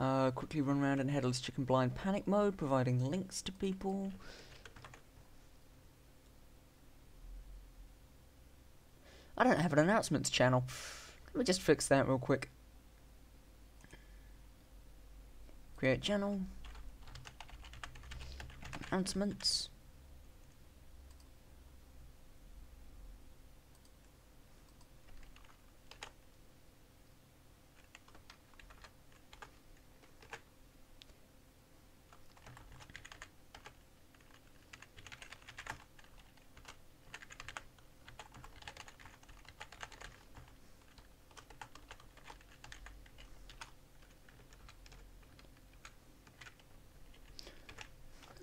Uh, quickly run around in headless chicken blind panic mode, providing links to people. I don't have an announcements channel. Let me just fix that real quick. Create channel. Announcements.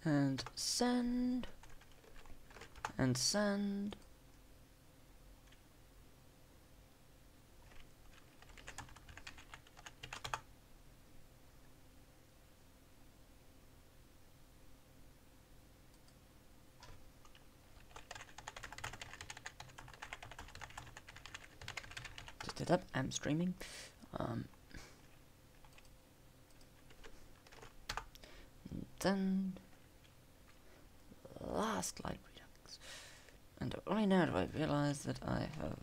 and send and send Just did up. I'm streaming. Um, send last light redux. And only now do I realize that I have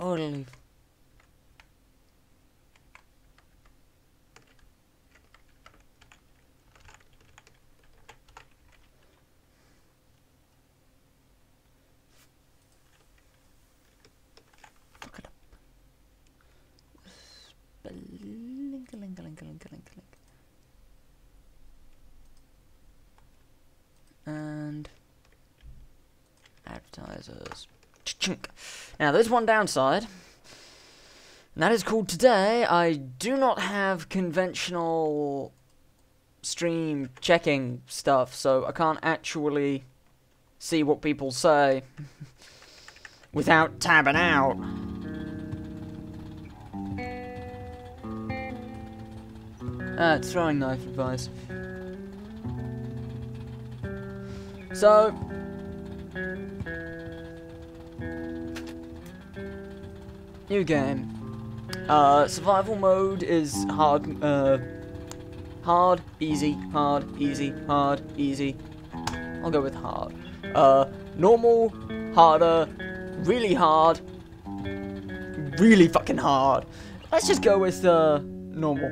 totally fuck it up. Spelling-a-ling-a-ling-a-ling-a-ling-a-ling. and advertisers. Chink. Now, there's one downside. And that is called today. I do not have conventional stream checking stuff, so I can't actually see what people say without tabbing out. Ah, throwing knife advice. So, new game. Uh, survival mode is hard, uh, hard, easy, hard, easy, hard, easy. I'll go with hard. Uh, normal, harder, really hard, really fucking hard. Let's just go with, uh, normal.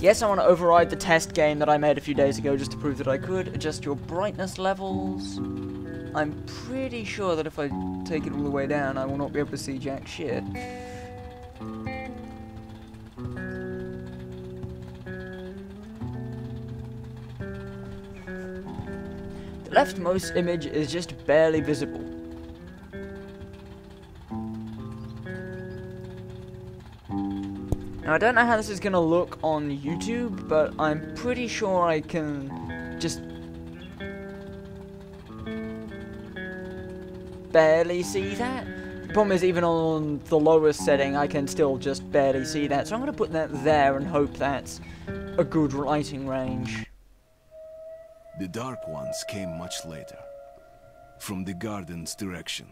Yes, I want to override the test game that I made a few days ago just to prove that I could. Adjust your brightness levels. I'm pretty sure that if I take it all the way down, I will not be able to see jack shit. The leftmost image is just barely visible. Now, I don't know how this is going to look on YouTube, but I'm pretty sure I can barely see that. The problem is, even on the lowest setting, I can still just barely see that. So I'm going to put that there and hope that's a good lighting range. The Dark Ones came much later, from the garden's direction.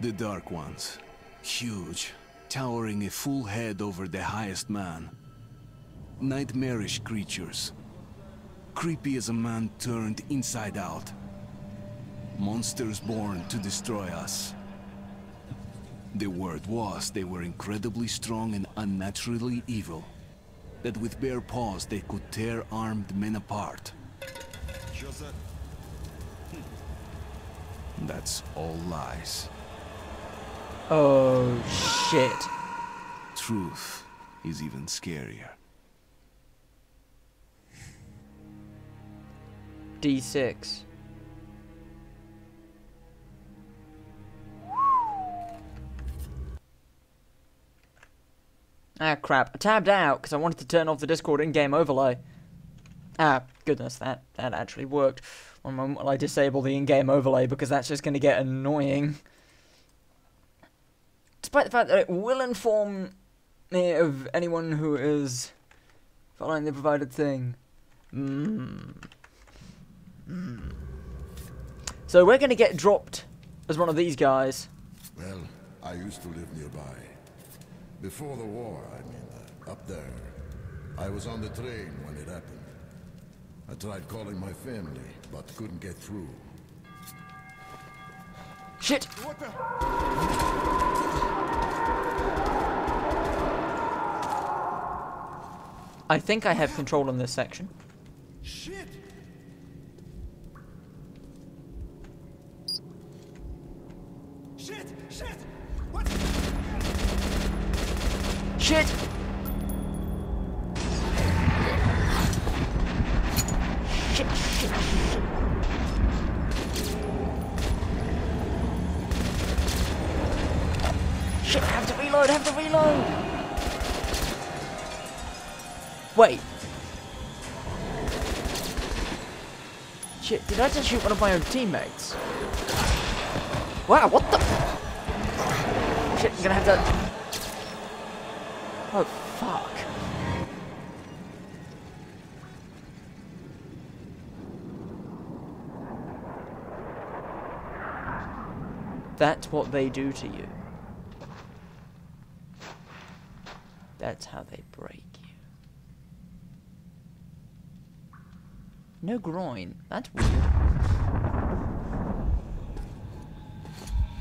The Dark Ones, huge, towering a full head over the highest man. Nightmarish creatures. Creepy as a man turned inside out. Monsters born to destroy us. The word was they were incredibly strong and unnaturally evil. That with bare paws they could tear armed men apart. Hmm. That's all lies. Oh, shit. Truth is even scarier. D6. Ah, crap. I tabbed out because I wanted to turn off the Discord in-game overlay. Ah, goodness, that, that actually worked. One moment while I disable the in-game overlay because that's just going to get annoying. Despite the fact that it will inform me of anyone who is following the provided thing. Mm. Mm. So we're going to get dropped as one of these guys. Well, I used to live nearby. Before the war, I mean, uh, up there. I was on the train when it happened. I tried calling my family, but couldn't get through. Shit! What the? I think I have control in this section. Shit! Shit! Shit! What? Shit! Shit, shit, shit. Have to reload, have to reload! Wait. Shit, did I just shoot one of my own teammates? Wow, what the? Shit, I'm gonna have to... Oh, fuck. That's what they do to you. That's how they break you. No groin. That's weird.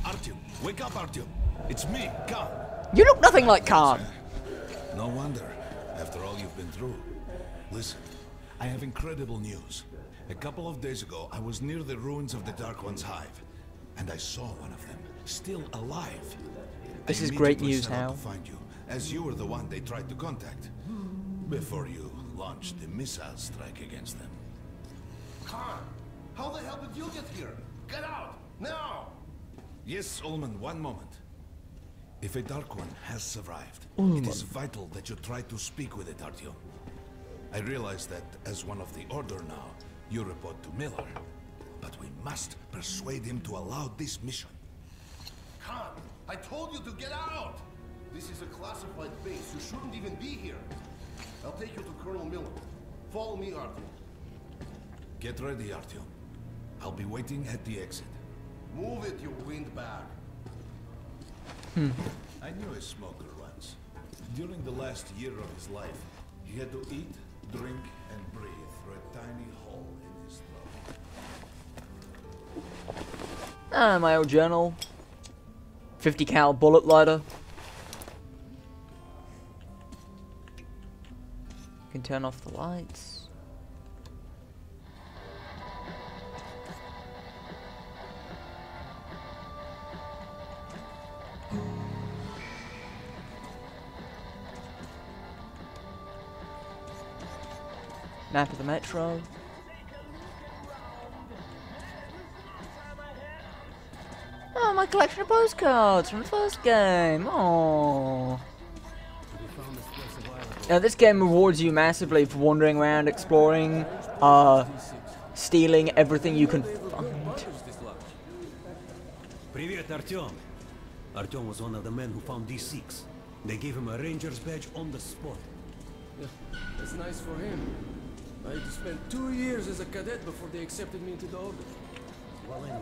Artyom, wake up, Artyom. It's me, Khan. You look nothing like Khan. No wonder, after all you've been through. Listen, I have incredible news. A couple of days ago, I was near the ruins of the Dark One's hive, and I saw one of them, still alive. This I is great immediately news, set out Hal. to find you, as you were the one they tried to contact, before you launched the missile strike against them. Khan, how the hell did you get here? Get out, now! Yes, Ullman, one moment. If a Dark One has survived, it is vital that you try to speak with it, Artyom. I realize that as one of the Order now, you report to Miller. But we must persuade him to allow this mission. Khan, I told you to get out! This is a classified base. You shouldn't even be here. I'll take you to Colonel Miller. Follow me, Arthur. Get ready, Artyom. I'll be waiting at the exit. Move it, you windbag. I knew a smoker once. During the last year of his life, he had to eat, drink, and breathe through a tiny hole in his throat. Ah, my old journal. 50 cal bullet lighter. Can turn off the lights. Map of the Metro. Oh, my collection of postcards from the first game. Oh. Now, this game rewards you massively for wandering around, exploring, uh, stealing everything you can find. Привет, Артём. Artyom was one of the men who found D6. They gave him a ranger's badge on the spot. Yeah, that's nice for him. I had to spend two years as a cadet before they accepted me into the order. Well, anyway,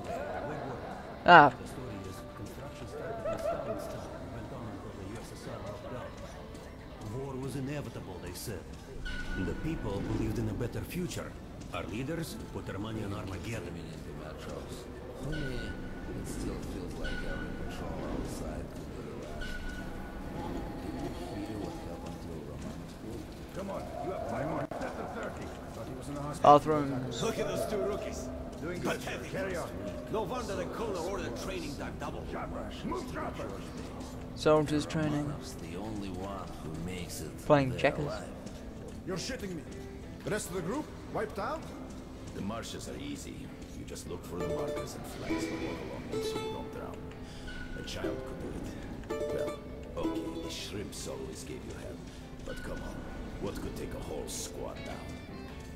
where were? Ah, The story is construction started in Stalin's time and went on until the USSR dropped out. War was inevitable, they said. And the people believed in a better future. Our leaders put their money on Armageddon. For me, it still feels like having control outside could be around. Did you hear what happened to Romanov's bathrooms. Look at those two rookies. Doing good. Carry on. No wonder the colonel ordered training done double. Soldiers training. The only one who makes it Playing there checkers. alive. You're shitting me. The rest of the group wiped out? The marshes are easy. You just look for the markers and flags to walk along them so you don't drown. A child could do it. Well, okay, the shrimps always gave you hell. But come on, what could take a whole squad down?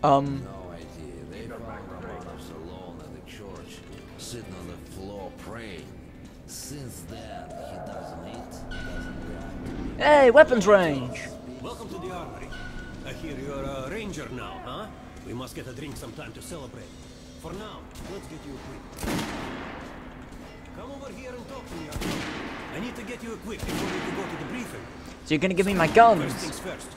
Um, No idea. They found Romanovs alone at the church, sitting on the floor praying. Since then, he doesn't eat, doesn't drink. hey, weapons range. Welcome to the armory. I hear you're a ranger now, huh? We must get a drink sometime to celebrate. For now, let's get you equipped. Come over here and talk to me. I need to get you equipped before we can go to the briefing. So you're gonna give me my First guns. things first,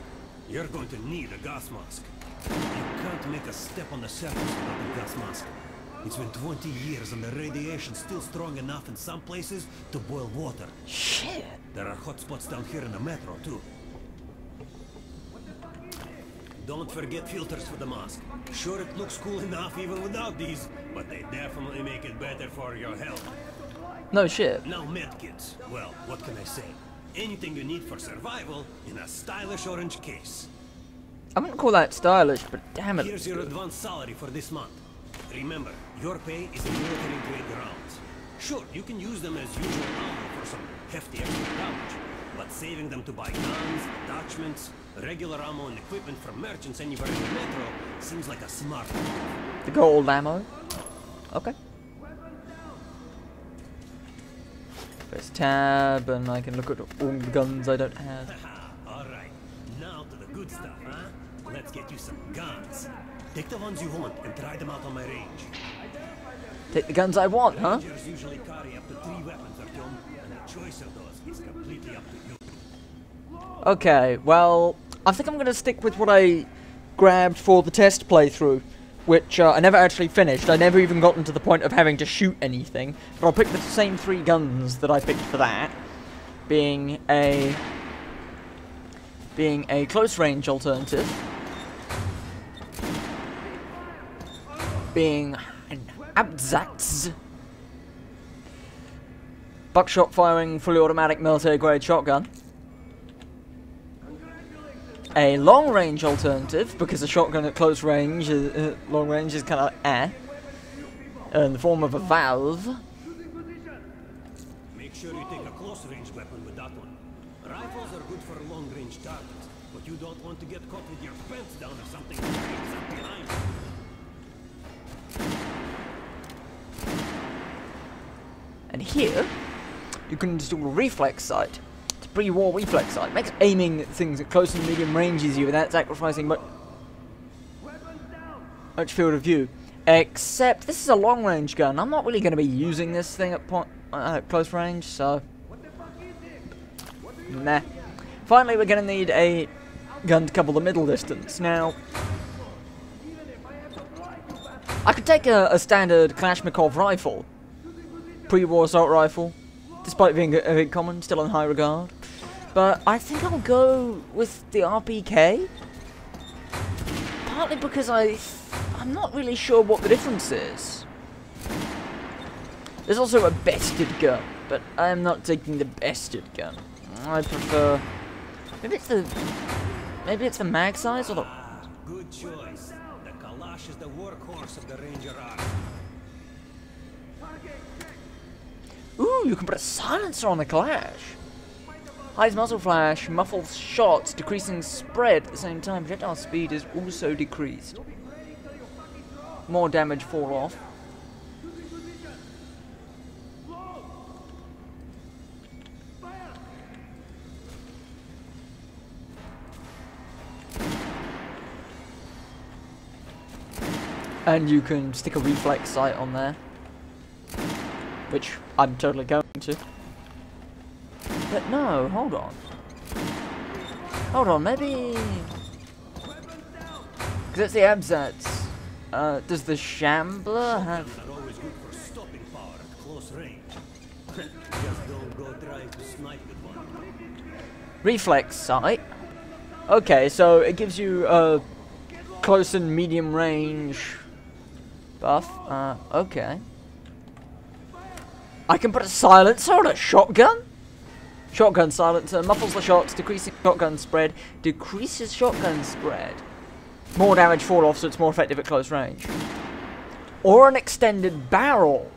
you're going to need a gas mask. You can't make a step on the surface without a gas mask. It's been 20 years and the radiation's still strong enough in some places to boil water. Shit. There are hot spots down here in the metro, too. Don't forget filters for the mask. Sure, it looks cool enough even without these, but they definitely make it better for your health. No shit. Now medkits. Well, what can I say? Anything you need for survival in a stylish orange case. I wouldn't call that stylish, but damn it. Here's your advance salary for this month. Remember, your pay is in military grade rounds. Sure, you can use them as usual ammo for some hefty extra damage, but saving them to buy guns, attachments, regular ammo and equipment from merchants anywhere in the metro seems like a smart move. The gold ammo. Okay. Press tab, and I can look at all the guns I don't have. Alright, now to the good stuff, huh? Let's get you some guns. Take the ones you want and try them out on my range. Take the guns I want, huh? Rangers usually carry up to three weapons, Artyom, and the choice of those is completely up to you. Okay, well, I think I'm gonna stick with what I grabbed for the test playthrough, which uh, I never actually finished. I never even gotten to the point of having to shoot anything, but I'll pick the same three guns that I picked for that, being a being a close range alternative, being an Abzats, buckshot firing fully automatic military grade shotgun a long range alternative because a shotgun at close range, is, uh, long range is kind of eh, in the form of a valve. Make sure you take a close range weapon with that one. Rifles are good for long range targets, but you don't want to get caught with your pants down or something up behind you. And here, you can install a reflex sight. A pre-war reflex sight. Makes aiming things at close and medium range easier without sacrificing much, much field of view. Except this is a long range gun. I'm not really going to be using this thing at point uh, close range, so nah. Finally, we're going to need a gun to cover the middle distance. Now, I could take a, a standard Kalashnikov rifle, pre-war assault rifle, despite being a, a bit common, still in high regard. But I think I'll go with the RPK, partly because I, I'm not really sure what the difference is. There's also a Bastard gun, but I am not taking the Bastard gun. I prefer, maybe it's the, maybe it's the mag size or the. Good choice. The Kalash is the workhorse of the Ranger Army. Ooh, you can put a silencer on the Kalash. Hides muzzle flash, muffles shots, decreasing spread at the same time. Projectile speed is also decreased. More damage fall off. And you can stick a reflex sight on there. Which I'm totally going to. But no, hold on. Hold on, maybe... Because it's the Abzats. Uh, does the Shambler have... Guns are always good for stopping power at close range. Just don't go trying to snipe with one. Reflex sight? Okay, so it gives you a close and medium range buff. Uh, okay. I can put a silencer on a shotgun? Shotgun silencer muffles the shots, decreasing shotgun spread, decreases shotgun spread. More damage fall off, so it's more effective at close range. Or an extended barrel.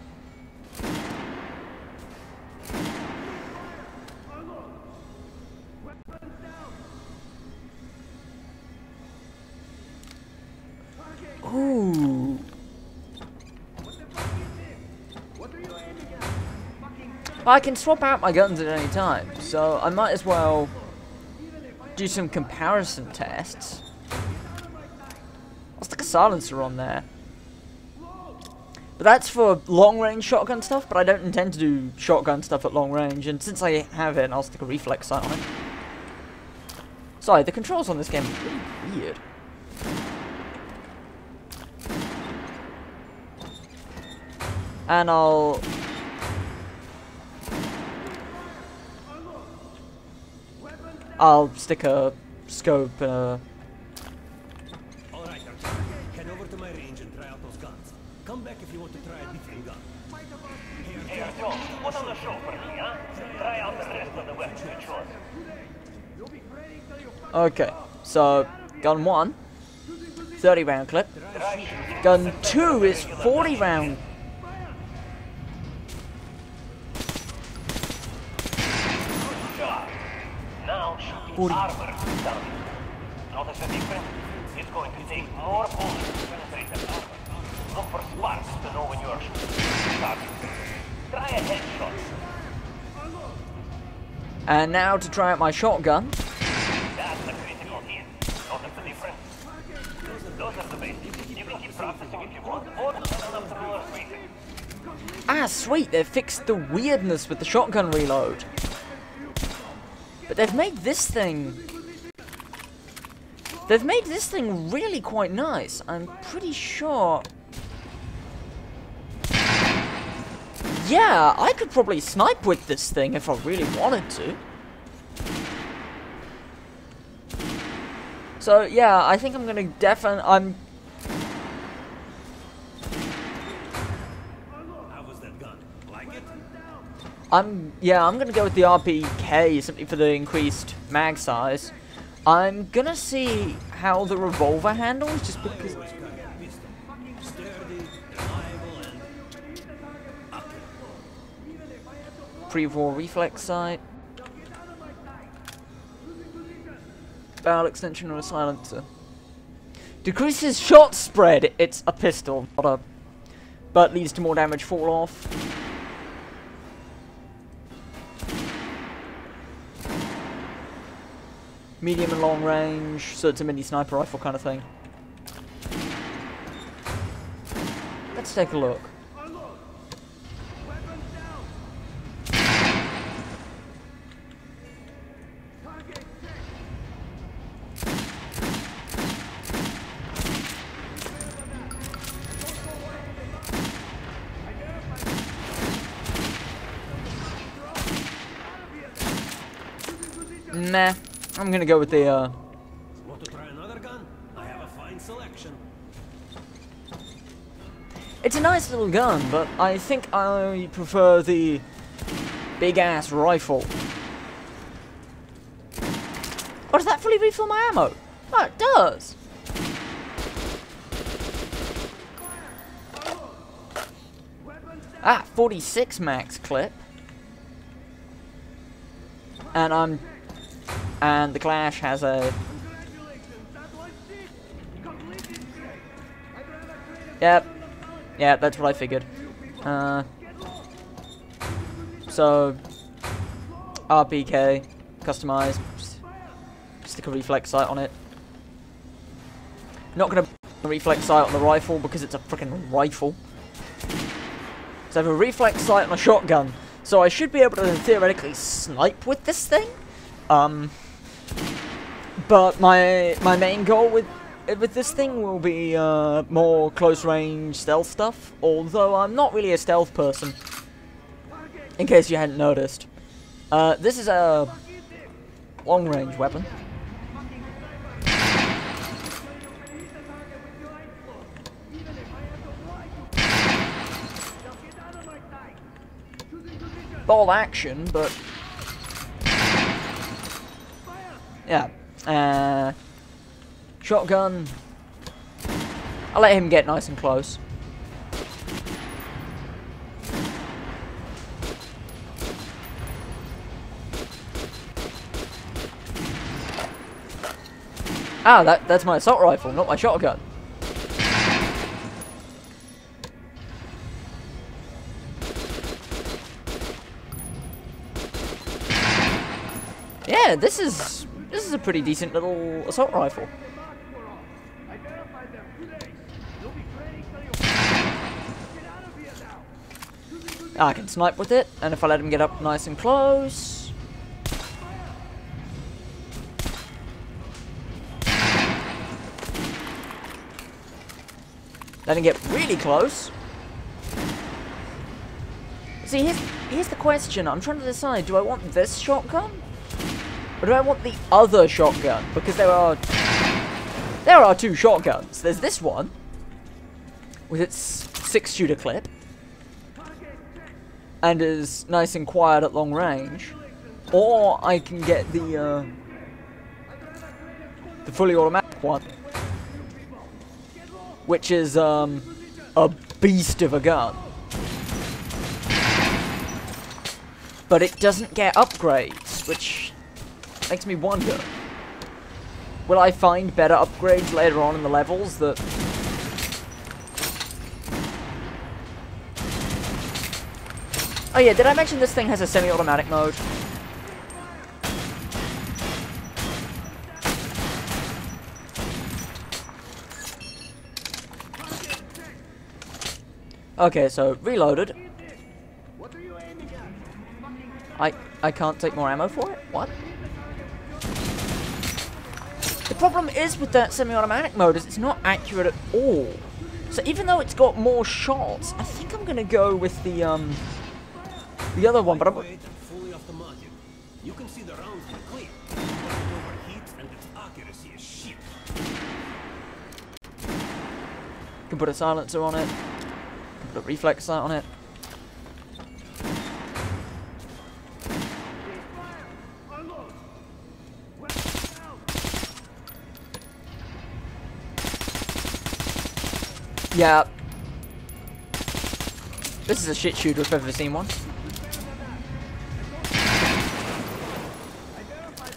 Ooh. I can swap out my guns at any time, so I might as well do some comparison tests. I'll stick a silencer on there. But that's for long-range shotgun stuff, but I don't intend to do shotgun stuff at long range, and since I have it, I'll stick a reflex sight on it. Sorry, the controls on this game are really weird. And I'll... I'll stick a scope and a... All right, Artyom. Head over to my range and try out those guns. Come back if you want to try a different gun. Hey, Artyom, put on the show for me, huh? Try out the rest of the weapons you chose. Okay, so gun 1, 30 round clip. Gun 2 is 40 round. job. Now shoot the Forty. armor down. Notice the difference? It's going to take more bullets to penetrate the armor. Look for sparks to know when you are shooting. Target. Try a headshot. And now to try out my shotgun. That's the critical hit. Notice the difference? Those are the basics. You can keep practicing if you want, or turn up the roller speaker. Ah, sweet, they've fixed the weirdness with the shotgun reload. But they've made this thing... They've made this thing really quite nice. I'm pretty sure... Yeah, I could probably snipe with this thing if I really wanted to. So, yeah, I think I'm gonna definitely... I'm How was that gun? Like it? I'm yeah, I'm gonna go with the RPK simply for the increased mag size. I'm gonna see how the revolver handles, just because. Pre-war reflex sight. Barrel extension or a silencer. Decreases shot spread. It's a pistol, not a. But leads to more damage fall off. Medium and long range, so it's a mini sniper rifle kind of thing. Let's take a look. Nah, I'm gonna go with the, uh, want to try another gun? I have a fine selection. It's a nice little gun, but I think I prefer the big ass rifle. Oh, does that fully refill my ammo? Oh, it does. Ah, 46 max clip. And I'm... And the Kalash has a... Yep. Yeah, that's what I figured. Uh, so, RPK, customize, stick a reflex sight on it. Not gonna reflex sight on the rifle because it's a freaking rifle. So I have a reflex sight on a shotgun, so I should be able to theoretically snipe with this thing. Um, but my my main goal with with this thing will be uh, more close range stealth stuff. Although I'm not really a stealth person, in case you hadn't noticed. Uh, this is a long range weapon. Ball action, but yeah. Uh, shotgun. I'll let him get nice and close. Ah, that, that's my assault rifle, not my shotgun. Yeah, this is this is a pretty decent little assault rifle. Ah, I can snipe with it, and if I let him get up nice and close... Let him get really close. See, here's, here's the question. I'm trying to decide, do I want this shotgun? Or do I want the other shotgun? Because there are... There are two shotguns. There's this one. With its six shooter clip. And is nice and quiet at long range. Or I can get the, uh, The fully automatic one. Which is, um... A beast of a gun. But it doesn't get upgrades, which makes me wonder. Will I find better upgrades later on in the levels that... Oh yeah, did I mention this thing has a semi-automatic mode? Okay, so reloaded. I I can't take more ammo for it? What? The problem is with that semi-automatic mode is it's not accurate at all. So even though it's got more shots, I think I'm gonna go with the um the other one, but I'm fully off the margin. You can see the rounds in clear. And its accuracy is shit. can put a silencer on it. Can put a reflex sight on it. Yeah. This is a shit shooter if I've ever seen one.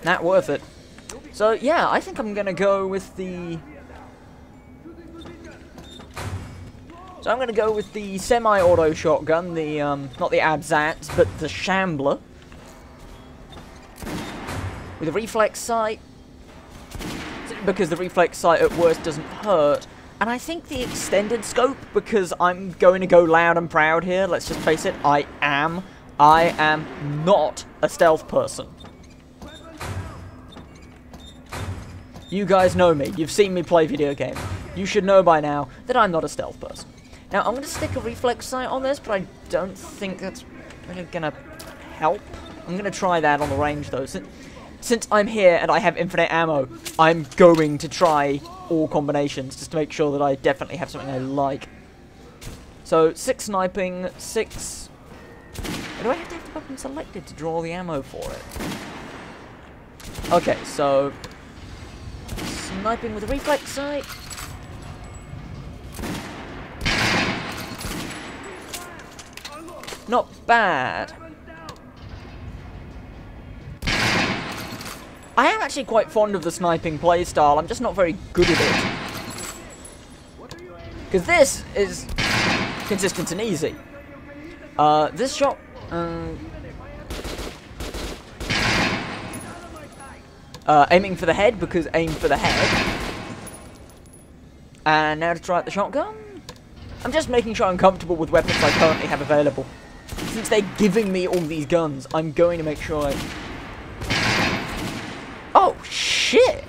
Not worth it. So yeah, I think I'm gonna go with the So I'm to go with the semi-auto shotgun, the, um, not the Abzat, but the Shambler. With a reflex sight. Because the reflex sight at worst doesn't hurt. And I think the extended scope, because I'm going to go loud and proud here, let's just face it, I am. I am not a stealth person. You guys know me, you've seen me play video games. You should know by now that I'm not a stealth person. Now, I'm going to stick a reflex sight on this, but I don't think that's really going to help. I'm going to try that on the range, though. Since, since I'm here and I have infinite ammo, I'm going to try all combinations, just to make sure that I definitely have something I like. So, six sniping, six... Do I have to have the weapon selected to draw the ammo for it? Okay, so... Sniping with a reflex sight. Not bad. I am actually quite fond of the sniping playstyle, I'm just not very good at it. Because this is consistent and easy. Uh, this shot... Um, uh, aiming for the head, because aim for the head. And now to try out the shotgun. I'm just making sure I'm comfortable with weapons I currently have available. Since they're giving me all these guns, I'm going to make sure I... Oh, shit!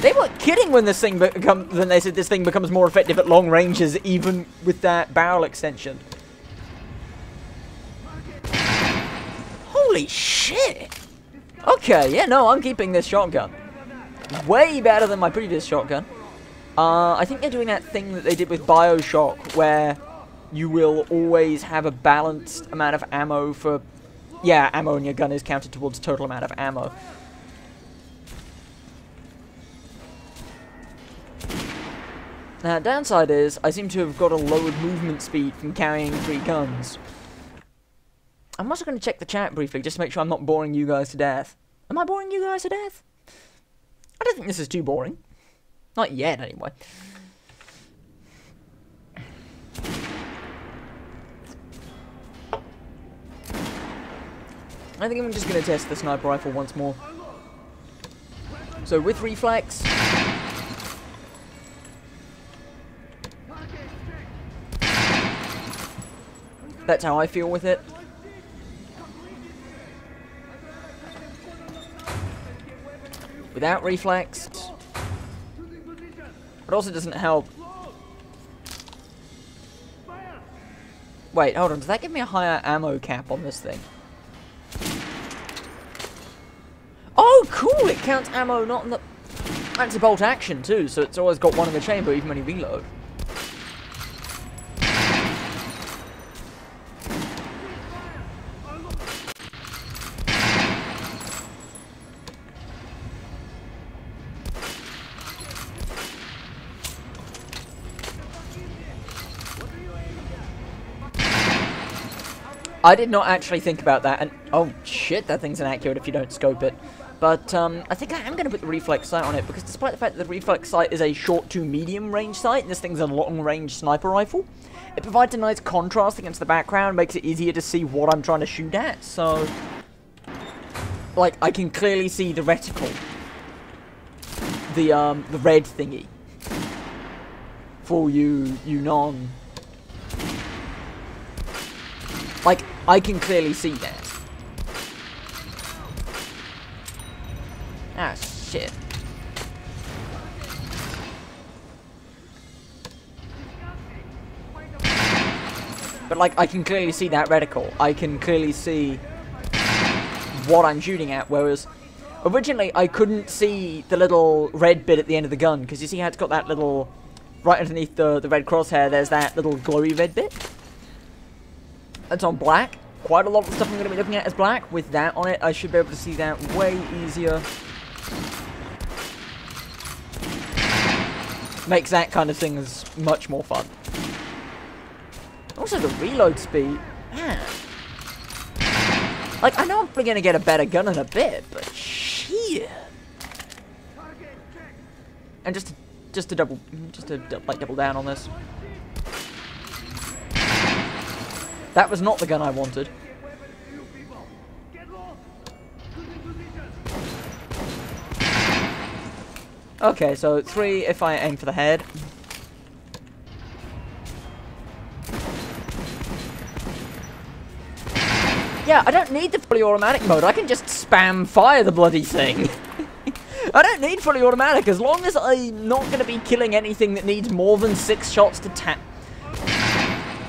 They weren't kidding when this thing become when they said this thing becomes more effective at long ranges, even with that barrel extension. Holy shit! Okay, yeah, no, I'm keeping this shotgun. Way better than my previous shotgun. Uh, I think they're doing that thing that they did with Bioshock, where you will always have a balanced amount of ammo for... Yeah, ammo in your gun is counted towards total amount of ammo. Now, downside is, I seem to have got a lowered movement speed from carrying three guns. I'm also going to check the chat briefly, just to make sure I'm not boring you guys to death. Am I boring you guys to death? I don't think this is too boring. Not yet, anyway. I think I'm just going to test the sniper rifle once more. So with reflex... That's how I feel with it. without reflex. It also doesn't help. Wait, hold on. Does that give me a higher ammo cap on this thing? Oh, cool! It counts ammo not in the anti-bolt action too, so it's always got one in the chamber even when you reload. I did not actually think about that, and oh shit, that thing's inaccurate if you don't scope it. But um, I think I am going to put the reflex sight on it, because despite the fact that the reflex sight is a short to medium range sight, and this thing's a long range sniper rifle, it provides a nice contrast against the background, makes it easier to see what I'm trying to shoot at, so... Like, I can clearly see the reticle. The, um, the red thingy. For you, you non like, I can clearly see that. Ah, shit. But, like, I can clearly see that reticle. I can clearly see what I'm shooting at, whereas originally I couldn't see the little red bit at the end of the gun, because you see how it's got that little, right underneath the, the red crosshair, there's that little glowy red bit? It's on black. Quite a lot of the stuff I'm going to be looking at is black. With that on it, I should be able to see that way easier. Makes that kind of thing as much more fun. Also, the reload speed. Man. Like, I know I'm to get a better gun in a bit, but shit. And just to, just to double, just to like double down on this. That was not the gun I wanted. Okay, so three if I aim for the head. Yeah, I don't need the fully automatic mode. I can just spam fire the bloody thing. I don't need fully automatic as long as I'm not going to be killing anything that needs more than six shots to tap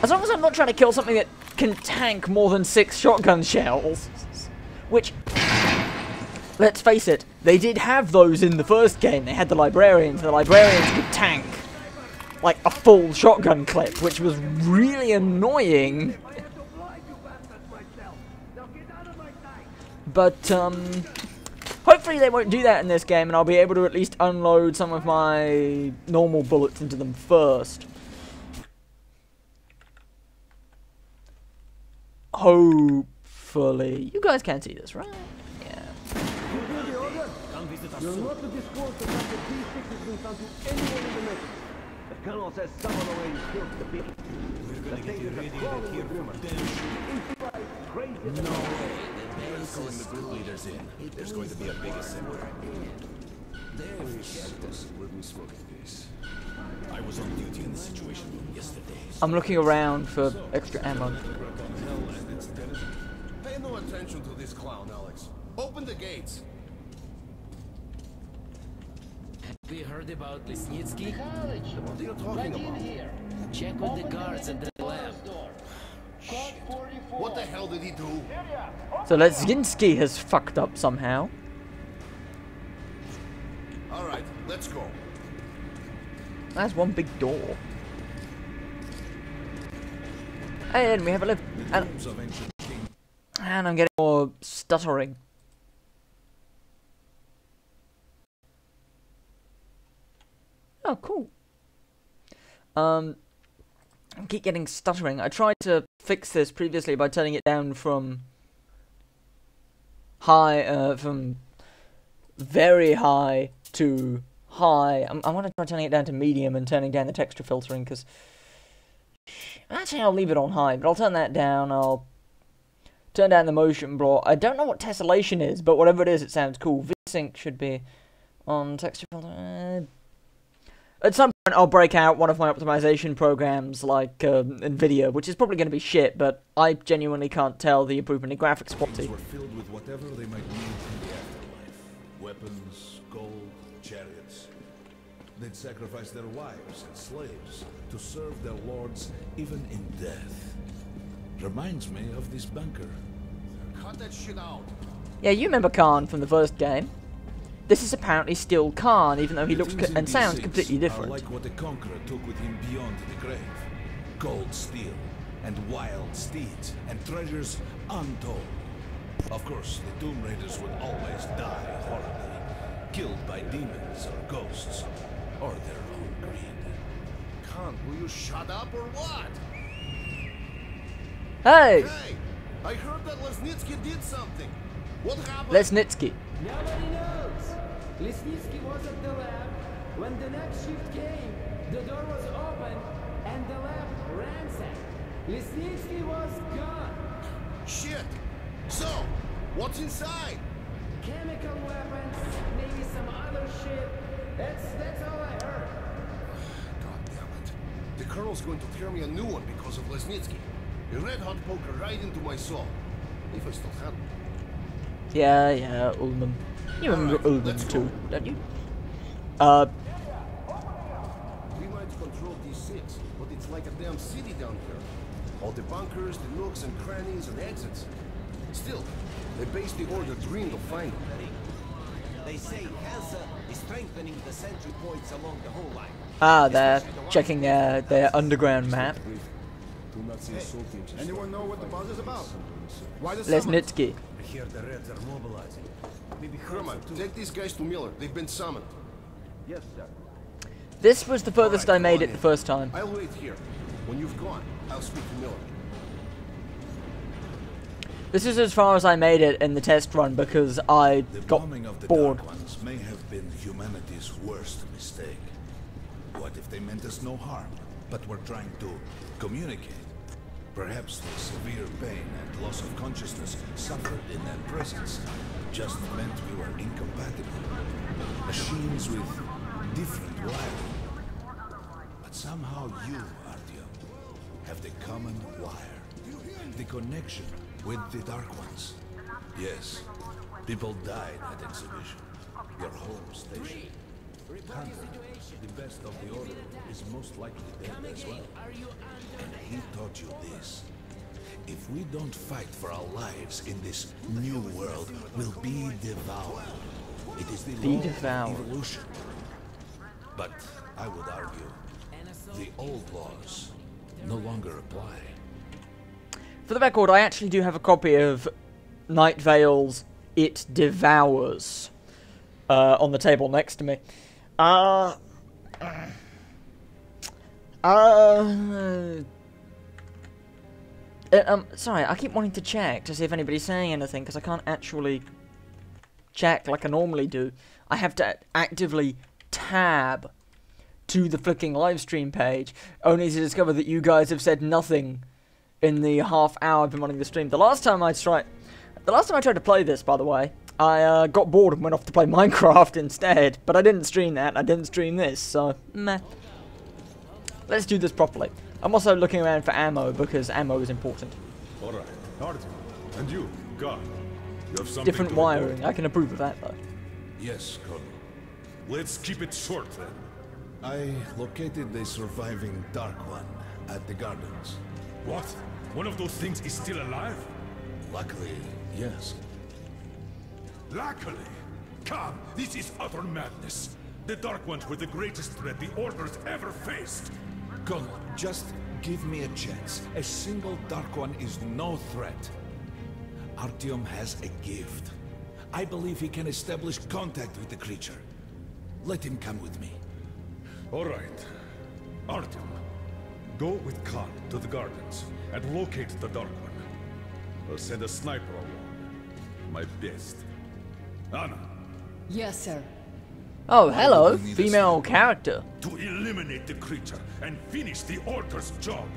as long as I'm not trying to kill something that can tank more than six shotgun shells. Which, let's face it, they did have those in the first game. They had the librarians. The librarians could tank like a full shotgun clip, which was really annoying. But, um, hopefully they won't do that in this game, and I'll be able to at least unload some of my normal bullets into them first. Hopefully. You guys can see this, right? Yeah. You're not to disclose the fact that these has been found to anyone in the message. The colonel says someone already killed the people. We're gonna get you radiated here No way. The base calling the group leaders in. There's going to be a big assembly. They've checked us. Let me smoke this. I was on duty in the situation room yesterday. I'm looking around for extra ammo. Pay no attention to this clown, Alex. Open the gates. We heard about Lesnitsky? What are you talking about? Here. Check with the guards at the lab. What the hell did he do? So Lesnitsky has fucked up somehow. Alright, let's go. That's one big door. And we have a lift. And, and I'm getting more stuttering. Oh, cool. Um, I keep getting stuttering. I tried to fix this previously by turning it down from high, uh, from very high to high. I'm, I want to try turning it down to medium and turning down the texture filtering because actually I'll leave it on high, but I'll turn that down. I'll turn down the motion blur. I don't know what tessellation is, but whatever it is, it sounds cool. VSync should be on texture filter. Uh, at some point, I'll break out one of my optimization programs like um, NVIDIA, which is probably going to be shit, but I genuinely can't tell the improvement in graphics quality. Were filled with whatever they might need in the afterlife. weapons, gold, chariots. They'd sacrifice their wives and slaves to serve their lords even in death. Reminds me of this bunker. Cut that shit out. Yeah, you remember Khan from the first game. This is apparently still Khan, even though he looks and sounds completely different. like what the Conqueror took with him beyond the grave. Gold steel, and wild steeds, and treasures untold. Of course, the Tomb Raiders would always die horribly, killed by demons or ghosts, or their own greed. Khan, will you shut up or what? Hey, Hey, I heard that Lesnitsky did something. What happened? Lesnitsky. Nobody knows. Lesnitsky was at the lab. When the next shift came, the door was open and the lab ransacked. Lesnitsky was gone. Shit. So, what's inside? Chemical weapons, maybe some other shit. That's that's all I heard. God damn it. The Colonel's going to tear me a new one because of Lesnitsky. A red hot poker right into my soul. If I still have it. Yeah, yeah, Ullman. You remember Alright, Ullman too, go. don't you? Uh, We might control D6, but it's like a damn city down here. All the bunkers, the nooks and crannies and exits. Still, they base the order green to find them. They say Hansa is strengthening the sentry points along the whole line. ah, they're checking their, their underground map. Anyone know what the buzz is about? Why the Lesnitsky. I hear the Reds are mobilizing. Maybe Herman, take these guys to Miller. They've been summoned. Yes, sir. This was the furthest Alright, I made it on the first time. I'll wait here. When you've gone, I'll speak to Miller. This is as far as I made it in the test run because I The got bombing of the bored. Dark Ones may have been humanity's worst mistake. What if they meant us no harm, but were trying to communicate? Perhaps the severe pain and loss of consciousness suffered in their presence just meant we were incompatible. Machines with different wiring. But somehow you, Artyom, have the common wire. The connection with the Dark Ones. Yes, people died at exhibition. Your home station. Hunter, the best of the order, is most likely dead as well. And he taught you this. If we don't fight for our lives in this new world, we'll be devoured. It is the Be law of devoured. evolution. But I would argue the old laws no longer apply. For the record, I actually do have a copy of Night Vale's It Devours uh, on the table next to me. Uh. Uh. uh, um, sorry, I keep wanting to check to see if anybody's saying anything because I can't actually check like I normally do. I have to actively tab to the flicking live stream page only to discover that you guys have said nothing in the half hour I've been running the stream. The last time I tried, the last time I tried to play this, by the way, I uh, got bored and went off to play Minecraft instead. But I didn't stream that. I didn't stream this, so meh. Let's do this properly. I'm also looking around for ammo because ammo is important. All right, Artyom, and you, God, you have something Different to report? wiring. I can approve of that though. Yes, Colonel. Let's keep it short then. I located the surviving Dark One at the Gardens. What? One of those things is still alive? Luckily, yes. Luckily! Come, this is utter madness. The Dark Ones were the greatest threat the Order's ever faced. Colonel, just give me a chance. A single Dark One is no threat. Artyom has a gift. I believe he can establish contact with the creature. Let him come with me. All right. Artyom, go with Khan to the gardens and locate the Dark One. I'll send a sniper along. My best. Anna, Yes, sir. Oh, hello, we need a female character. to eliminate the creature and finish the Order's job.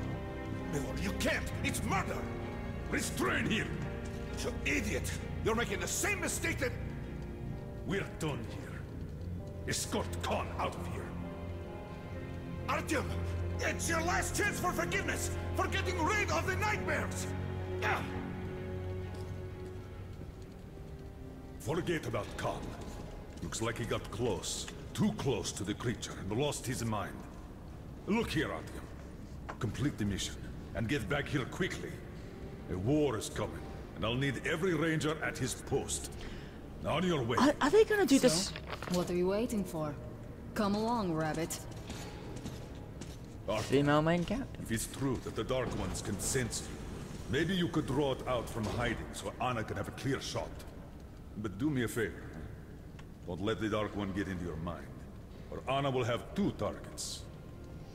Miller, you can't! It's murder! Restrain him! You idiot! You're making the same mistake that... We're done here. Escort Khan out of here. Artyom! It's your last chance for forgiveness! For getting rid of the nightmares! Forget about Khan. Looks like he got close. Too close to the creature and lost his mind. Look here, Artyom. Complete the mission and get back here quickly. A war is coming, and I'll need every ranger at his post. On your way. Are, are they gonna do this? What are you waiting for? Come along, Rabbit. Artyom, Female main captain. if it's true that the Dark Ones can sense you, maybe you could draw it out from hiding so Anna can have a clear shot. But do me a favor. Don't let the Dark One get into your mind, or Anna will have two targets.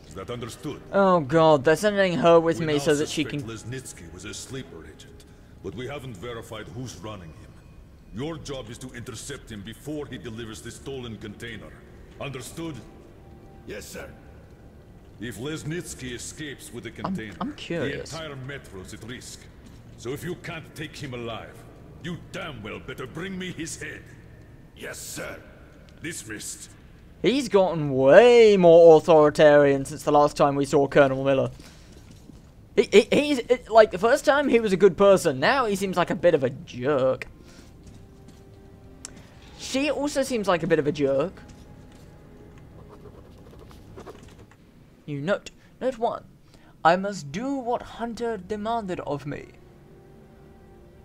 Is that understood? Oh god, they're sending her with We me so that she suspect can. Lesnitsky was a sleeper agent, but we haven't verified who's running him. Your job is to intercept him before he delivers the stolen container. Understood? Yes, sir. If Lesnitsky escapes with the container, I'm curious. the entire metro's at risk. So if you can't take him alive, you damn well better bring me his head. Yes, sir. Dismissed. He's gotten way more authoritarian since the last time we saw Colonel Miller. He, he, he's it, like the first time he was a good person. Now he seems like a bit of a jerk. She also seems like a bit of a jerk. You note. Note 1. I must do what Hunter demanded of me.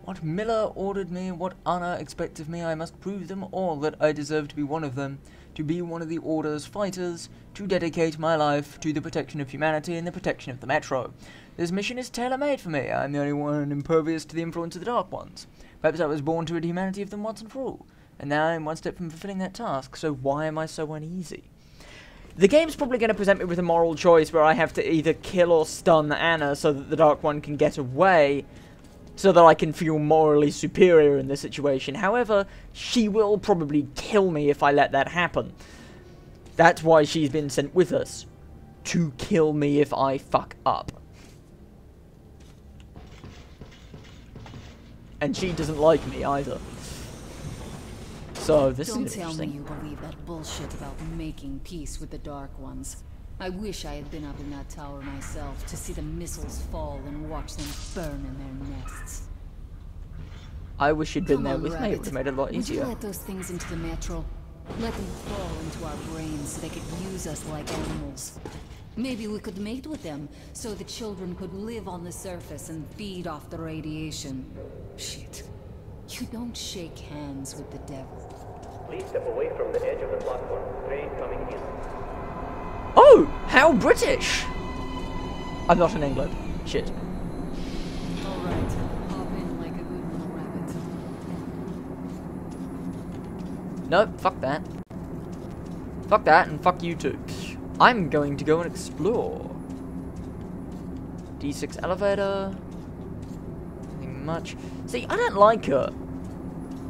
What Miller ordered me, what Anna expects of me, I must prove them all that I deserve to be one of them, to be one of the Order's fighters, to dedicate my life to the protection of humanity and the protection of the Metro. This mission is tailor-made for me. I'm the only one impervious to the influence of the Dark Ones. Perhaps I was born to rid humanity of them once and for all, and now I'm one step from fulfilling that task, so why am I so uneasy? The game's probably going to present me with a moral choice where I have to either kill or stun Anna so that the Dark One can get away, so that I can feel morally superior in this situation. However, she will probably kill me if I let that happen. That's why she's been sent with us. To kill me if I fuck up. And she doesn't like me either. So, this Don't is tell me you believe that bullshit about making peace with the Dark Ones. I wish I had been up in that tower myself to see the missiles fall and watch them burn in their nests. I wish you'd been Come there on, with me. It Rabbit. would have made it a lot Would you easier. let those things into the metro? Let them fall into our brains so they could use us like animals. Maybe we could mate with them, so the children could live on the surface and feed off the radiation. Shit. You don't shake hands with the devil. Please step away from the edge of the platform. Train coming in. Oh, how British! I'm not in England. Shit. In like. Nope, fuck that. Fuck that, and fuck you too. I'm going to go and explore. D6 elevator. Nothing much. See, I don't like her.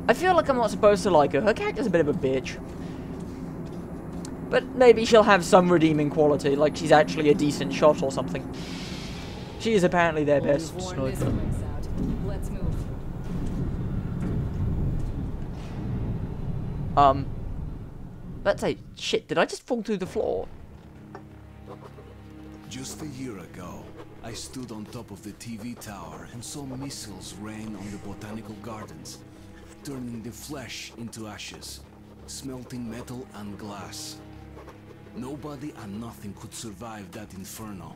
I feel like I'm not supposed to like her. Her character's a bit of a bitch. But maybe she'll have some redeeming quality, like she's actually a decent shot or something. She is apparently their Well, best you've worn this sniper. Let's move. Um, let's say, shit, did I just fall through the floor? Just a year ago, I stood on top of the TV tower and saw missiles rain on the botanical gardens, turning the flesh into ashes, smelting metal and glass. Nobody and nothing could survive that inferno.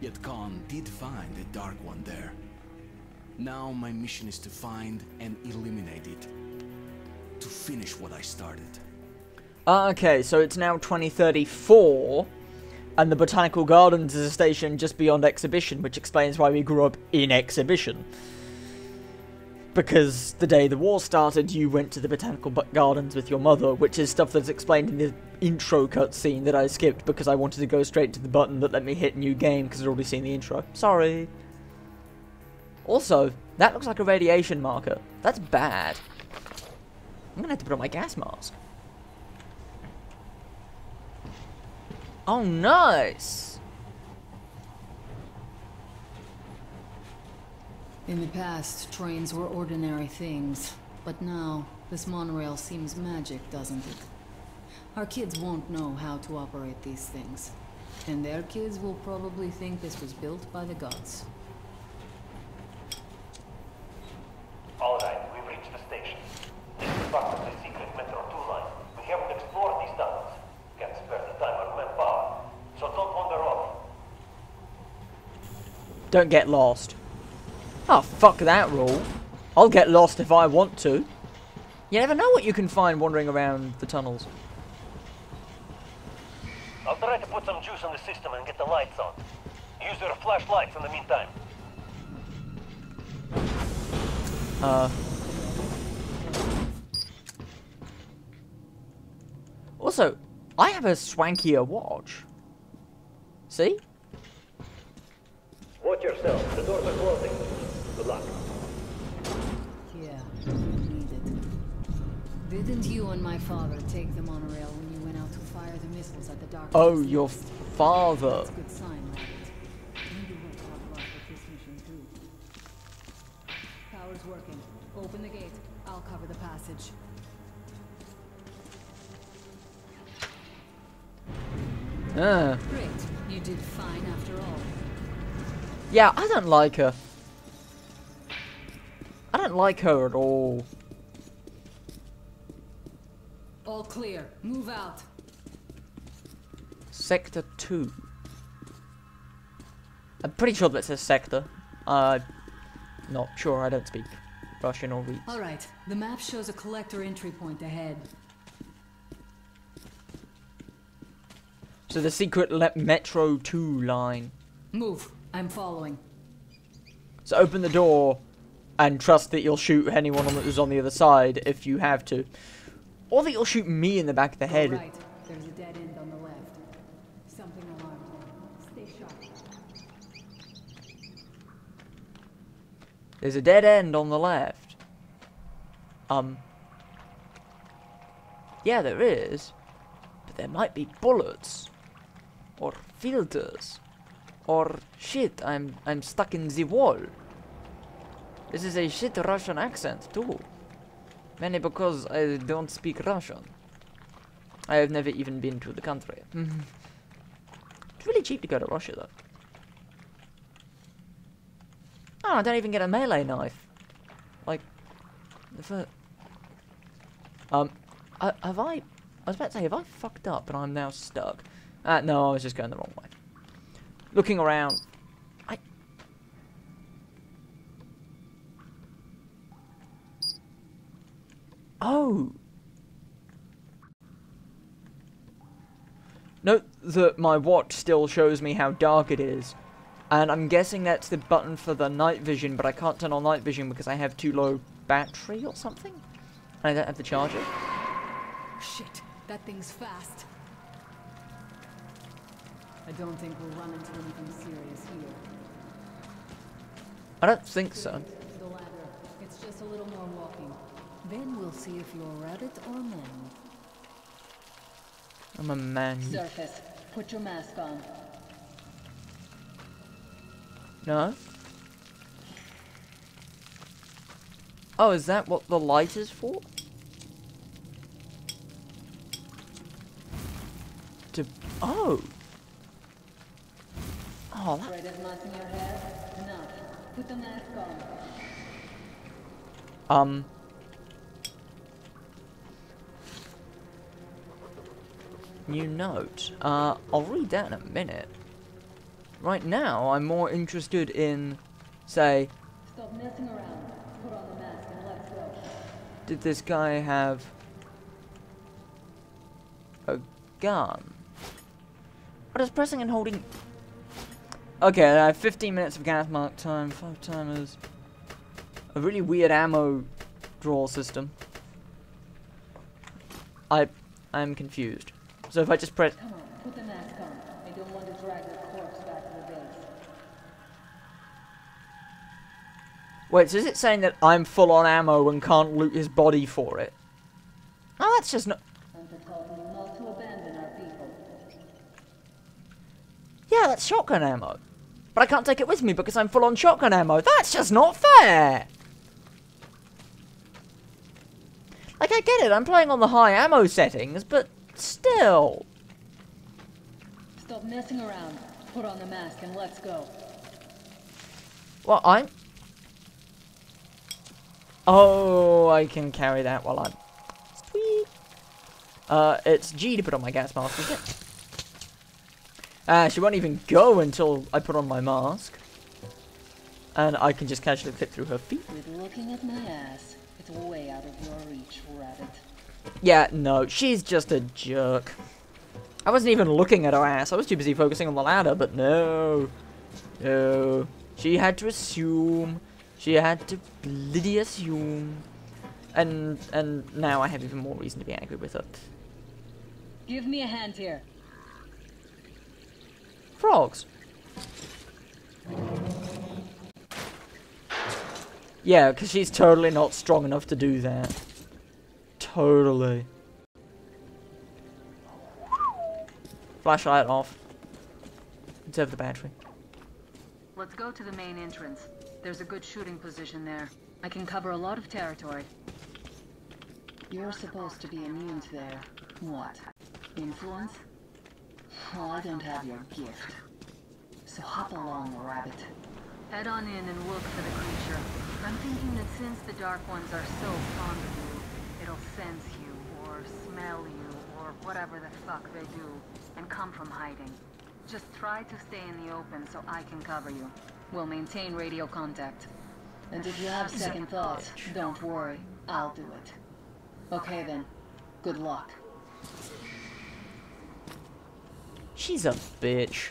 Yet Khan did find a Dark One there. Now my mission is to find and eliminate it. To finish what I started. Ah, Okay, so it's now 2034, and the Botanical Gardens is a station just beyond Exhibition, which explains why we grew up in Exhibition. Because the day the war started, you went to the Botanical Gardens with your mother, which is stuff that's explained in the intro cutscene that I skipped because I wanted to go straight to the button that let me hit new game because I'd already seen the intro. Sorry. Also, that looks like a radiation marker. That's bad. I'm gonna have to put on my gas mask. Oh, nice! In the past, trains were ordinary things. But now, this monorail seems magic, doesn't it? Our kids won't know how to operate these things. And their kids will probably think this was built by the gods. All right, we've reached the station. This is part of the secret Metro 2 line. We haven't explored these tunnels. Can't spare the time or manpower. So don't wander off. Don't get lost. Oh, fuck that rule. I'll get lost if I want to. You never know what you can find wandering around the tunnels. I'll try to put some juice on the system and get the lights on. Use your flashlights in the meantime. Uh. Also, I have a swankier watch. See? Watch yourself. The doors are closing. Didn't you and my father take the monorail when you went out to fire the missiles at the Dark Oh, your father. That's a good sign, Rabbit. Maybe we'll have luck with this mission too. Power's working. Open the gate. I'll cover the passage. Ah. Great. You did fine after all. Yeah, I don't like her. I don't like her at all. All clear. Move out. Sector 2. I'm pretty sure that says sector. Uh, not sure, I don't speak Russian or read. All right. The map shows a collector entry point ahead. So the secret le Metro 2 line. Move. I'm following. So open the door and trust that you'll shoot anyone on the, who's on the other side if you have to. Or that you'll shoot me in the back of the head. right. There's a dead end on the left. Something alarmed. Stay sharp. There's a dead end on the left. Um. Yeah, there is. But there might be bullets. Or filters. Or shit, I'm I'm stuck in the wall. This is a shit Russian accent too. Mainly because I don't speak Russian. I have never even been to the country. it's really cheap to go to Russia though. Oh, I don't even get a melee knife. Like, the fir- Um, uh, have I... I was about to say, have I fucked up and I'm now stuck? Uh, no, I was just going the wrong way. Looking around. I... Oh! Note that my watch still shows me how dark it is. And I'm guessing that's the button for the night vision, but I can't turn on night vision because I have too low battery or something? And I don't have the charger? Shit. That thing's fast. I don't think we'll run into anything serious here. I don't think so. The ladder. It's just a little more walking. Then we'll see if you're rabbit or man. I'm a man. Surface. Put your mask on. No? Oh, is that what the light is for? To... Oh! Oh, that... Red is not in your head? Enough. Put the mask on. Um... New note. Uh, I'll read that in a minute. Right now, I'm more interested in, say, Stop messing around. Put on the mask and let's go. did this guy have a gun? What is pressing and holding? Okay, I have 15 minutes of gas mark time, five timers, a really weird ammo draw system. I, I'm confused. So if I just press, Come on, put the mask on. I don't want to drag the corpse back to the base. wait, so is it saying that I'm full on ammo and can't loot his body for it? Oh, that's just not. I'm to tell you not to abandon our people. Yeah, that's shotgun ammo. But I can't take it with me because I'm full on shotgun ammo. That's just not fair! Like, I get it, I'm playing on the high ammo settings, but still. Stop messing around. Put on the mask and let's go. Well, I'm... Oh, I can carry that while I'm... Sweet. Uh, it's G to put on my gas mask, it? Ah, she won't even go until I put on my mask. and I can just casually clip through her feet. Quit looking at my ass. It's way out of your reach, rabbit. Yeah, no, she's just a jerk. I wasn't even looking at her ass. I was too busy focusing on the ladder, but no. No. She had to assume. She had to bloody assume. And and now I have even more reason to be angry with her. Give me a hand here. Frogs. Yeah, because she's totally not strong enough to do that. Totally. Flashlight off. Conserve the battery. Let's go to the main entrance. There's a good shooting position there. I can cover a lot of territory. You're supposed to be immune to their... what? Influence? Well, I don't have your gift. So hop along, rabbit. Head on in and look for the creature. I'm thinking that since the Dark Ones are so fond of you, it'll sense you, or smell you, or whatever the fuck they do, and come from hiding. Just try to stay in the open so I can cover you. We'll maintain radio contact. And if you have second thoughts, don't worry. I'll do it. Okay then. Good luck. She's a bitch.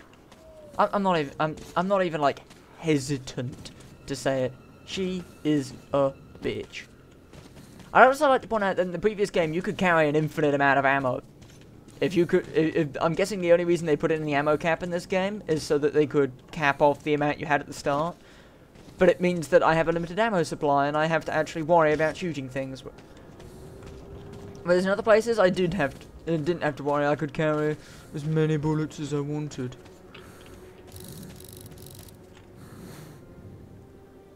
I I'm not even. I'm. I'm not even like hesitant to say it. She is a bitch. I'd also like to point out that in the previous game you could carry an infinite amount of ammo. If you could, if, if, I'm guessing the only reason they put it in the ammo cap in this game is so that they could cap off the amount you had at the start. But it means that I have a limited ammo supply and I have to actually worry about shooting things. Whereas in other places I did have, to, didn't have to worry. I could carry as many bullets as I wanted.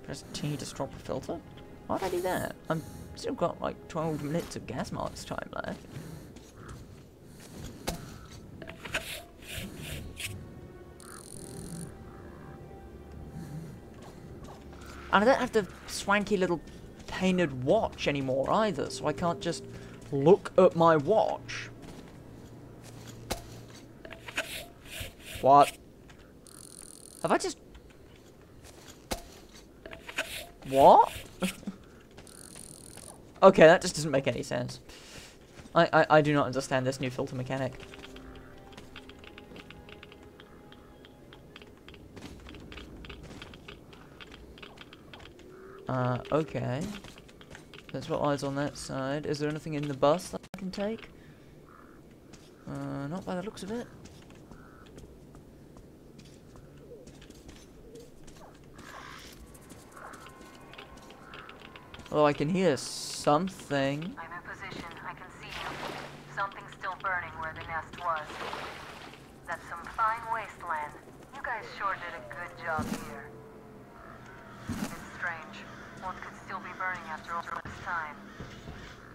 Press T to stop the filter. Why'd I do that? I'm still got like 12 minutes of gas marks time left. And I don't have the swanky little painted watch anymore either, so I can't just look at my watch. What? Have I just... What? Okay, that just doesn't make any sense. I, I, I do not understand this new filter mechanic. Uh, okay. That's what lies on that side. Is there anything in the bus that I can take? Uh, not by the looks of it. Oh, I can hear something. I'm in position. I can see you. Something's still burning where the nest was. That's some fine wasteland. You guys sure did a good job here. It's strange. What could still be burning after all this time?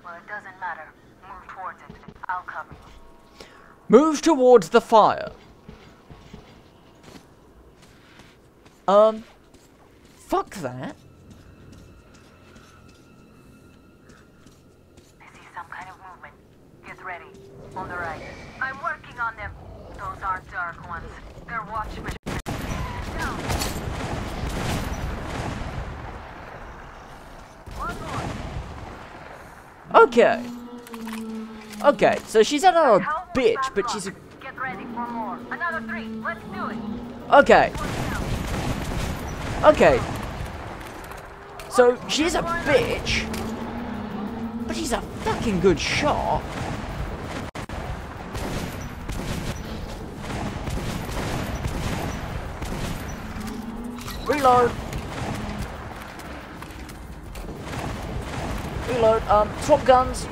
Well, it doesn't matter. Move towards it. I'll cover you. Move towards the fire. Um, fuck that. On the right. I'm working on them. Those aren't dark ones. They're watchmen. Down. One more. Okay. Okay, so she's not a bitch, but she's a... Get ready for more. Another three. Let's do it. Okay. Okay. So, she's a bitch. But she's a fucking good shot. Reload. Reload. Um, swap guns.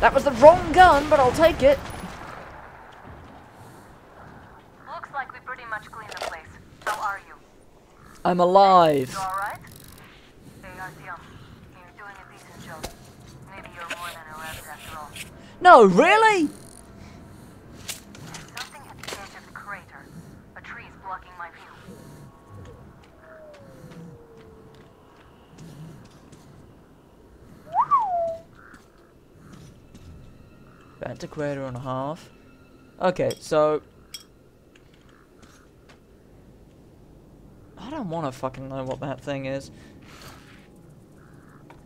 That was the wrong gun, but I'll take it. Looks like we pretty much cleaned the place. How are you? I'm alive. You alright? Hey, Artyom. You're doing a decent job. Maybe you're more than a rabbit after all. No, really? Something at the edge of the crater. A tree's blocking my view. Back and a half. Okay, so I don't want to fucking know what that thing is.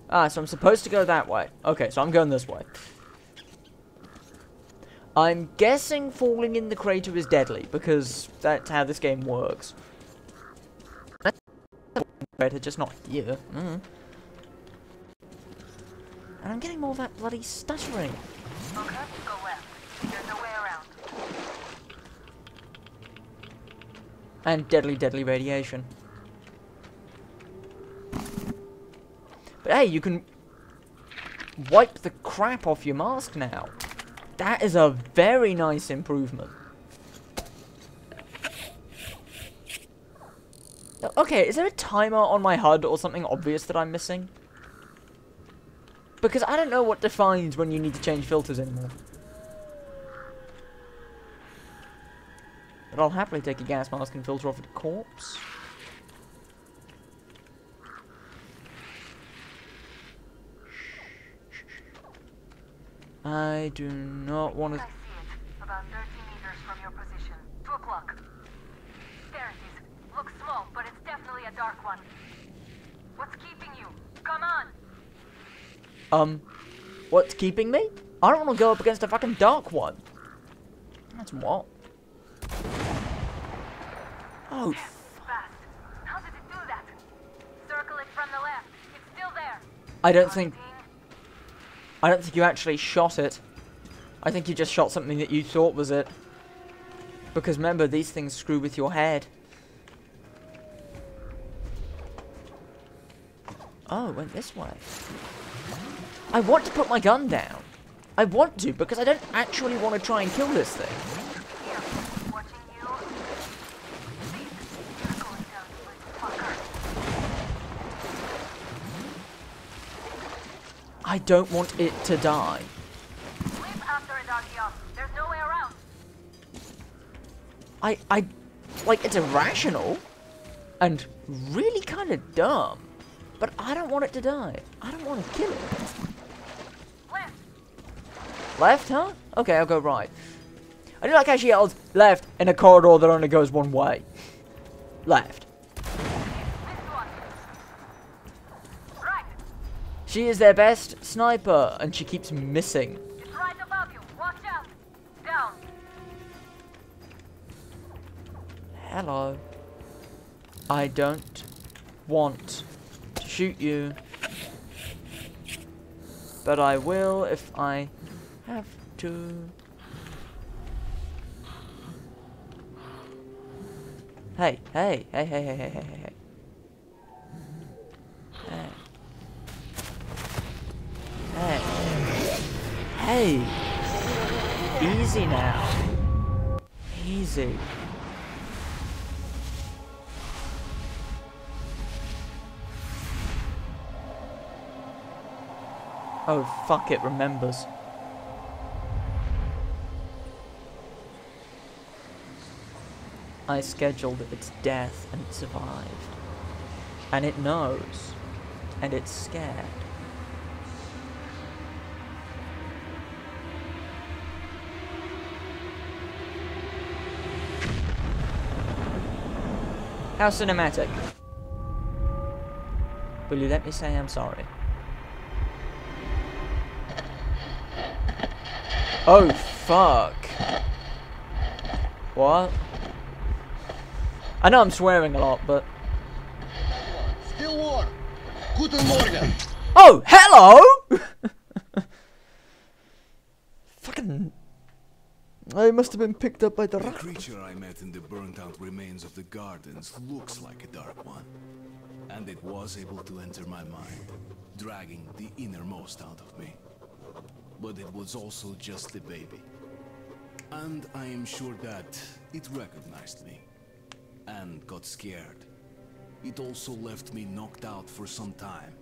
Ah, so I'm supposed to go that way. Okay, so I'm going this way. I'm guessing falling in the crater is deadly, because that's how this game works. Crater, just not here. Mm. And I'm getting more of that bloody stuttering. And deadly, deadly radiation. But hey, you can wipe the crap off your mask now. That is a very nice improvement. Okay, is there a timer on my HUD or something obvious that I'm missing? Because I don't know what defines when you need to change filters anymore. But I'll happily take a gas mask and filter off a corpse. I do not want to... I see it. About 30 meters from your position. 2 o'clock. There it is. Looks small, but it's definitely a dark one. What's keeping you? Come on! Um, what's keeping me? I don't want to go up against a fucking dark one. That's what? Oh. How. I don't think... I don't think you actually shot it. I think you just shot something that you thought was it. Because remember, these things screw with your head. Oh, it went this way. I want to put my gun down. I want to, because I don't actually want to try and kill this thing. I don't want it to die. It, no. I, I, like, it's irrational and really kind of dumb, but I don't want it to die. I don't want to kill it. Left. Huh? Okay, I'll go right. I do like how she yelled left in a corridor that only goes one way. Left. She is their best sniper, and she keeps missing. Right. Hello. I don't want to shoot you. But I will if I have to. Hey, hey, hey, hey, hey, hey, hey, hey. Hey. Hey. Hey. Easy now. Easy. Oh, fuck, it remembers. I scheduled its death and it survived. And it knows. And it's scared. How cinematic. Will you let me say I'm sorry? Oh, fuck. What? I know I'm swearing a lot, but... Still warm. Guten Morgen. Oh, hello! Fucking... I must have been picked up by the The creature I met in the burnt-out remains of the gardens looks like a dark one. And it was able to enter my mind, dragging the innermost out of me. But it was also just a baby. And I am sure that it recognized me. And got scared. It also left me knocked out for some time.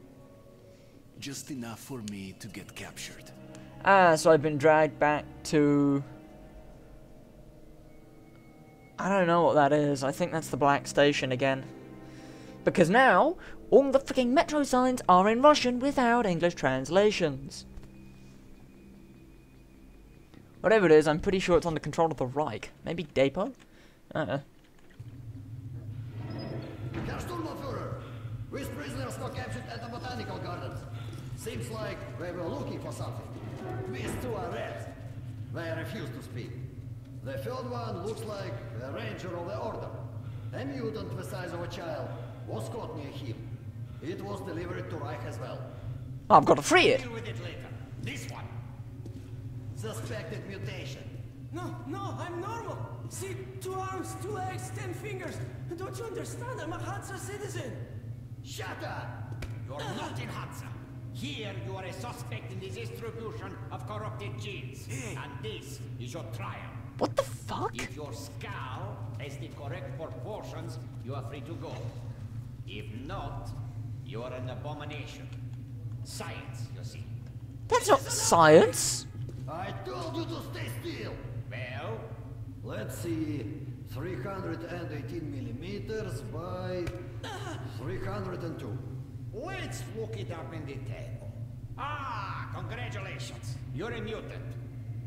Just enough for me to get captured. Ah, so I've been dragged back to... I don't know what that is. I think that's the Black Station again. Because now, all the freaking metro signs are in Russian without English translations. Whatever it is, I'm pretty sure it's under control of the Reich. Maybe Depot? Uh-uh. Herr Sturmbannführer! Which prisoners were captured at the Botanical Gardens? Seems like they were looking for something. These two are red. They refuse to speak. The third one looks like a ranger of the order. A mutant the size of a child was caught near him. It was delivered to Reich as well. I've got to free it. Deal with it later. This one. Suspected mutation. No, no, I'm normal. See, two arms, two legs, ten fingers. Don't you understand? I'm a Hansa citizen. Shut up! You're uh-huh. not in Hansa. Here you are a suspect in the distribution of corrupted genes. And this is your trial. What the fuck? If your skull has the correct proportions, you are free to go. If not, you are an abomination. Science, you see. That's not science. I told you to stay still. Well, Let's see. 318 millimeters by 302. let's look it up in the table. Ah, congratulations. You're a mutant.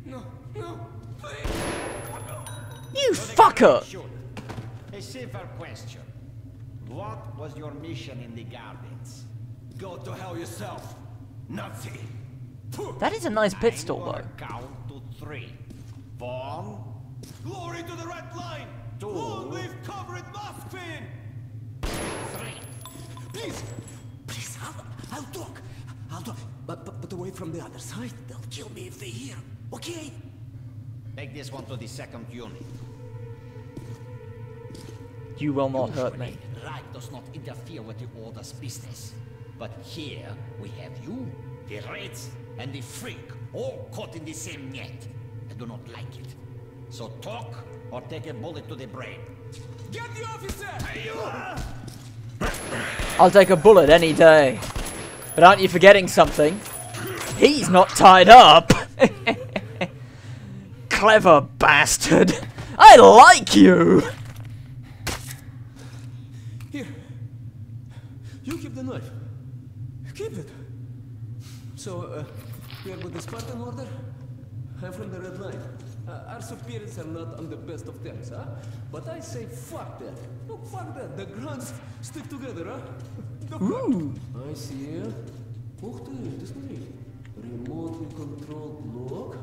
No, no, You fucker! A simple question. What was your mission in the gardens? Go to hell yourself, Nazi. That is a nice pit stall, though. Count to three. One, Glory to the red line. Two. Long live covered Moskvin. three. Please, please, I'll, I'll talk. I'll talk. But, but, but away from the other side. They'll kill me if they hear. Okay? Take this one to the second unit. You will not hurt me. Reich does not interfere with the Order's business. But here we have you, the Reds, and the Freak, all caught in the same net. I do not like it. So talk or take a bullet to the brain. Get the officer. Hey, you. I'll take a bullet any day. But aren't you forgetting something? He's not tied up. Clever bastard. I like you. Here. You keep the knife. Keep it. So, uh, you're with the Spartan Order? I'm from the Red Line. Uh, our superiors are not on the best of terms, huh? But I say fuck that. No, fuck that. The grunts stick together, huh? The fuck? I see. Ух ты, ты смотри. Remotely controlled lock.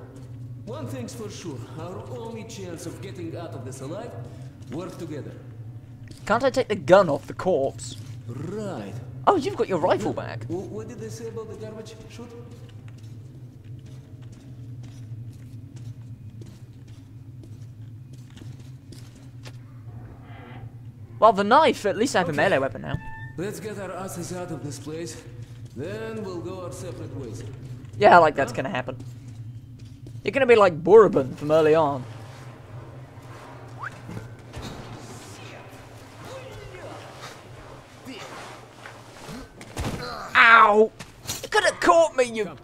One thing's for sure. Our only chance of getting out of this alive, work together. Can't I take the gun off the corpse? Right. Oh, you've got your rifle back. Wh- What did they say about the garbage chute? Well, the knife. At least I have a melee weapon now. Let's get our asses out of this place. Then we'll go our separate ways. Yeah, I like that's gonna happen. You're gonna be like Bourbon from early on. Ow! You could have caught me, you.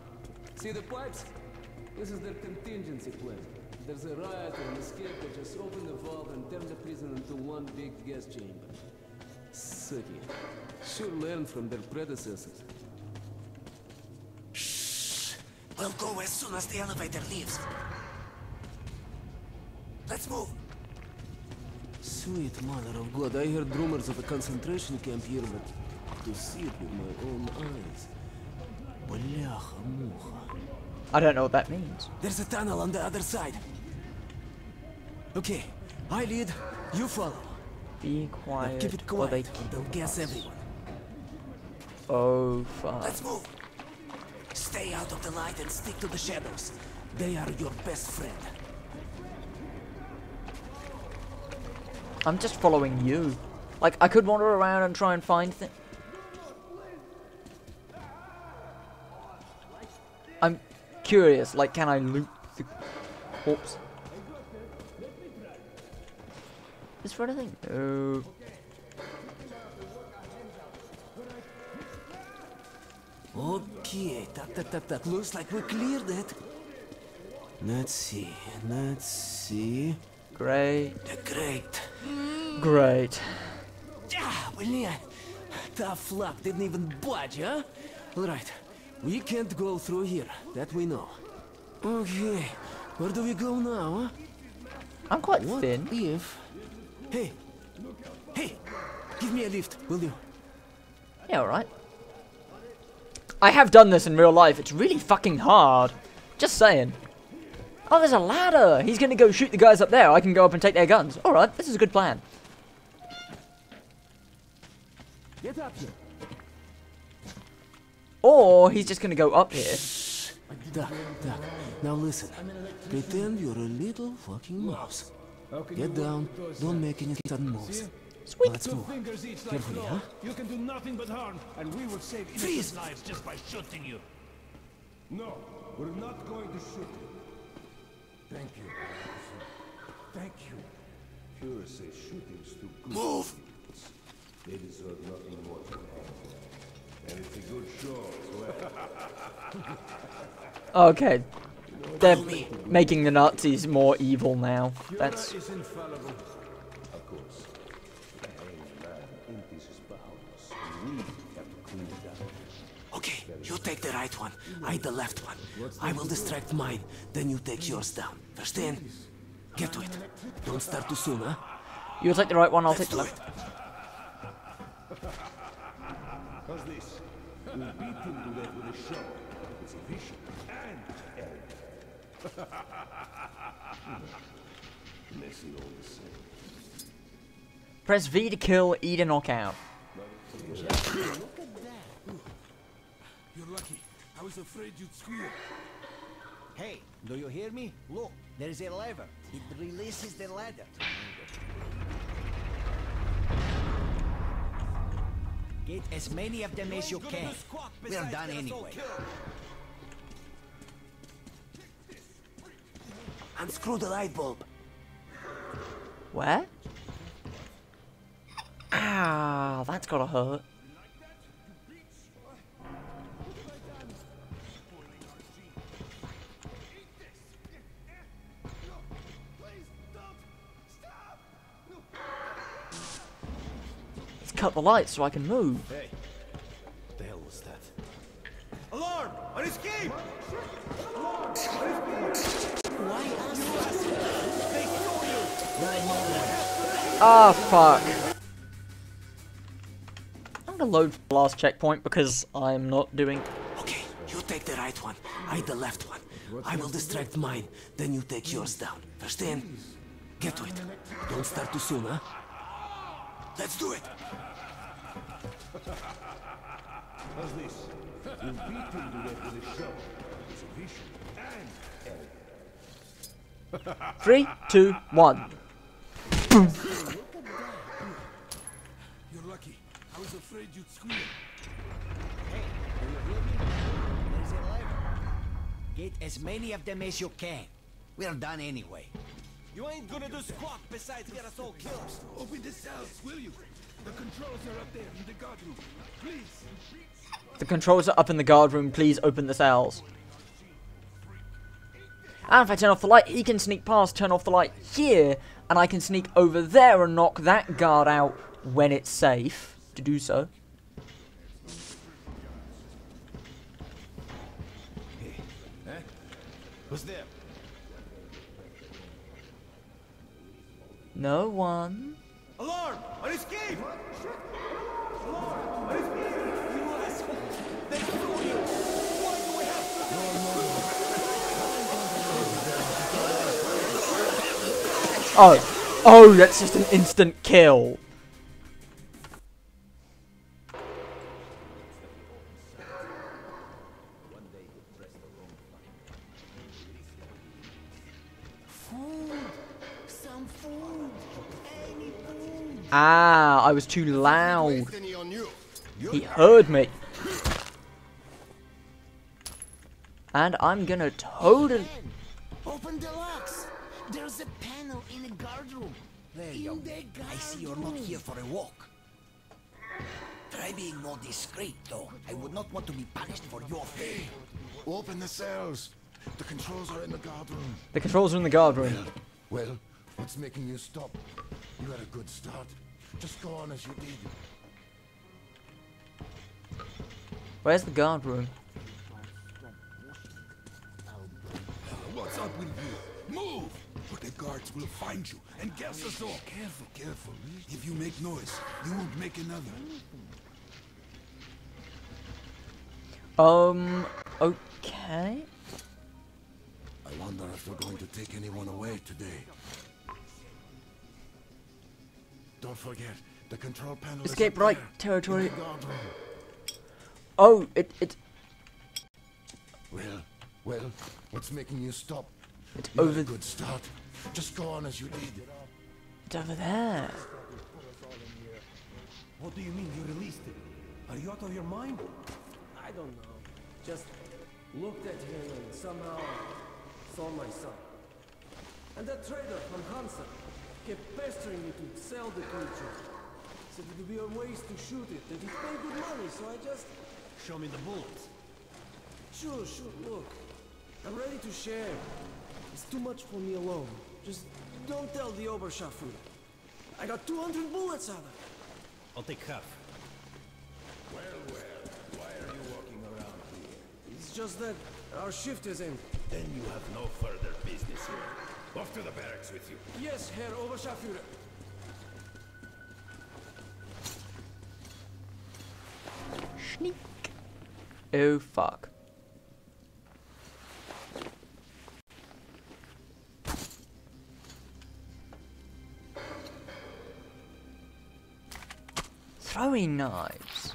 See the pipes? This is their contingency plan. There's a riot or an escape, they just open the valve and turn the into one big gas chamber. Soviet should learn from their predecessors. Shh! We'll go as soon as the elevator leaves. Let's move! Sweet mother of God, I heard rumors of a concentration camp here, but to see it with my own eyes... I don't know what that means. There's a tunnel on the other side. Okay, I lead, you follow. Be Now quiet. keep it they quiet, kill they'll us. everyone. Oh fuck. Let's move. Stay out of the light and stick to the shadows. They are your best friend. I'm just following you. Like I could wander around and try and find things. I'm curious. Like, can I loot the corpse? Is there anything? No. Okay, так, так, так, так. Looks like we cleared it. Let's see, let's see. Great. Great. Great. Ah, блин. Tough luck, didn't even budge, huh? Alright, we can't go through here, that we know. Okay, where do we go now, huh? I'm quite what thin. if... Hey, hey, Give me a lift, will you? Yeah, alright. I have done this in real life. It's really fucking hard. Just saying. Oh, there's a ladder. He's gonna go shoot the guys up there. I can go up and take their guns. Alright, this is a good plan. Get up here. Or he's just gonna go up here. Duck, duck. Now listen. Pretend you're a little fucking mouse. Get down. Don't make any sudden moves. Sweet. Let's move. Fingers each like Carefully, huh? You can do nothing but harm, and we will save innocent lives just by shooting you. No, we're not going to shoot you. Thank you. Thank you. Cure says shooting's too good. Move! They deserve nothing more than that. And it's a good show as well. Okay. They're making the Nazis more evil now. That's is infallible. Of course. The hanged man empties his bowels, and we have to clean it out. Okay, you take the right one. I the left one. I will distract mine. Then you take yours down. Understand? Get to it. Don't start too soon, huh? You'll take the right one, I'll take the left. How's this? We'll beat him to death with a show. It's efficient and elegant. Messy all the same. Press V to kill, E to knock out. Look at that. You're lucky. I was afraid you'd squeal. Hey, do you hear me? Look, there is a lever. It releases the ladder. Get as many of them as you can. We're done anyway. Unscrew the light bulb. Where? Ah, that's gotta hurt. Let's cut the lights so I can move. Hey, what the hell was that? Alarm! On escape! Ah, fuck. I'm gonna load the last checkpoint because I'm not doing. Okay, you take the right one. I the left one. I will distract mine. Then you take yours down. Understand? Get to it. Don't start too soon, huh? Let's do it. How's this? We'll beat him to death with a show. It's efficient and elegant. Three, two, one. You're lucky. I was afraid you'd squeal. Hey, do you hear me? There is a lever. Get as many of them as you can. We're done anyway. You ain't gonna do squat besides get us all killed. Open the cells, will you? The controls are up there in the guard room. Please. The controls are up in the guard room. Please open the cells. And if I turn off the light, he can sneak past, turn off the light here, and I can sneak over there and knock that guard out when it's safe to do so. Huh? Who's there? No one. Alarm! On escape! Oh, oh, that's just an instant kill. Ah, I was too loud. He heard me. And I'm gonna totally. Open the locks! There's a panel in the guard room. There in you the go. guard I see you're not here for a walk. Try being more discreet, though. I would not want to be punished for your failure. Open the cells. The controls are in the guard room. The controls are in the guard room. Well, what's making you stop? You had a good start. Just go on as you did. Where's the guard room? What's up with you? Or the guards will find you and gas us all. Careful, careful. If you make noise, you won't make another. Um, okay. I wonder if they're going to take anyone away today. Don't forget, the control panel Escape is right there, territory. in the guard room. Oh, it, it, Well, well, what's making you stop? It's over- a good start. Just go on as you did. it's over there. What do you mean you released it? Are you out of your mind? I don't know. Just looked at him and somehow saw my son. And that trader from Hansa kept pestering me to sell the creature. Said it would be a waste to shoot it, that he'd pay good money, so I just... Show me the bullets. Sure, sure, look. I'm ready to share. It's too much for me alone. Just don't tell the Oberscharführer. I got 200 bullets out of it. I'll take half. Well, well, why are you walking around here? It's just that our shift is in. Then you have no further business here. Off to the barracks with you. Yes, Herr Oberscharführer. Sneak. Oh, fuck. Throwing knives.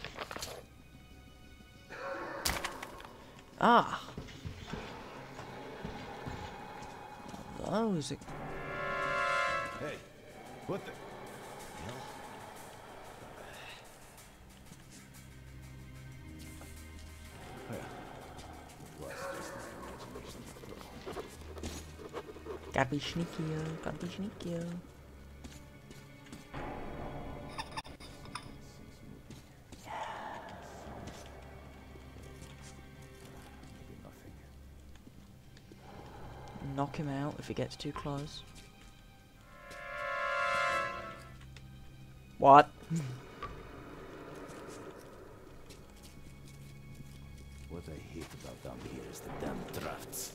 Ah. Those. Hey, what the? Gotta be sneakier, gotta be. Knock him out if he gets too close. What? What I hate about down here is the damn drafts.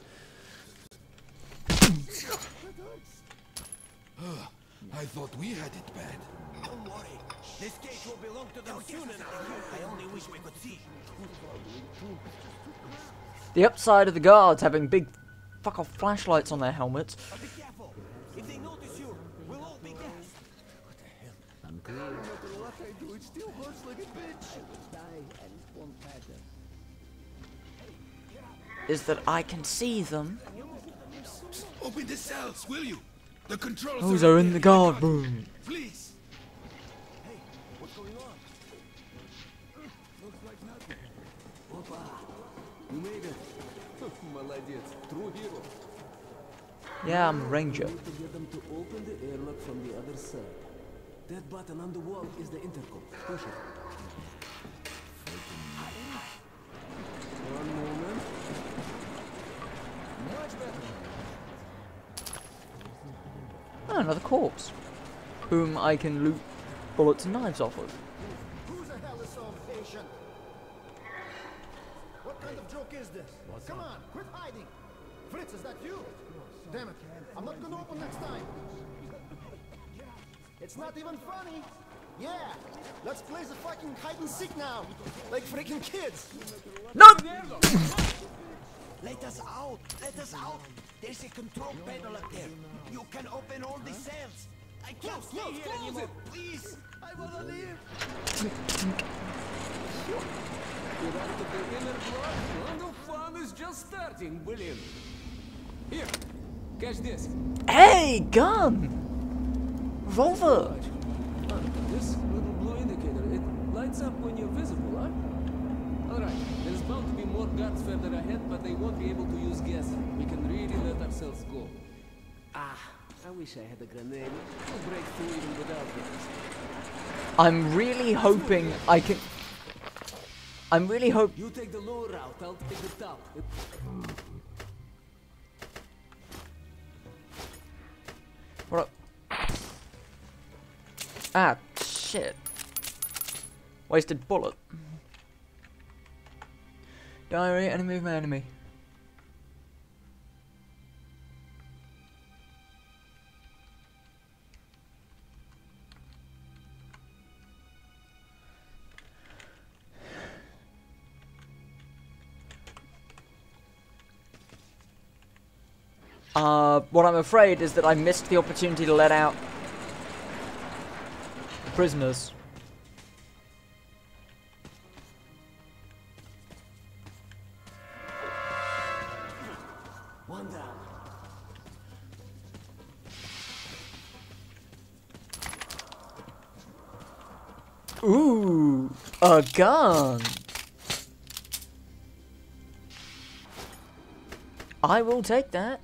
I thought we had it bad. Don't worry. This gate will belong to them soon enough. I only wish we could see. The upside of the guards having big fuck off flashlights on their helmets. Be careful. If they notice you, we'll all be gassed. Unclear. No matter what I do, it still hurts like a bitch. Is that I can see them. Open the cells, will you? The controls Those are are up in there the in guard room. Please. What's going on? Looks like nothing. Opa! You made it. Молодец. True hero. Yeah, I'm a ranger. To get them to open the airlock from the other side. That button on the wall is the intercom. Push it. One moment. Much better. Oh, another corpse. Whom I can loot bullets and knives off of. Is that you? Damn it. I'm not gonna open next time. It's not even funny. Yeah, let's play the fucking hide and seek now. Like freaking kids. No! Let us out! Let us out! There's a control panel up there. You can open all the cells. I can't Close, stay close, here close anymore. it. Please, I wanna live. Get out of the inner block. and the fun is just starting. Brilliant. Here, catch this. Hey, gun! Revolver! Uh, this little blue indicator, it lights up when you're visible, huh? Alright, there's bound to be more guards further ahead, but they won't be able to use gas. We can really let ourselves go. Ah, I wish I had a grenade. We'll break through even without gas. I'm really hoping I can. I'm really hope. You take the low route, I'll take the top. It- Ah, shit. Wasted bullet. Diary, enemy of my enemy. Uh, what I'm afraid is that I missed the opportunity to let out prisoners. One down. Ooh, a gun. I will take that.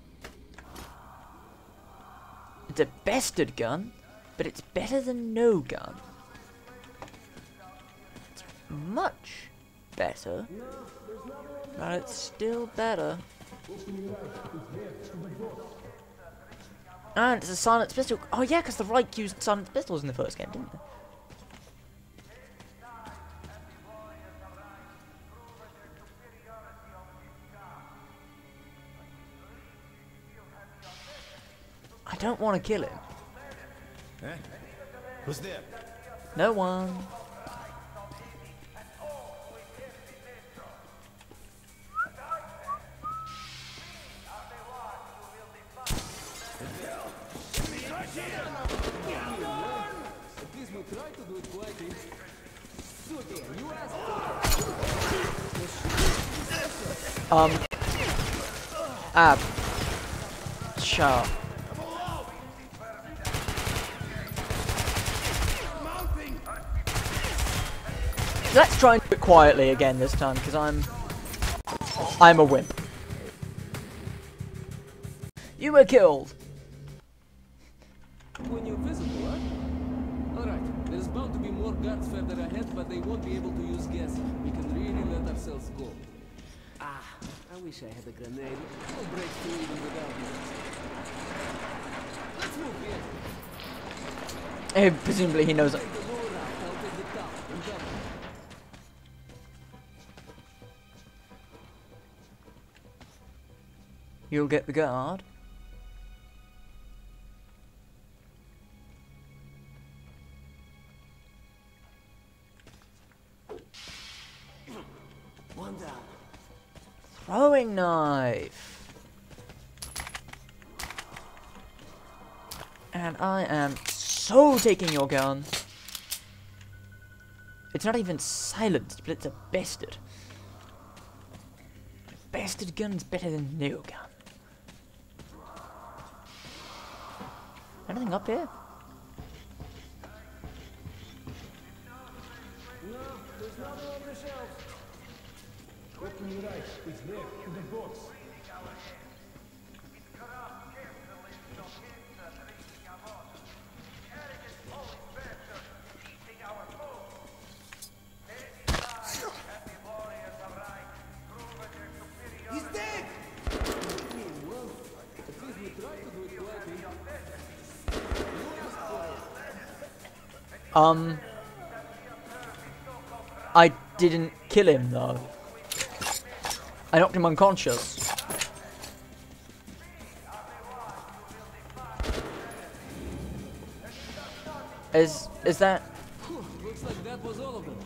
It's a Bastard gun, but it's better than no gun. It's much better, but it's still better. And it's a silenced pistol. Oh yeah, because the Reich used silenced pistols in the first game, didn't they? I don't want to kill him. Eh? Who's there? No one. At least we try to do it quietly. Suki, you asked Um. Ab. Shut up. Let's try and do it quietly again this time, because I'm... I'm a wimp. You were killed! when you're visible, huh? Alright, there's bound to be more guards further ahead, but they won't be able to use gas. We can really let ourselves go. Ah, I wish I had a grenade. We'll break through even without it. Let's move in. Eh, presumably he knows... You'll get the guard. One down. Throwing knife. And I am so taking your gun. It's not even silenced, but it's a Bastard. Bastard gun's better than no gun. Anything up here? No, there's nothing on the. It's there, in the box. Um. I didn't kill him though. I knocked him unconscious. Is is that Looks like that was all of them.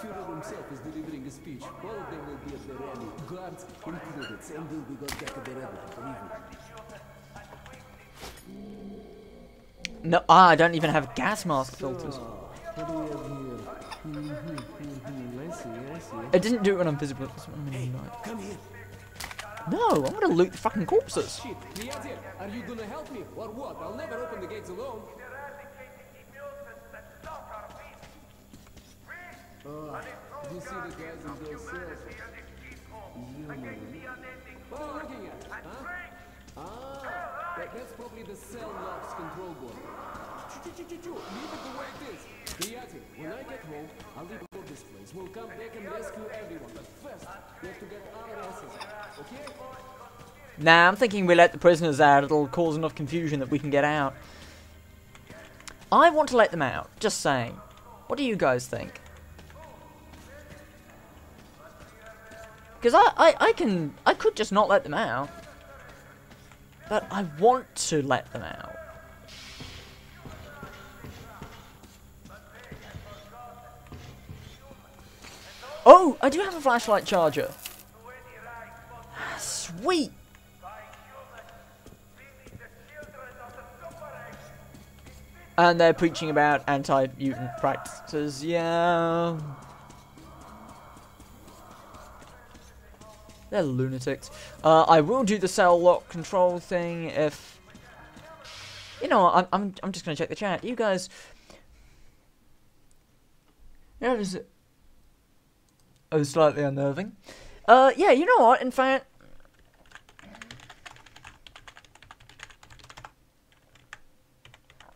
Führer himself is delivering a speech. All of them will be at the rally. Guards included. Same deal we got back at the line, believe me. No? Ah, I don't even have gas mask filters. What do we have here? I see, I see. It didn't do it when I'm visible. In. Come here. No, I'm gonna loot the fucking corpses. Shit, are you gonna help me or what? I'll never open the gates alone. Oh, you see the guys in cells? Human. What are you looking at? Huh? Ah, that's probably the cell locks control board. Leave it the way it is. When I get home, I'll leave this place. We'll come back and rescue everyone. But first, we have to get our asses out, okay? Nah, I'm thinking we let the prisoners out. It'll cause enough confusion that we can get out. I want to let them out. Just saying. What do you guys think? Because I, I, I can... I could just not let them out. But I want to let them out. Oh, I do have a flashlight charger. Sweet! And they're preaching about anti-mutant practices, yeah. They're lunatics. Uh, I will do the cell lock control thing if... You know what, I'm, I'm, I'm just going to check the chat. You guys... Yeah, it... Oh, slightly unnerving. Uh, yeah, you know what, in fact...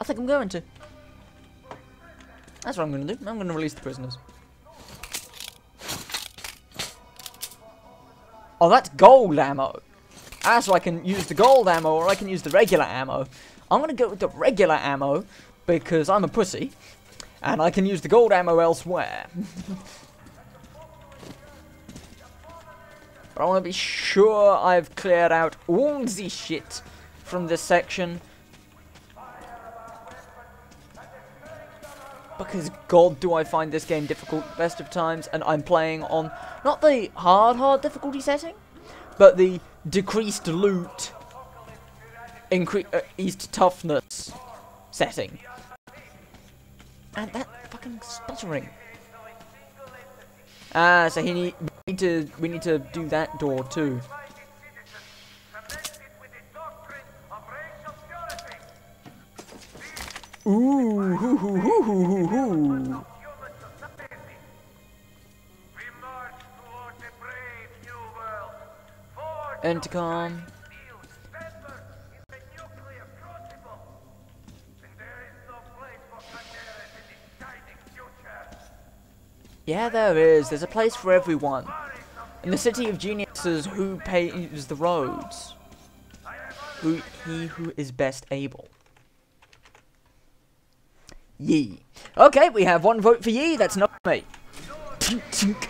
I think I'm going to. That's what I'm going to do. I'm going to release the prisoners. Oh, that's gold ammo. Ah, so I can use the gold ammo or I can use the regular ammo. I'm going to go with the regular ammo because I'm a pussy. And I can use the gold ammo elsewhere. but I want to be sure I've cleared out all the shit from this section. Because god do I find this game difficult? Best of times and I'm playing on not the hard hard difficulty setting but the decreased loot increased toughness setting. And that fucking stuttering. Ah so he need, we need to we need to do that door too Ooh, hoo. Yeah, there is. There's a place for everyone. In the city of geniuses, who pays the roads? Who, he who is best able. Yee. Okay, we have one vote for Yee. That's not me. Tink, tink.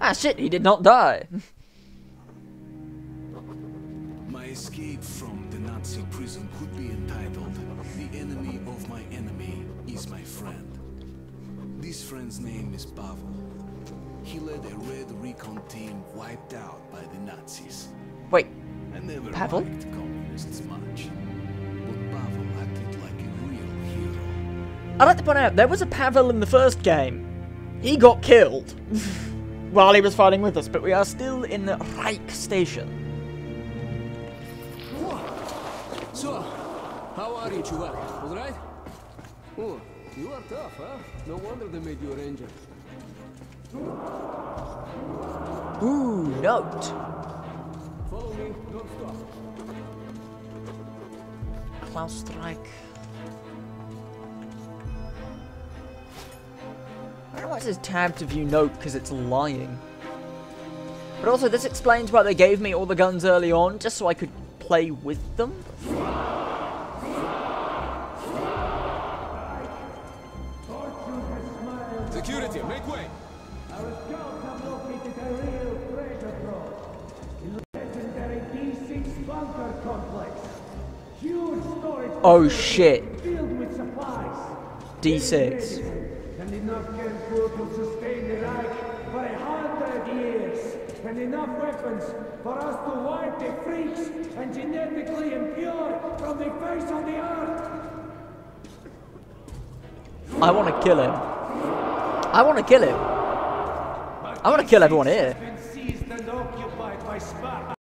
Ah shit, he did not die. friend's name is Pavel. He led a Red Recon team wiped out by the Nazis. Wait, I never Pavel? liked communists much. But Pavel acted like a real hero. I'd like to point out, there was a Pavel in the first game. He got killed while he was fighting with us, but we are still in the Reich station. So, how are you, Chuvak? All right? Oh, you are tough, huh? No wonder they made you a ranger. Ooh, note. Follow me, don't stop. Klaus Strike. I don't know why it says tab to view note, because it's lying. But also, this explains why they gave me all the guns early on, just so I could play with them. Security, make way! Our scouts have located a real treasure trove. The legendary D6 bunker complex. Huge storage Oh, shit. Filled with supplies. D6. And enough canned food to sustain the Reich for a hundred years. And enough weapons for us to wipe the freaks and genetically impure from the face of the earth. I want to kill him. I want to kill him. I want to kill everyone here. been seized and occupied by Sparta.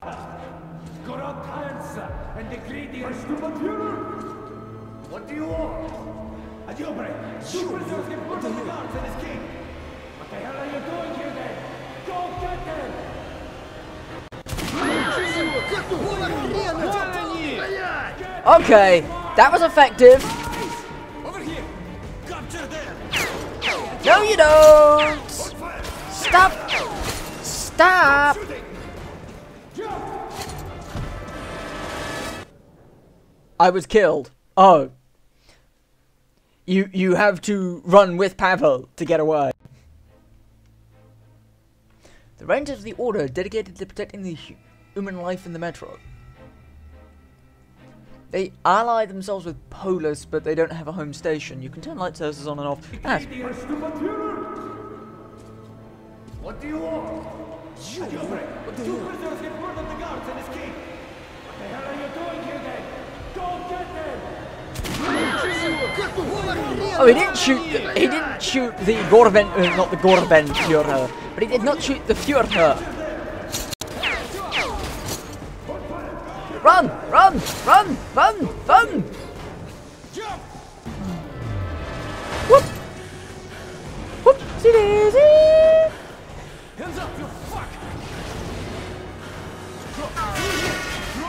Corrupt Hansa and the greedy Stubenführer. What do you want? A jailbreak. Two prisoners get put in the guards and his king. What the hell are you doing here then? Go get them! Okay, that was effective. No, you don't. Stop. Stop. I was killed. Oh. You you have to run with Pavel to get away. The Rangers of the Order dedicated to protecting the human life in the metro. They ally themselves with Polis, but they don't have a home station. You can turn light sources on and off. That's Führer! What do you want? You! What the Two prisoners get murdered the guards and escape! What the hell are you doing here then? Go get them! Oh, he didn't shoot. The, he didn't shoot the Gorben, uh, not the Gorben Führer, but he did not shoot the Führer. Run! Run! Run! Run! Run! Jump! Whoop! Whoop! See daisy! Hands up, you fuck!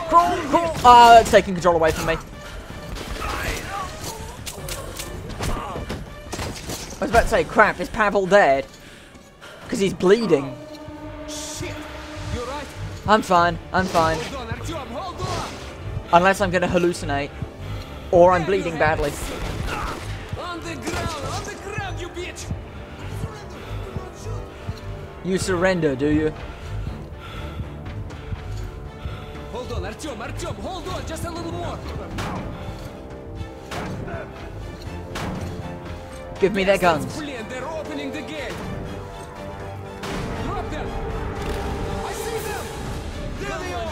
Crawl! Crawl! Ah, it's taking control away from me. I was about to say, crap, is Pavel dead? Because he's bleeding. Shit! Right? I'm fine, I'm fine. Hold on, Artyom, hold on! Unless I'm gonna hallucinate. Or I'm bleeding badly. On the ground, on the ground, you bitch! You surrender, do you? Hold on, Artyom, Artyom, hold on, just a little more! Give me their Yes, guns. Brilliant, they're opening the gate! Drop them! I see them! There they are!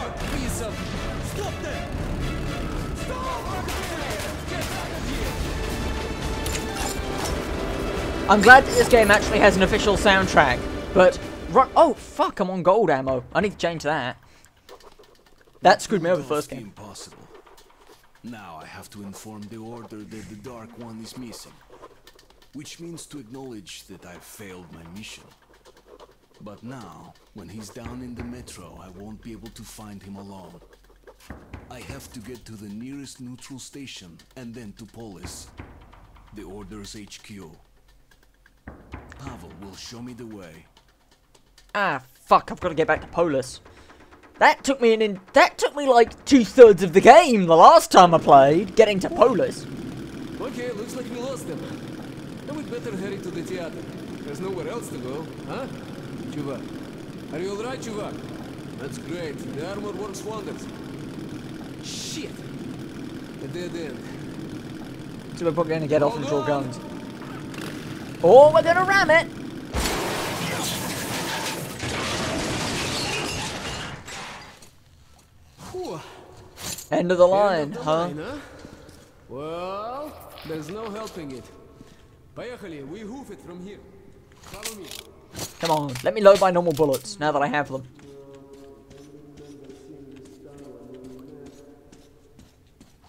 I'm glad that this game actually has an official soundtrack, but oh fuck, I'm on gold ammo. I need to change that. That screwed me over the first game. Impossible. Now I have to inform the Order that the Dark One is missing. Which means to acknowledge that I've failed my mission. But now, when he's down in the metro, I won't be able to find him alone. I have to get to the nearest neutral station and then to Polis, the Order's HQ. Pavel will show me the way. Ah fuck, I've got to get back to Polis. That took me an in- that took me like two thirds of the game the last time I played, getting to Polis. Okay, looks like we lost them. Now we'd better hurry to the theater. There's nowhere else to go, huh? Chuvak. Are you alright, Chuvak? That's great. The armor works wonders. Shit! A dead end. So we're probably gonna get off and draw guns. Or we're gonna ram it! Whew. End of the End line, of the huh? line, huh? Well, there's no helping it. Поехали, we hoof it from here. Follow me. Come on, let me load my normal bullets now that I have them.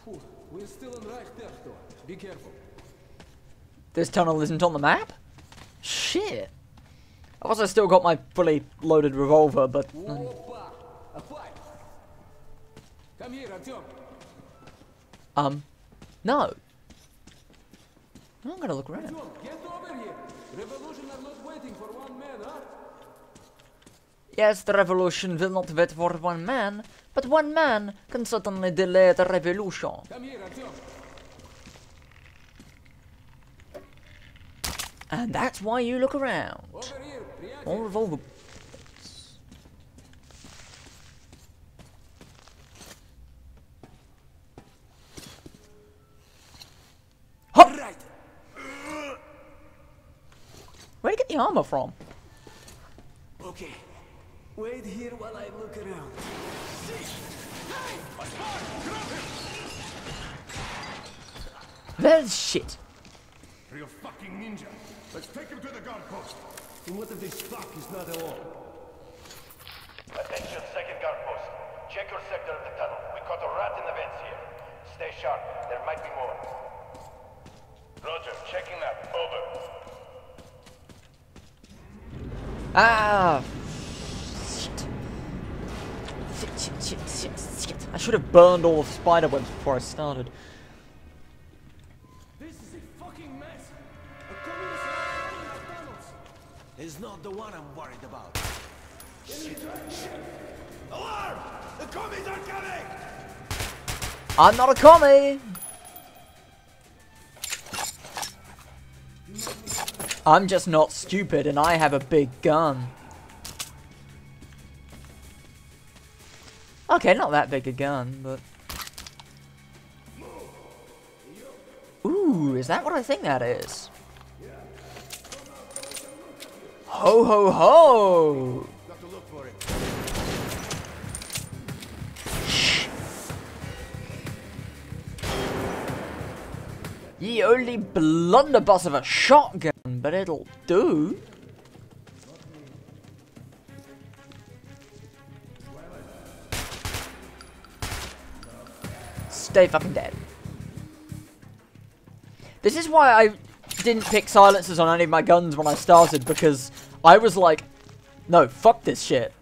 Whew. We're still in Reich territory. Be careful. This tunnel isn't on the map? Shit. I've also still got my fully loaded revolver, but... Um. um no. I'm gonna look around. Yes, the revolution will not wait for one man, but one man can certainly delay the revolution. And that's why you look around. More revolver Where'd you get the armor from? Okay. Wait here while I look around. There's shit. Real fucking ninja. Let's take him to the guard post. And what if this fuck is not at all? Attention, second guard post. Check your sector of the tunnel. We caught a rat in the vents here. Stay sharp. There might be more. Roger. Checking that. Over. Ah! Shit. Shit, shit, shit, shit, shit. I should have burned all the spider webs before I started. Is not the one I'm worried about. Alarm! The commies are coming! I'm not a commie! I'm just not stupid and I have a big gun. Okay, not that big a gun, but... Ooh, is that what I think that is? Ho ho ho! Ye only blunderbuss of a shotgun, but it'll do. Stay fucking dead. This is why I didn't pick silencers on any of my guns when I started, because I was like, no, fuck this shit.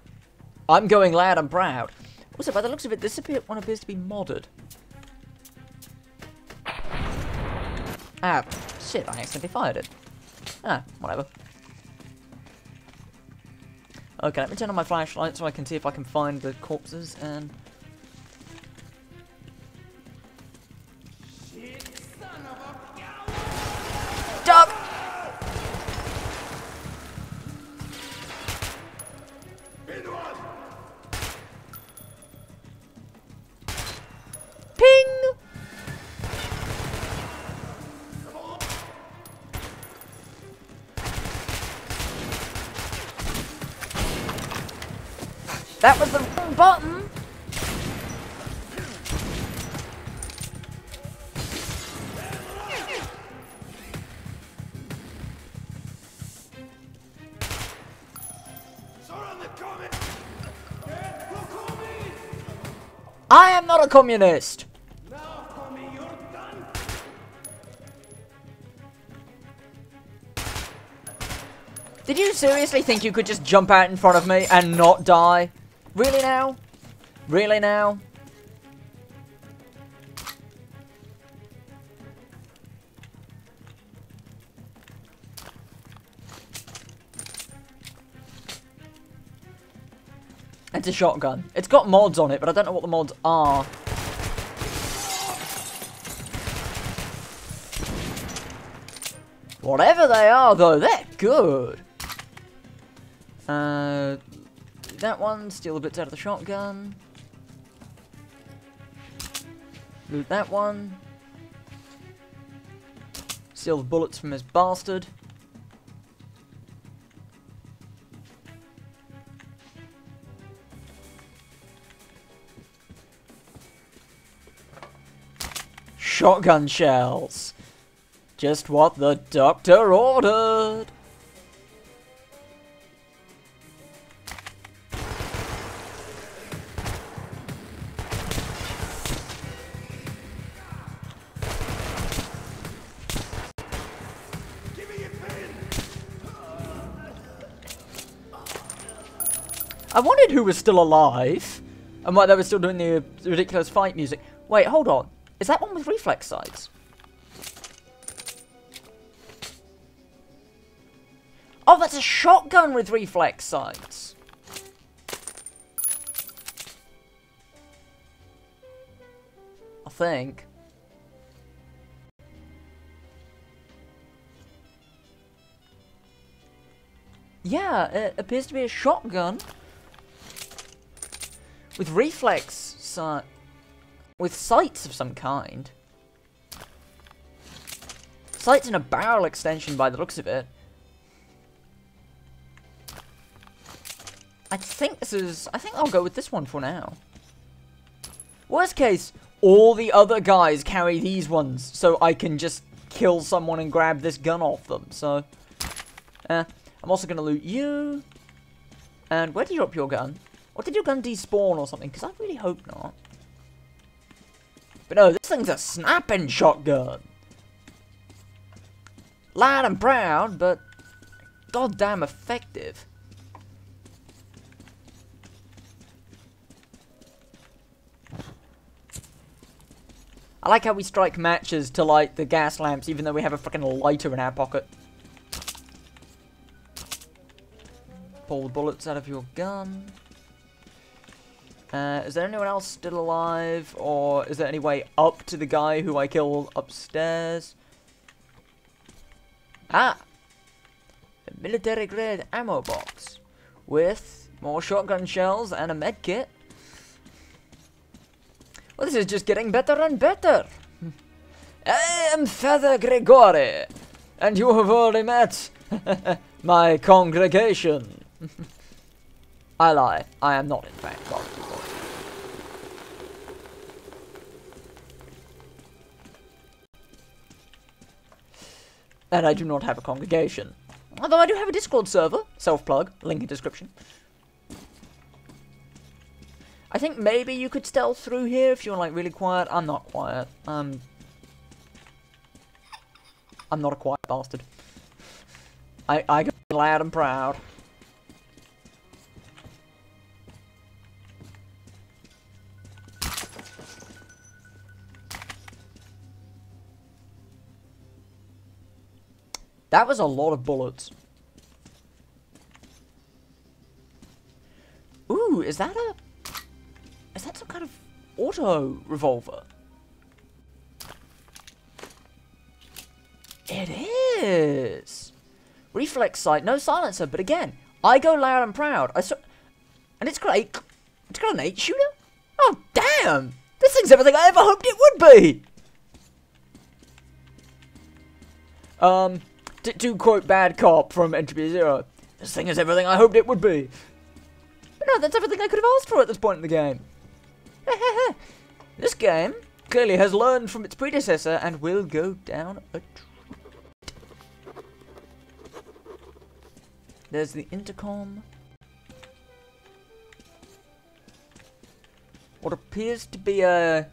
I'm going loud and proud. Also, by the looks of it, this one appears to be modded. Ah, shit, I accidentally fired it. Ah, whatever. Okay, let me turn on my flashlight so I can see if I can find the corpses and... I am not a communist! Did you seriously think you could just jump out in front of me and not die? Really now? Really now? It's a shotgun. It's got mods on it, but I don't know what the mods are. Whatever they are, though, they're good. Uh, that one, steal the bits out of the shotgun. Loot that one. Steal the bullets from this bastard. Shotgun shells. Just what the doctor ordered. I wondered who was still alive. And why they were still doing the ridiculous fight music. Wait, hold on. Is that one with reflex sights? Oh, that's a shotgun with reflex sights. I think. Yeah, it appears to be a shotgun with reflex with sights of some kind. Sights and a barrel extension by the looks of it. I think this is... I think I'll go with this one for now. Worst case, all the other guys carry these ones, so I can just kill someone and grab this gun off them, so... Eh. I'm also going to loot you. And where did you drop your gun? Or did your gun despawn or something? Because I really hope not. But no, this thing's a snapping shotgun. Loud and proud, but goddamn effective. I like how we strike matches to light the gas lamps even though we have a freaking lighter in our pocket. Pull the bullets out of your gun. Uh, is there anyone else still alive? Or is there any way up to the guy who I killed upstairs? Ah! a military grade ammo box with more shotgun shells and a med kit. Well, this is just getting better and better. I am Father Gregory, and you have already met my congregation. I lie. I am not, in fact, And I do not have a congregation. Although I do have a Discord server. Self-plug. Link in description. I think maybe you could stealth through here if you're like really quiet. I'm not quiet. Um, I'm not a quiet bastard. I I go loud and proud. That was a lot of bullets. Ooh, is that a... Is that some kind of auto revolver? It is! Reflex sight, no silencer, but again, I go loud and proud. I saw... And it's great. It's got an 8 shooter? Oh, damn! This thing's everything I ever hoped it would be! Um, to, to quote Bad Cop from Entropy Zero, this thing is everything I hoped it would be. But no, that's everything I could have asked for at this point in the game. this game clearly has learned from its predecessor and will go down a treat. There's the intercom. What appears to be a...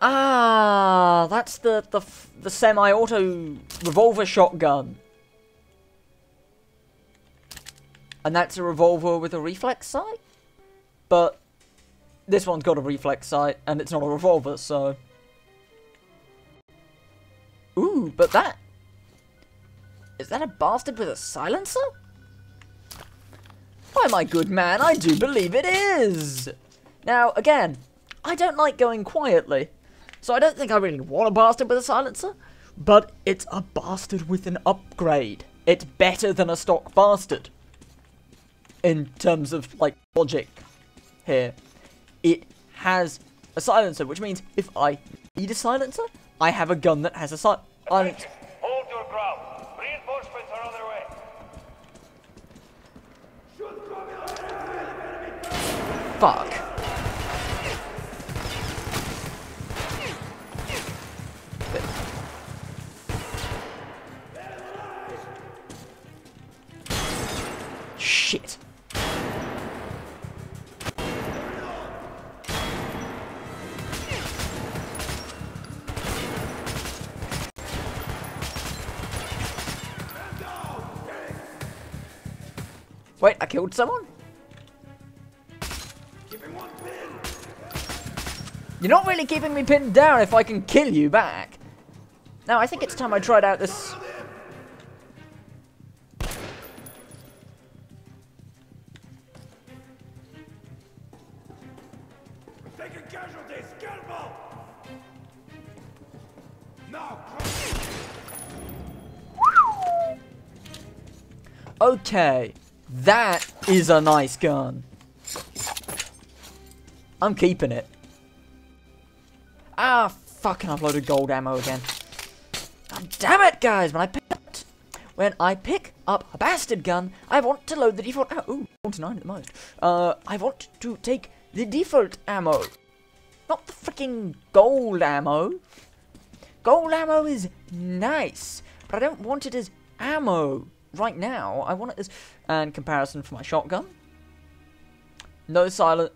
Ah, that's the, the, the semi-auto revolver shotgun. And that's a revolver with a reflex sight? But this one's got a reflex sight, and it's not a revolver, so... Ooh, but that... Is that a bastard with a silencer? Why, my good man, I do believe it is! Now, again, I don't like going quietly, so I don't think I really want a bastard with a silencer, but it's a bastard with an upgrade. It's better than a stock bastard. In terms of, like, logic here. It has a silencer, which means if I need a silencer, I have a gun that has a silencer. Hold your ground. Reinforcements are on their way. Fuck. Shit. Wait, I killed someone? You're not really keeping me pinned down if I can kill you back. Now, I think it's time I tried out this... Okay, that is a nice gun. I'm keeping it. Ah, fucking I've loaded gold ammo again. God damn it, guys! When I pick up, when I pick up a bastard gun, I want to load the default. Oh, ooh, 49 at the most. Uh, I want to take the default ammo, not the freaking gold ammo. Gold ammo is nice, but I don't want it as ammo right now. I want it as and comparison for my shotgun. No silent,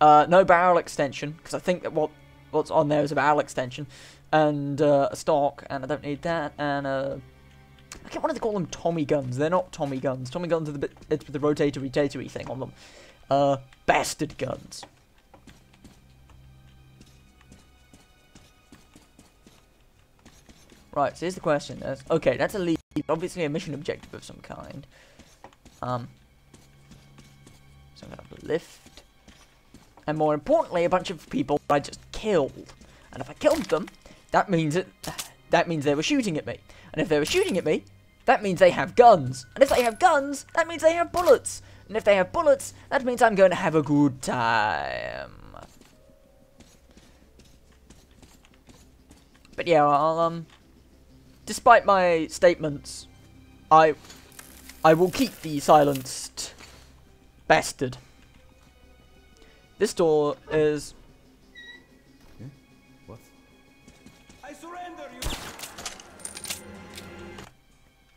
uh, no barrel extension because I think that what what's on there is a barrel extension and uh, a stock, and I don't need that. And uh, I keep wanting to call them Tommy guns. They're not Tommy guns. Tommy guns are the bit it's with the rotatory tatory thing on them. Uh, bastard guns. Right, so here's the question. Okay, that's a lead. Obviously a mission objective of some kind. Um, some kind of lift. And more importantly, a bunch of people I just killed. And if I killed them, that means it. That means they were shooting at me. And if they were shooting at me, that means they have guns. And if they have guns, that means they have bullets. And if they have bullets, that means I'm going to have a good time. But yeah, I'll, um... Despite my statements, I... I will keep the silenced bastard. This door is... What? I surrender you!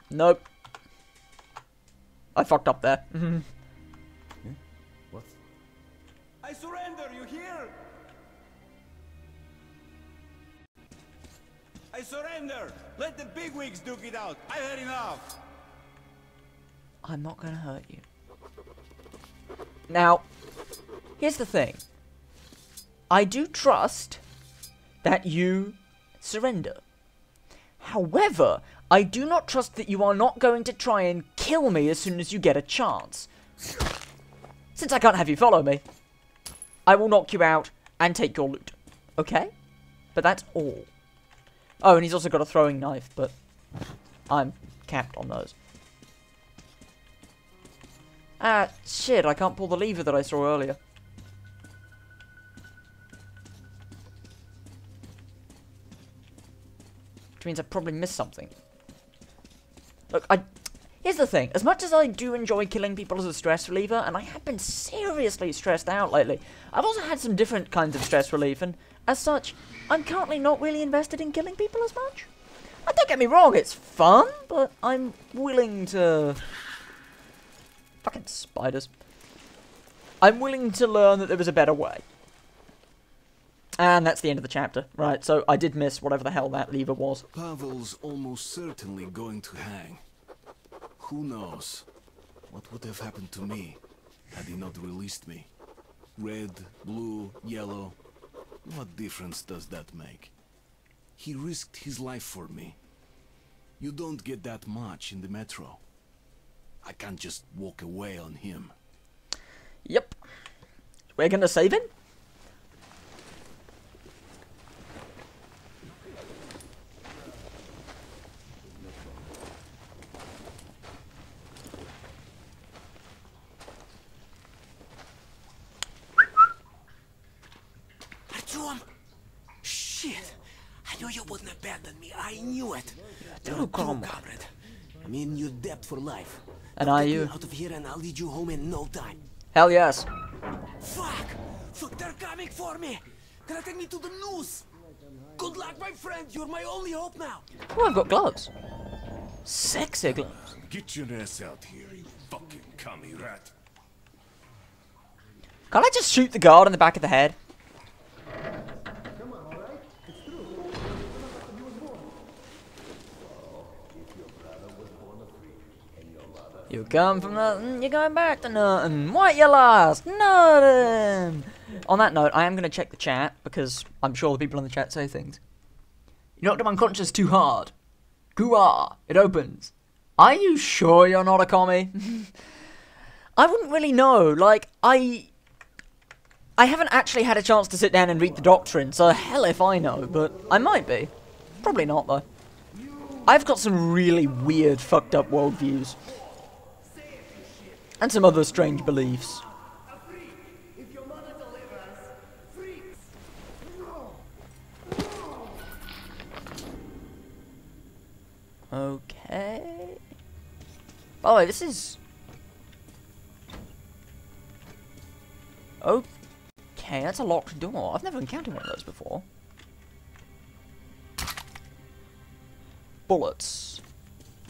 Nope. I fucked up there. What? I surrender, surrender! Let the bigwigs duke it out! I've had enough! I'm not gonna hurt you. Now, here's the thing. I do trust that you surrender. However, I do not trust that you are not going to try and kill me as soon as you get a chance. Since I can't have you follow me, I will knock you out and take your loot. Okay? But that's all. Oh, and he's also got a throwing knife, but I'm capped on those. Ah, shit, I can't pull the lever that I saw earlier. Which means I probably missed something. Look, I... Here's the thing. As much as I do enjoy killing people as a stress reliever, and I have been seriously stressed out lately, I've also had some different kinds of stress relief, and as such, I'm currently not really invested in killing people as much. Uh, don't get me wrong, it's fun, but I'm willing to... Fucking spiders. I'm willing to learn that there was a better way. And that's the end of the chapter. Right, so I did miss whatever the hell that lever was. Pavel's almost certainly going to hang. Who knows? What would have happened to me had he not released me? Red, blue, yellow. What difference does that make? He risked his life for me. You don't get that much in the metro. I can't just walk away on him. Yep. We're gonna save him? Artyom! Shit! I knew you wouldn't abandon me. I knew it. You're You're a a true comrade. comrade. I'm in your debt for life. And Now are get you? out of here and I'll lead you home in no time. Hell yes. Fuck! Fuck, they're coming for me! Gonna take me to the noose! Good luck, my friend! You're my only hope now! Oh, I've got gloves. Sexy gloves. Get your ass out here, you fucking commie rat. Can't I just shoot the guard in the back of the head? You come from nothing, mm, you're going back to nothing. Mm, what you lost? Nothing. On that note, I am going to check the chat because I'm sure the people in the chat say things. You knocked him unconscious too hard. Gooah! It opens. Are you sure you're not a commie? I wouldn't really know. Like, I. I haven't actually had a chance to sit down and read the doctrine, so hell if I know, but I might be. Probably not, though. I've got some really weird, fucked up worldviews. And some other strange beliefs. Okay. By the way, this is... Okay, that's a locked door. I've never encountered one of those before. Bullets.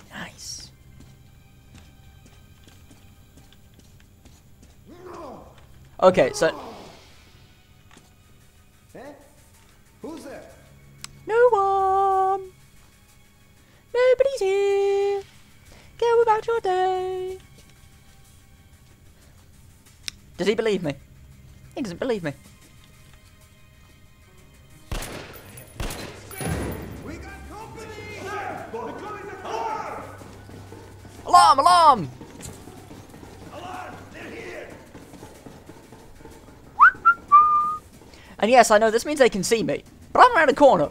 Nice. Okay, so... Eh? Who's there? No one! Nobody's here! Go about your day! Does he believe me? He doesn't believe me. Alarm! Alarm! And yes, I know this means they can see me, but I'm around a corner.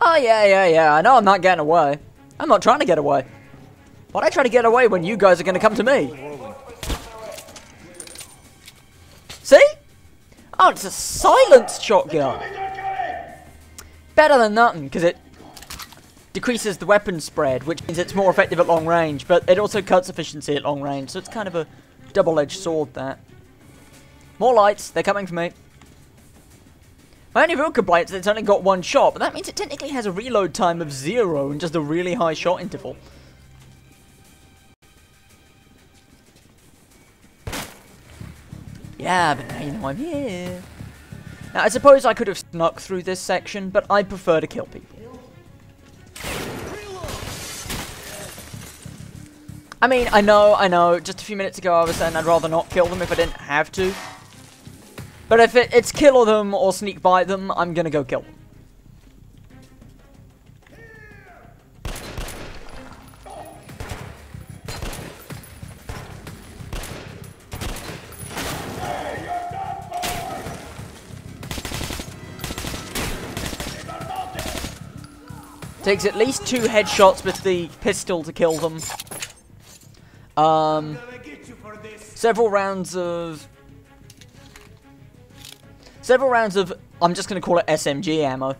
Oh, yeah, yeah, yeah. I know I'm not getting away. I'm not trying to get away. Why'd I try to get away when you guys are going to come to me? See? Oh, it's a silenced shotgun. Better than nothing, because it decreases the weapon spread, which means it's more effective at long range, but it also cuts efficiency at long range, so it's kind of a double-edged sword, that. More lights, they're coming for me. My only real complaint is it's only got one shot, but that means it technically has a reload time of zero and just a really high shot interval. Yeah, but now you know I'm here. Now, I suppose I could have snuck through this section, but I prefer to kill people. I mean, I know, I know, just a few minutes ago I was saying I'd rather not kill them if I didn't have to. But if it, it's kill them or sneak by them, I'm gonna go kill them. Takes at least two headshots with the pistol to kill them. Um, several rounds of... Several rounds of, I'm just going to call it SMG ammo.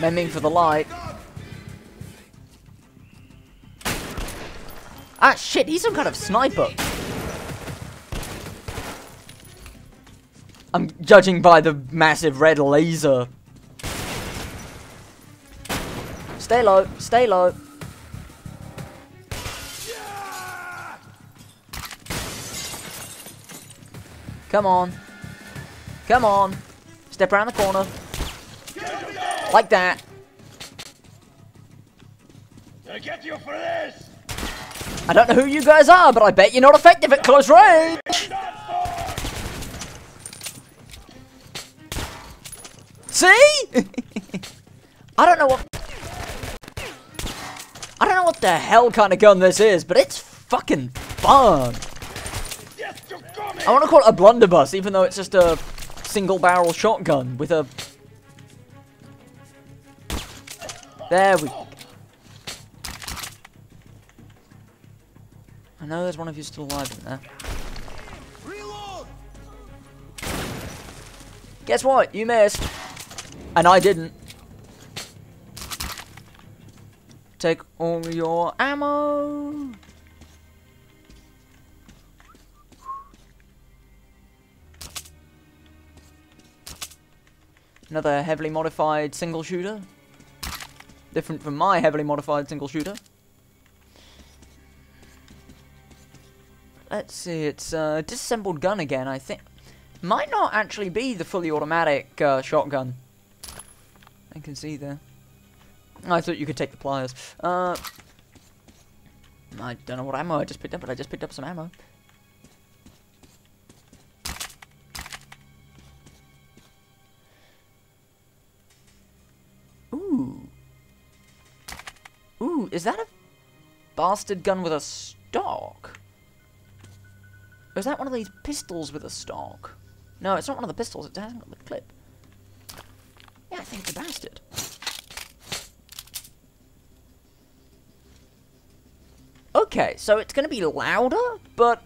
Mending for the light. Ah, shit, he's some kind of sniper. I'm judging by the massive red laser. Stay low, stay low. Come on. Come on. Step around the corner. Like that. I get you for this! I don't know who you guys are, but I bet you're not effective at close range. See? I don't know what... I don't know what the hell kind of gun this is, but it's fucking fun. I want to call it a blunderbuss, even though it's just a single barrel shotgun with a... There we go. I know there's one of you still alive in there. Guess what? You missed. And I didn't. Take all your ammo. Another heavily modified single shooter. Different from my heavily modified single shooter. Let's see, it's a disassembled gun again, I think. Might not actually be the fully automatic uh, shotgun. I can see there. I thought you could take the pliers. Uh, I don't know what ammo I just picked up, but I just picked up some ammo. Ooh. Ooh, is that a bastard gun with a stock? Or is that one of these pistols with a stock? No, it's not one of the pistols. It hasn't got the clip. Yeah, I think it's a bastard. Okay, so it's going to be louder, but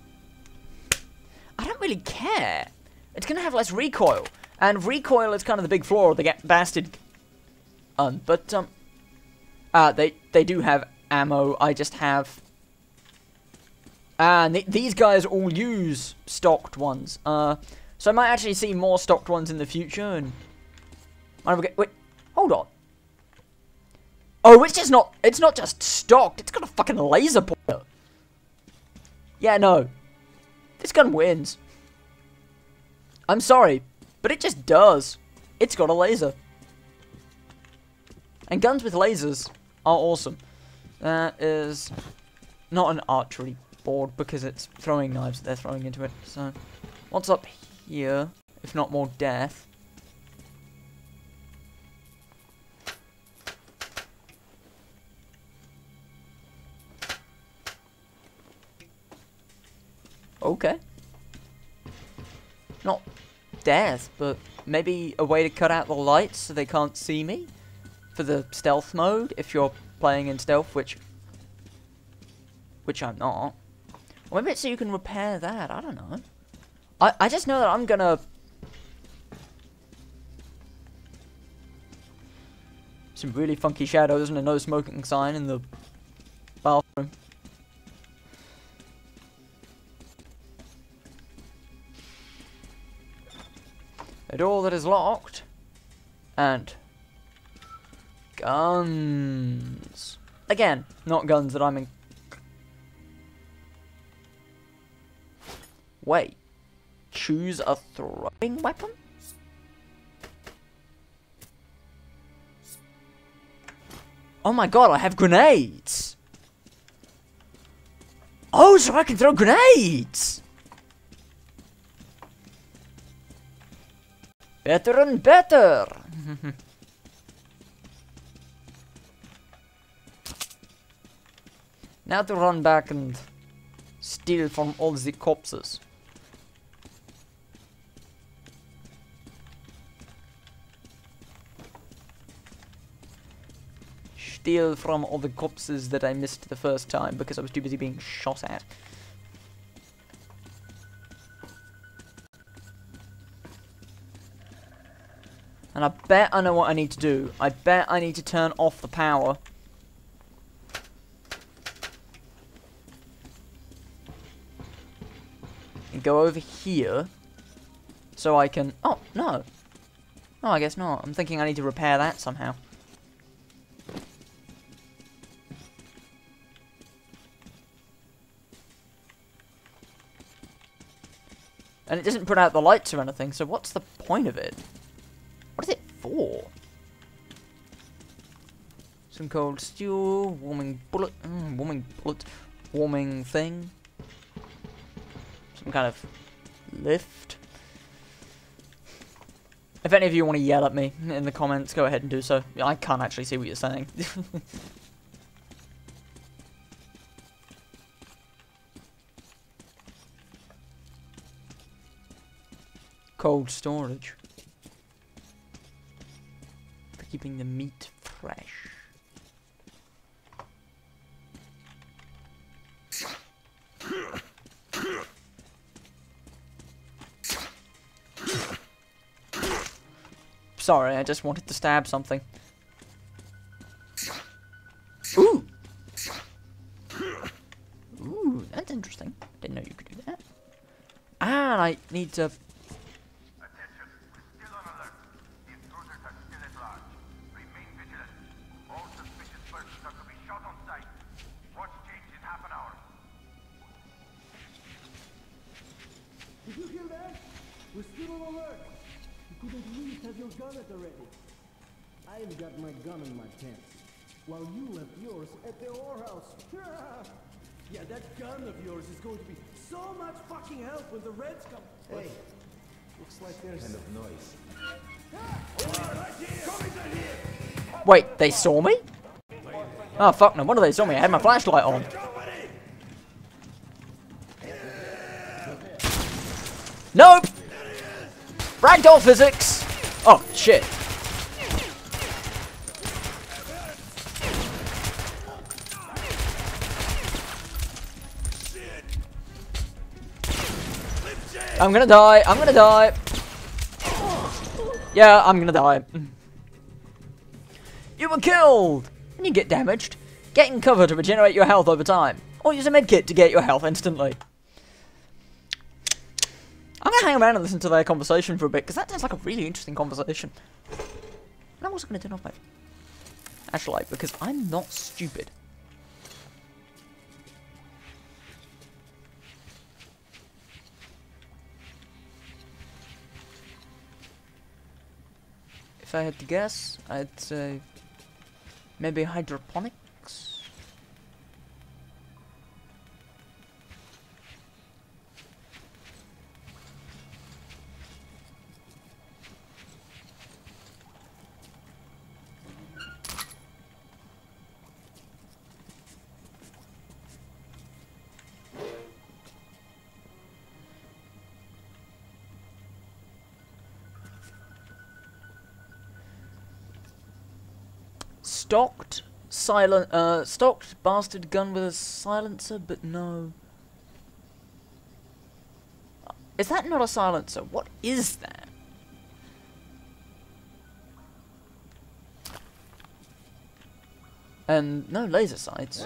I don't really care. It's going to have less recoil, and recoil is kind of the big flaw of the bastard gun. But um, uh, they they do have ammo. I just have and th these guys all use stocked ones. Uh, so I might actually see more stocked ones in the future. And get, wait, hold on. Oh, it's just not. It's not just stocked. It's got a fucking laser pointer. Yeah, no. This gun wins. I'm sorry, but it just does. It's got a laser. And guns with lasers are awesome. That is not an archery board because it's throwing knives that they're throwing into it. So, what's up here, if not more death? Okay. Not death, but maybe a way to cut out the lights so they can't see me for the stealth mode if you're playing in stealth, which which I'm not. Or maybe so you can repair that. I don't know. I I just know that I'm gonna some really funky shadows and a no smoking sign in the bathroom. A door that is locked. And guns. Again, not guns that I'm in. Wait. Choose a throwing weapon? Oh my god, I have grenades! Oh, so I can throw grenades! Better and better! now to run back and steal from all the corpses. Steal from all the corpses that I missed the first time because I was too busy being shot at. And I bet I know what I need to do. I bet I need to turn off the power. And go over here. So I can... Oh, no. Oh, I guess not. I'm thinking I need to repair that somehow. And it doesn't put out the lights or anything, so what's the point of it? For? Some cold stew, warming bullet, mm, warming bullet, warming thing. Some kind of lift. If any of you want to yell at me in the comments, go ahead and do so. I can't actually see what you're saying. Cold storage. Keeping the meat fresh. Sorry, I just wanted to stab something. Ooh! Ooh, that's interesting. Didn't know you could do that. And I need to gun at the ready. I've got my gun in my pants, while you left yours at the whorehouse. yeah, that gun of yours is going to be so much fucking help when the Reds come. Hey, looks like there's... Kind of noise. Wait, they saw me? Oh, fuck no. What do they saw me? I had my flashlight on. Nope! Ragdoll physics! Oh, shit. I'm gonna die. I'm gonna die. Yeah, I'm gonna die. You were killed! And you get damaged. Get in cover to regenerate your health over time. Or use a medkit to get your health instantly. I'm gonna hang around and listen to their conversation for a bit, because that sounds like a really interesting conversation. And I'm also gonna turn off my flashlight, because I'm not stupid. If I had to guess, I'd say maybe hydroponics. Stocked silent uh stocked bastard gun with a silencer, but no. Is that not a silencer? What is that? And no laser sights.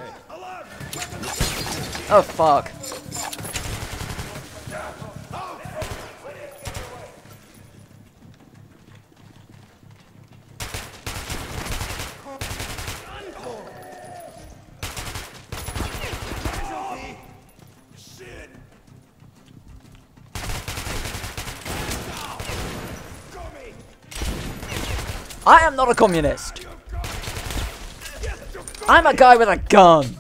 Oh fuck. Not a communist. I'm a guy with a gun.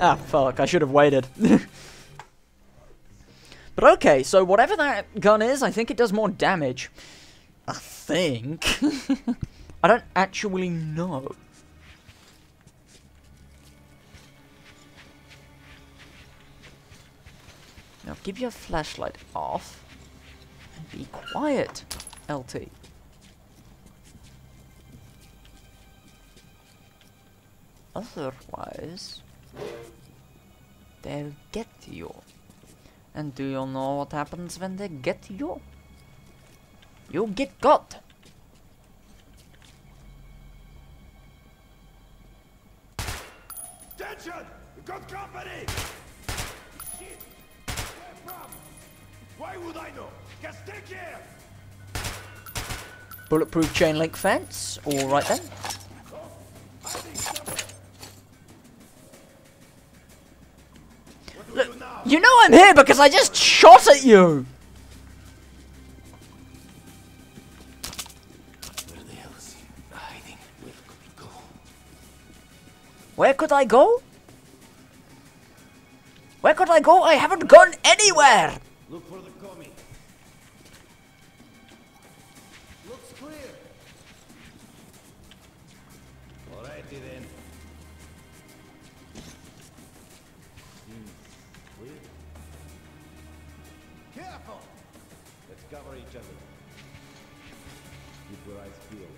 Ah, fuck, I should have waited. but okay, so whatever that gun is, I think it does more damage. I think. I don't actually know. Now keep your flashlight off and be quiet, LT. Otherwise, they'll get you. And do you know what happens when they get you? You get caught! Attention! You got company! Shit! Where from? Why would I know? Just take care! Bulletproof chain link fence. Alright then. Look, you know I'm here because I just shot at you! Where could I go? Where could I go? I haven't gone anywhere! Let's cover each other. Keep your eyes peeled.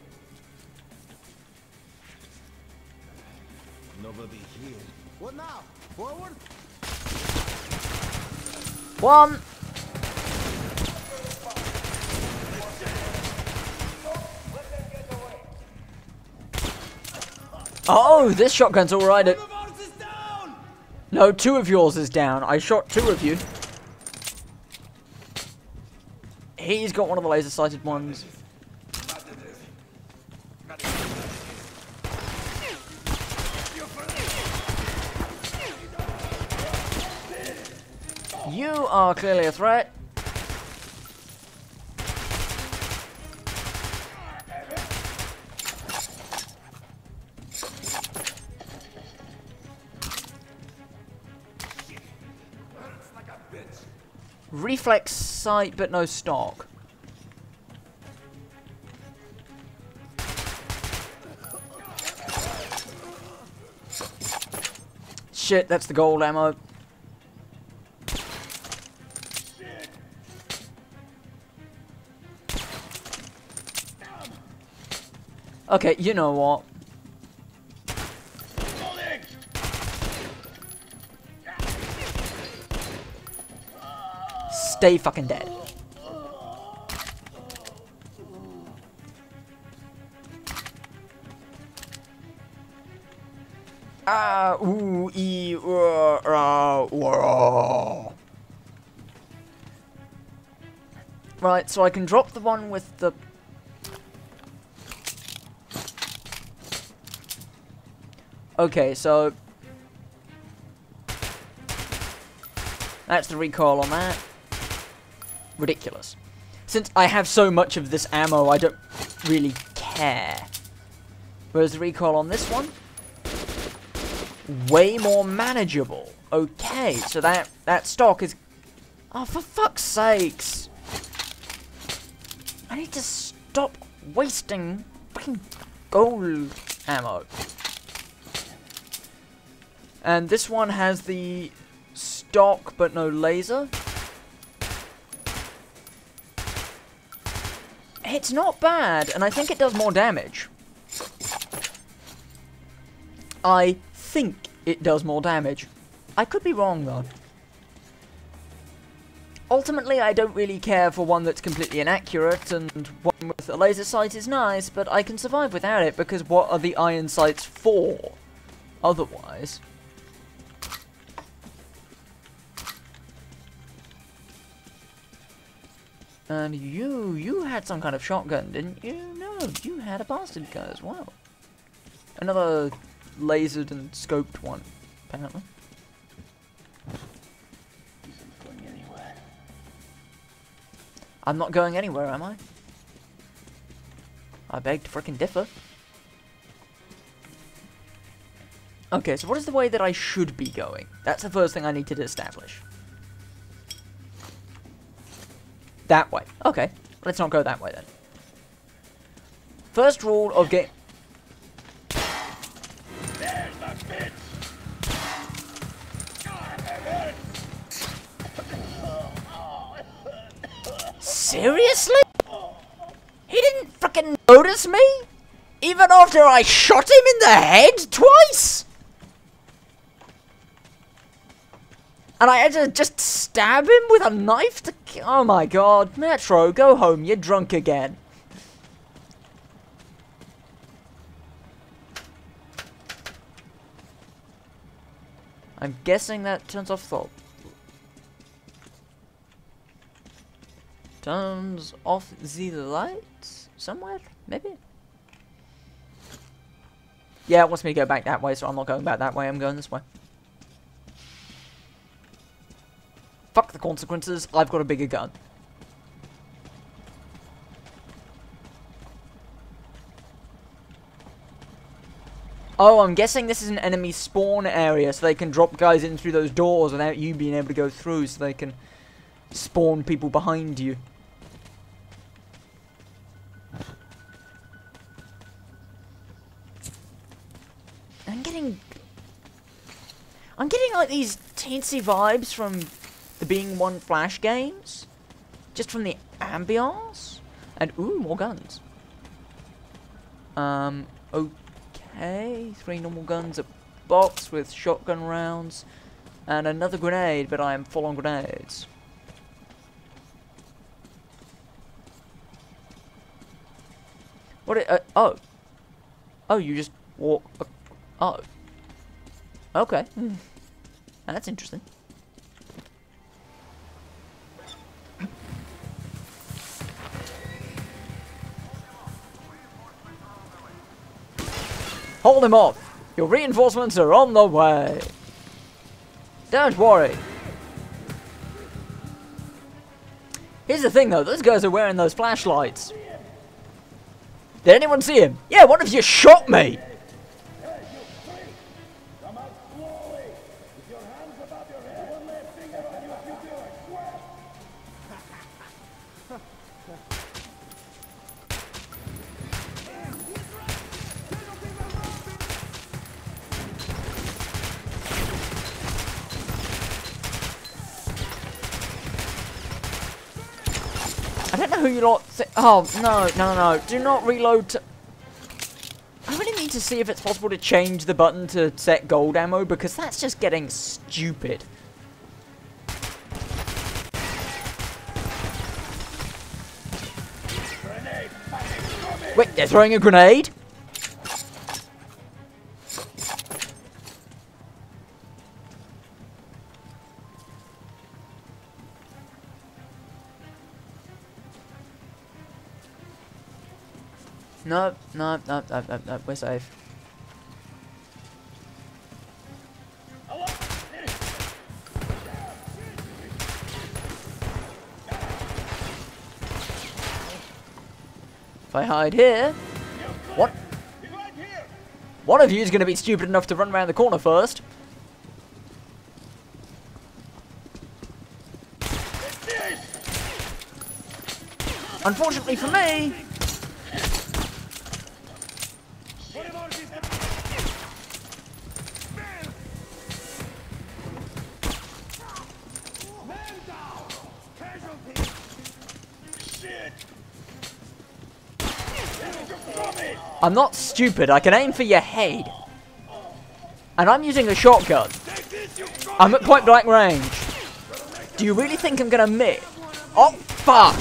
Nobody here. What now? Forward? One! Oh, this shotgun's alright. No, two of yours is down. I shot two of you. He's got one of the laser sighted ones. You are clearly a threat. Reflex sight, but no stock. Shit, that's the gold ammo. Okay, you know what? Stay fucking dead. Ah, ooh, ee, uh, uh, whoa. Right, so I can drop the one with the... Okay, so... That's the recoil on that. Ridiculous. Since I have so much of this ammo, I don't really care. Whereas the recoil on this one, way more manageable. Okay, so that that stock is... Oh, for fuck's sakes! I need to stop wasting fucking gold ammo. And this one has the stock but no laser. It's not bad, and I think it does more damage. I think it does more damage. I could be wrong, though. Ultimately, I don't really care for one that's completely inaccurate, and one with a laser sight is nice, but I can survive without it, because what are the iron sights for? Otherwise. And you, you had some kind of shotgun, didn't you? No, you had a bastard gun as well. Another lasered and scoped one, apparently. I'm not going anywhere, am I? I beg to frickin' differ. Okay, so what is the way that I should be going? That's the first thing I need to establish. That way. Okay, let's not go that way then. First rule of game... Seriously? He didn't fucking notice me? Even after I shot him in the head twice? And I had to just stab him with a knife to... Kill Oh my god. Metro, go home. You're drunk again. I'm guessing that turns off the... Turns off the lights? Somewhere? Maybe? Yeah, it wants me to go back that way, so I'm not going back that way. I'm going this way. Fuck the consequences. I've got a bigger gun. Oh, I'm guessing this is an enemy spawn area, so they can drop guys in through those doors without you being able to go through, so they can spawn people behind you. I'm getting... I'm getting like these teensy vibes from the Being One Flash games. Just from the ambiance. And, ooh, more guns. Um, okay. Three normal guns, a box with shotgun rounds, and another grenade, but I am full on grenades. What? It, uh, oh. Oh, you just walk. Uh, oh. Okay. That's interesting. Hold him off! Your reinforcements are on the way! Don't worry. Here's the thing though, those guys are wearing those flashlights. Did anyone see him? Yeah, one of you shot me! Who you lot Oh, no, no, no. Do not reload. I really need to see if it's possible to change the button to set gold ammo, because that's just getting stupid. Wait, they're throwing a grenade? No, no, no, no, no, no, we're safe. If I hide here, what? One of you is going to be stupid enough to run around the corner first. Unfortunately for me, I'm not stupid. I can aim for your head. And I'm using a shotgun. I'm at point blank range. Do you really think I'm gonna miss? Oh, fuck!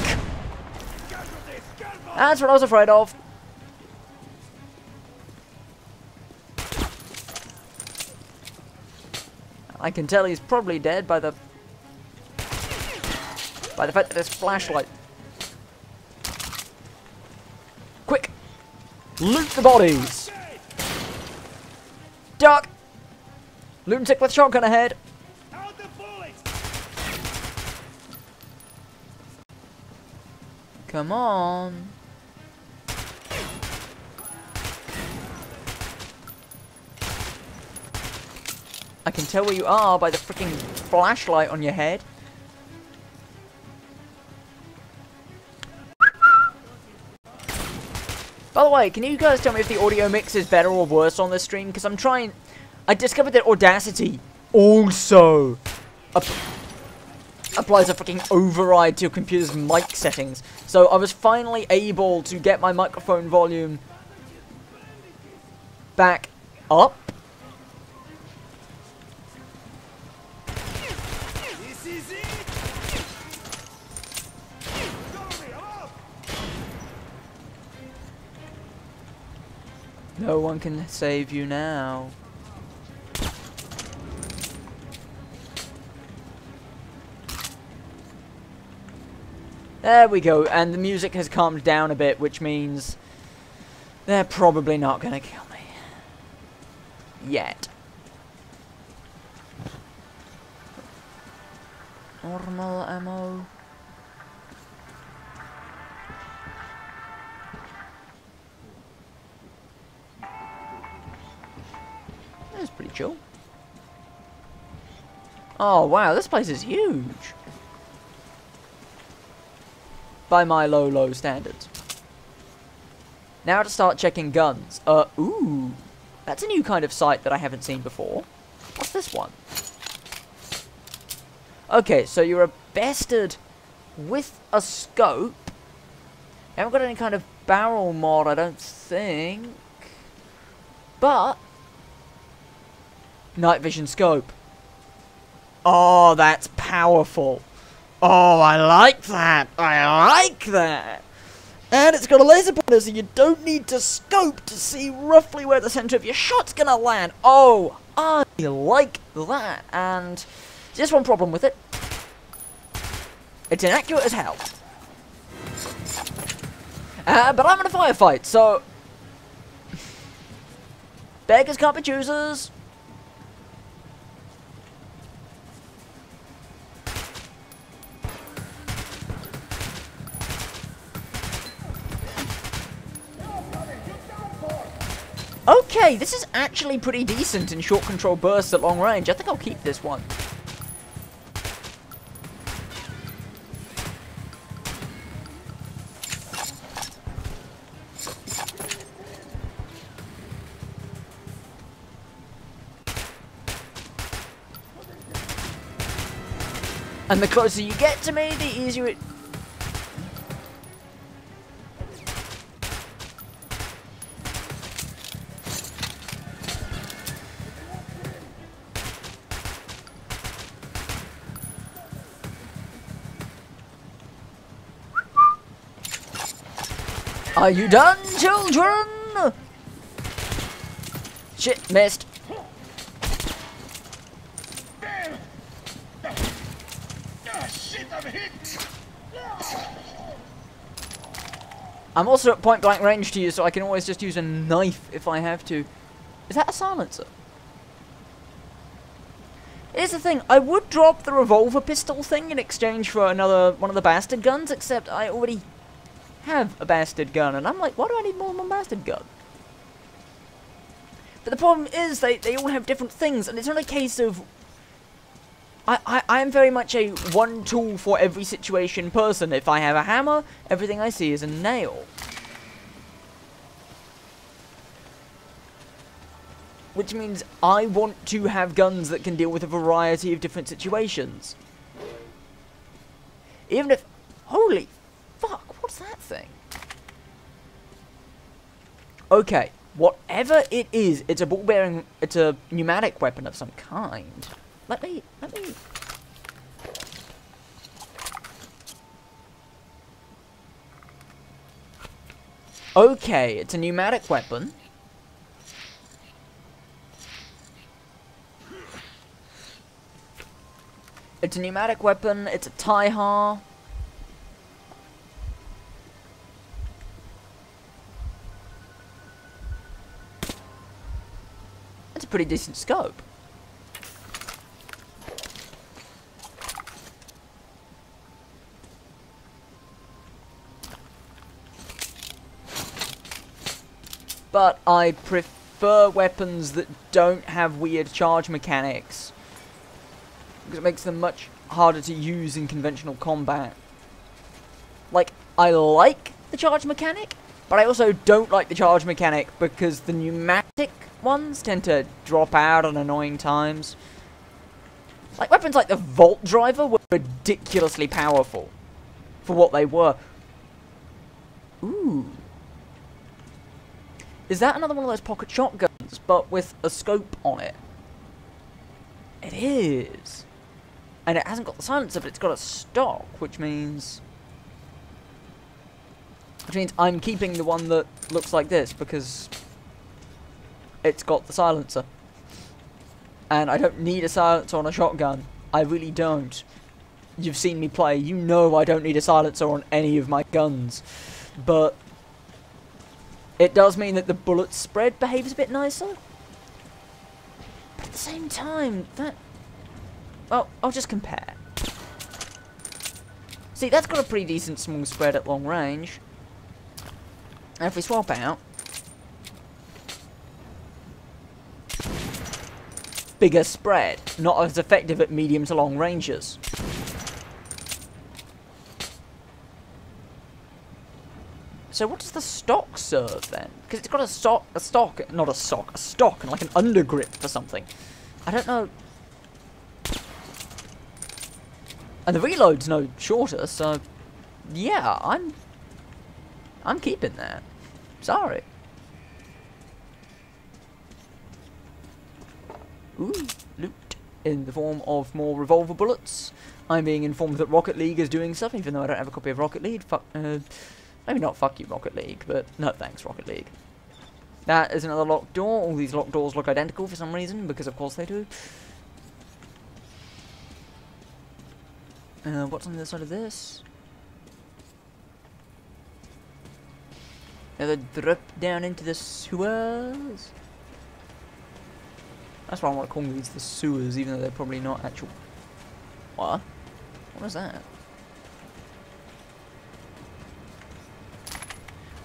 That's what I was afraid of. I can tell he's probably dead by the by the fact that there's flashlight. Quick! Loot the bodies! Duck! Lunatic with shotgun ahead! Come on! I can tell where you are by the freaking flashlight on your head. By the way, can you guys tell me if the audio mix is better or worse on this stream? Because I'm trying... I discovered that Audacity also ap applies a freaking override to your computer's mic settings. So I was finally able to get my microphone volume back up. No one can save you now. There we go, and the music has calmed down a bit, which means they're probably not gonna kill me. Yet. Normal ammo. That's pretty chill. Oh wow, this place is huge. By my low, low standards. Now to start checking guns. Uh, ooh. That's a new kind of sight that I haven't seen before. What's this one? Okay, so you're a bastard with a scope. Haven't got any kind of barrel mod, I don't think. But Night vision scope. Oh, that's powerful. Oh, I like that. I like that. And it's got a laser pointer, so you don't need to scope to see roughly where the center of your shot's gonna land. Oh, I like that. And just one problem with it. It's inaccurate as hell. Uh, but I'm in a firefight, so... Beggars can't be choosers. Okay, this is actually pretty decent in short control bursts at long range. I think I'll keep this one. And the closer you get to me, the easier it Are you done, children? Shit, missed. I'm also at point blank range to you, so I can always just use a knife if I have to. Is that a silencer? Here's the thing, I would drop the revolver pistol thing in exchange for another one of the bastard guns, except I already have a bastard gun, and I'm like, why do I need more than one bastard gun? But the problem is, they, they all have different things, and it's not a case of... I, I, I am very much a one tool for every situation person. If I have a hammer, everything I see is a nail. Which means I want to have guns that can deal with a variety of different situations. Even if... Holy fuck, what's that thing? Okay, whatever it is, it's a ball bearing, it's a pneumatic weapon of some kind. Let me, let me... Okay, it's a pneumatic weapon. It's a pneumatic weapon, it's a Tihar. Pretty decent scope. But I prefer weapons that don't have weird charge mechanics. Because it makes them much harder to use in conventional combat. Like, I like the charge mechanic, but I also don't like the charge mechanic because the pneumatic ones tend to drop out at annoying times. Like, weapons like the Volt Driver were ridiculously powerful for what they were. Ooh. Is that another one of those pocket shotguns, but with a scope on it? It is. And it hasn't got the silencer, but it's got a stock, which means... Which means I'm keeping the one that looks like this, because it's got the silencer. And I don't need a silencer on a shotgun. I really don't. You've seen me play. You know I don't need a silencer on any of my guns. But it does mean that the bullet spread behaves a bit nicer. But at the same time, that... Well, I'll just compare. See, that's got a pretty decent small spread at long range. And if we swap out... Bigger spread, not as effective at medium to long ranges. So what does the stock serve then? Because it's got a stock, a stock, not a sock, a stock, and like an undergrip for something. I don't know. And the reload's no shorter, so yeah, I'm, I'm keeping that. Sorry. Ooh, loot in the form of more revolver bullets. I'm being informed that Rocket League is doing stuff, even though I don't have a copy of Rocket League. Fuck. Uh, Maybe not fuck you, Rocket League, but no thanks, Rocket League. That is another locked door. All these locked doors look identical for some reason, because of course they do. Uh, what's on the other side of this? Another drip down into the sewers. That's why I want to call these the sewers, even though they're probably not actual... What? What is that?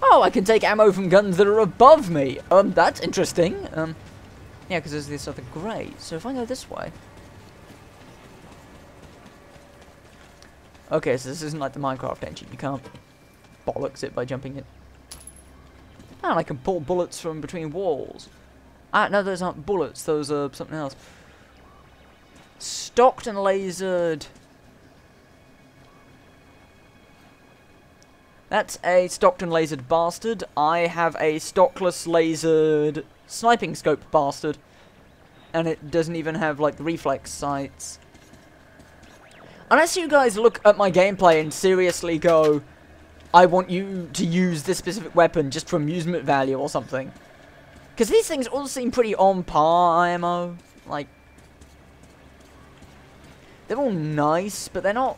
Oh, I can take ammo from guns that are above me. Um, that's interesting. Um, yeah, because there's this other grate. So if I go this way... Okay, so this isn't like the Minecraft engine. You can't bollocks it by jumping it. And I can pull bullets from between walls. Ah, no, those aren't bullets. Those are something else. Stocked and lasered That's a stocked and lasered bastard. I have a stockless lasered sniping scope bastard. And it doesn't even have, like, reflex sights. Unless you guys look at my gameplay and seriously go, I want you to use this specific weapon just for amusement value or something. Because these things all seem pretty on par, IMO. Like, they're all nice, but they're not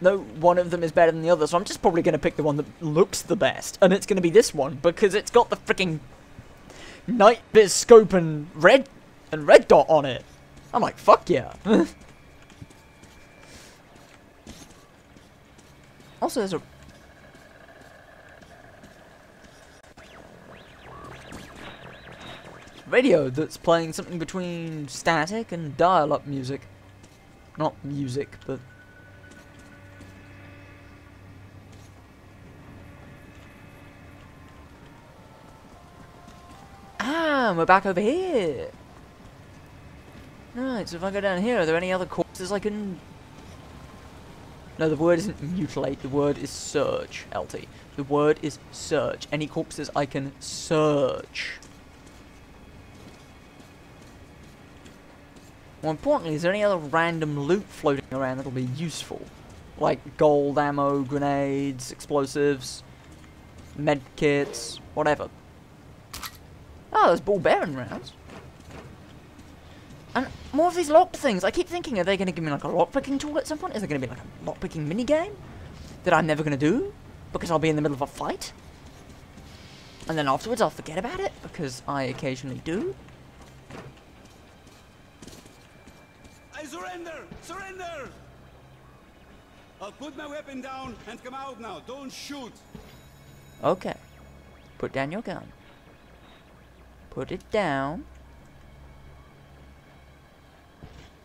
no one of them is better than the other, so I'm just probably going to pick the one that looks the best, and it's going to be this one, because it's got the freaking night viz scope and red, and red dot on it. I'm like, fuck yeah. also, there's a... radio that's playing something between static and dial-up music. Not music, but Ah, we're back over here. Right, so if I go down here, are there any other corpses I can No, the word isn't mutilate. The word is search, LT. The word is search. Any corpses I can search. More importantly, is there any other random loot floating around that'll be useful? Like gold, ammo, grenades, explosives, med kits, whatever. Oh, there's ball bearing rounds. And more of these locked things. I keep thinking, are they going to give me like a lockpicking tool at some point? Is there going to be like a lockpicking minigame that I'm never going to do because I'll be in the middle of a fight? And then afterwards I'll forget about it because I occasionally do. I surrender! Surrender! I'll put my weapon down and come out now. Don't shoot. Okay. Put down your gun. Put it down.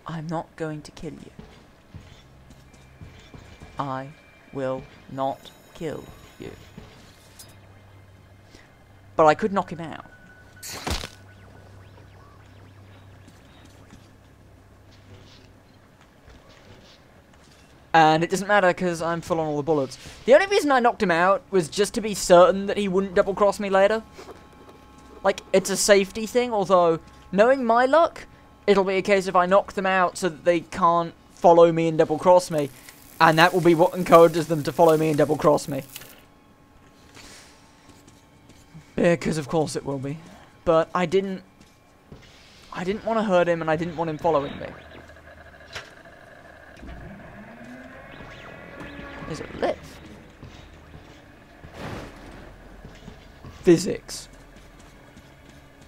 I'm not going to kill you. I will not kill you. But I could knock him out. And it doesn't matter because I'm full on all the bullets. The only reason I knocked him out was just to be certain that he wouldn't double cross me later. Like, it's a safety thing, although, knowing my luck, it'll be a case if I knock them out so that they can't follow me and double cross me. And that will be what encourages them to follow me and double cross me. Because of course it will be. But I didn't... I didn't want to hurt him and I didn't want him following me. There's a lift. Physics.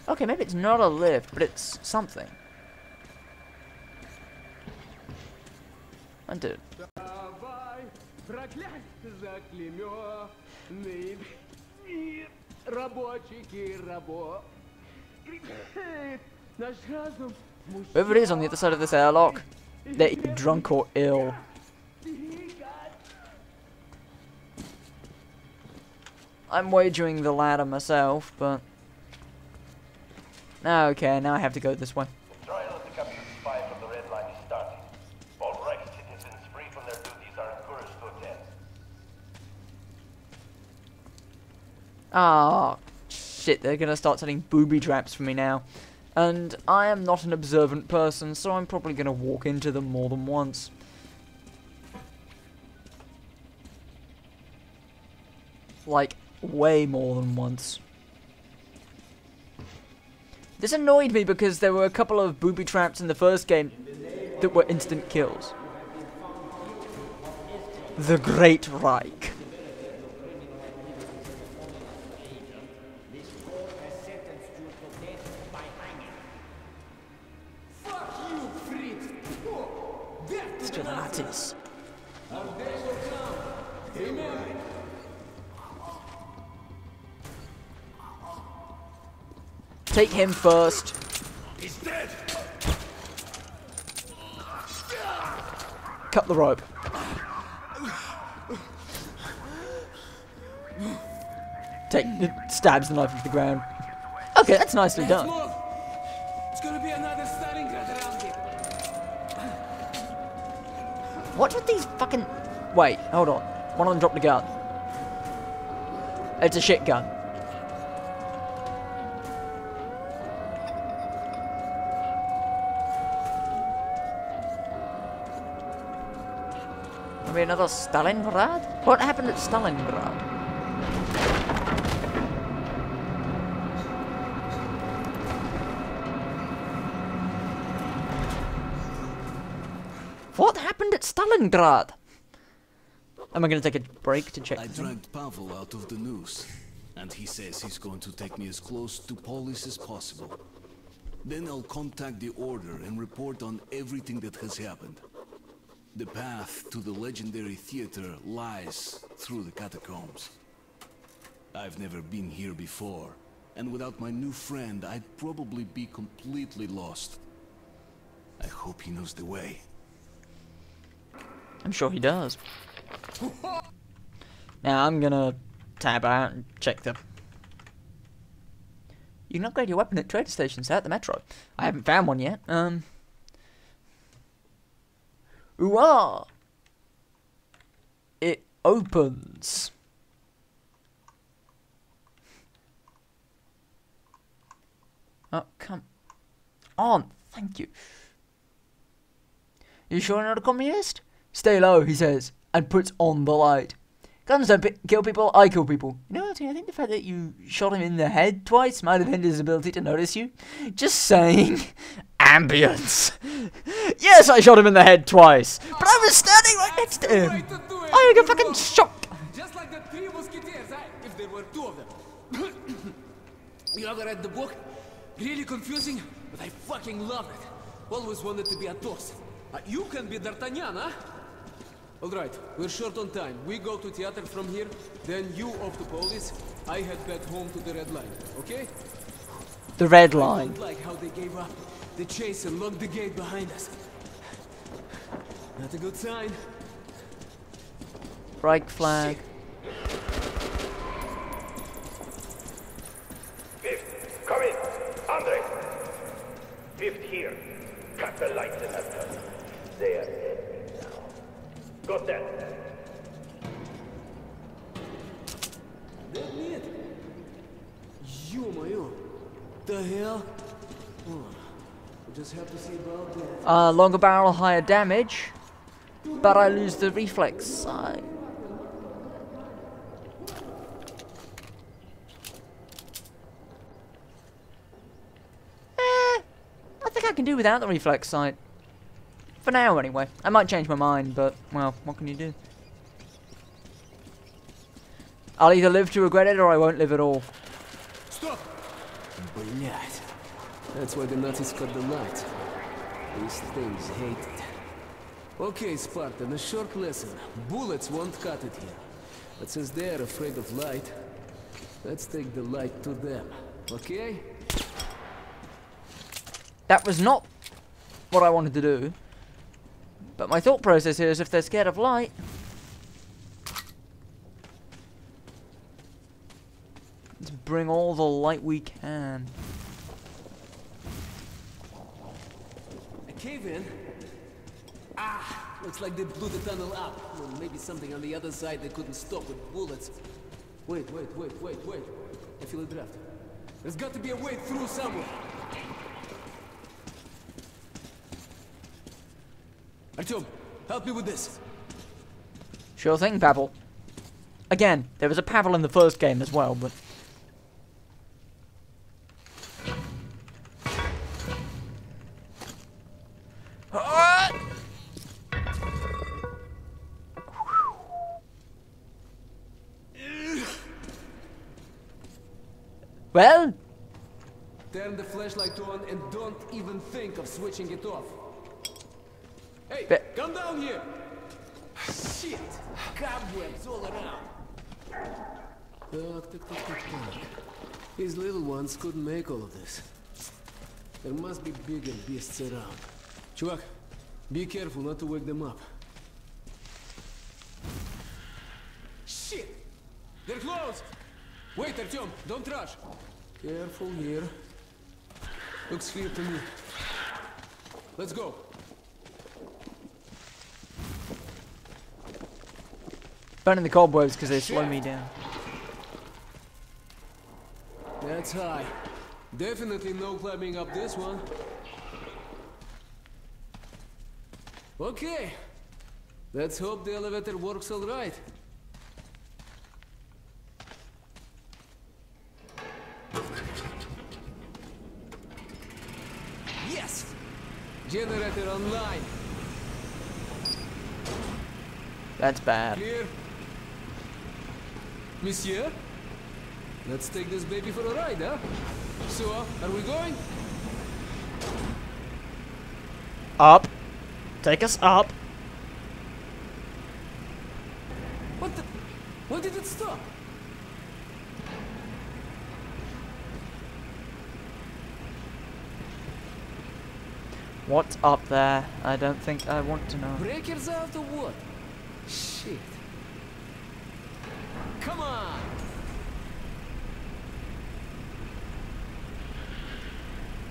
Okay, maybe it's not a lift, but it's something. Undo. Whoever it is on the other side of this airlock, they're drunk or ill. I'm wagering the latter myself, but... Okay, now I have to go this way. Trial of the captured spy from the Red Line is starting. All Reich citizens free from their duties are encouraged to attend. Ah, shit, they're gonna start setting booby traps for me now. And I am not an observant person, so I'm probably gonna walk into them more than once. Like, way more than once. This annoyed me because there were a couple of booby traps in the first game that were instant kills. The Great Reich. Fuck you, Fritz! Take him first. He's dead. Cut the rope. Take stabs the knife into the ground. Okay, that's nicely done. move. It's gonna be another Stalingrad around here. What's with these fucking? Wait, hold on. One of them dropped a gun. It's a shit gun. Maybe another Stalingrad? What happened at Stalingrad? What happened at Stalingrad? Am I going to take a break to check? I dragged Pavel out of the noose, and he says he's going to take me as close to Polis as possible. Then I'll contact the Order and report on everything that has happened. The path to the legendary theater lies through the catacombs. I've never been here before, and without my new friend, I'd probably be completely lost. I hope he knows the way. I'm sure he does. Now I'm gonna tab out and check the. You can upgrade your weapon at trader stations at the metro. I haven't found one yet. Um. Ooh ah! It opens. Oh, come on. Thank you. You sure you're not a communist? Stay low, he says, and puts on the light. Guns don't kill people, I kill people. You know what, I think the fact that you shot him in the head twice might have hindered his ability to notice you. Just saying. Ambience. yes, I shot him in the head twice, but I was standing right next to him. I got fucking shot. Just like the three musketeers, eh? if there were two of them. you ever read the book? Really confusing, but I fucking love it. Always wanted to be Athos. Uh, you can be D'Artagnan, huh? Alright, we're short on time. We go to theater from here, then you off to Polis. I head back home to the red line, okay? The red I line. don't like how they gave up the chase and locked the gate behind us. Not a good sign. Reich flag. Fifth, come in. Andre. Fifth here. Cut the lights in that tunnel. They are dead now. Got that? That it? Ё-моё! The hell? Oh, Uh, longer barrel, higher damage, but I lose the reflex side. Eh, I think I can do without the reflex sight. For now, anyway. I might change my mind, but, well, what can you do? I'll either live to regret it or I won't live at all. Stop! Блять. That's why the Nazis cut the lights. These things hate it. Okay, Spartan, a short lesson. Bullets won't cut it here. But since they're afraid of light, let's take the light to them. Okay? That was not what I wanted to do. But my thought process here is if they're scared of light... Let's bring all the light we can. A cave in? Ah! Looks like they blew the tunnel up. Maybe something on the other side they couldn't stop with bullets. Wait, wait, wait, wait, wait. I feel a draft. There's got to be a way through somewhere. Artyom, help me with this. Sure thing, Pavel. Again, there was a Pavel in the first game as well, but... Uh. Well, Turn the flashlight on and don't even think of switching it off. Hey, Be- come down here! Shit! Cobwebs all around. Tuck, tuck, tuck, tuck, tuck. These little ones couldn't make all of this. There must be bigger beasts around. Chuvak, be careful not to wake them up. Shit! They're closed! Wait, Artyom, don't rush. Careful here. Looks clear to me. Let's go. burning the cobwebs because they slow me down. That's high. Definitely no climbing up this one. Okay. Let's hope the elevator works all right. Yes! Generator online. That's bad. Clear. Monsieur? Let's take this baby for a ride, huh? So, are we going? Up. Take us up. What the? Why did it stop? What's up there? I don't think I want to know. Breakers out or what? Shit. Come on!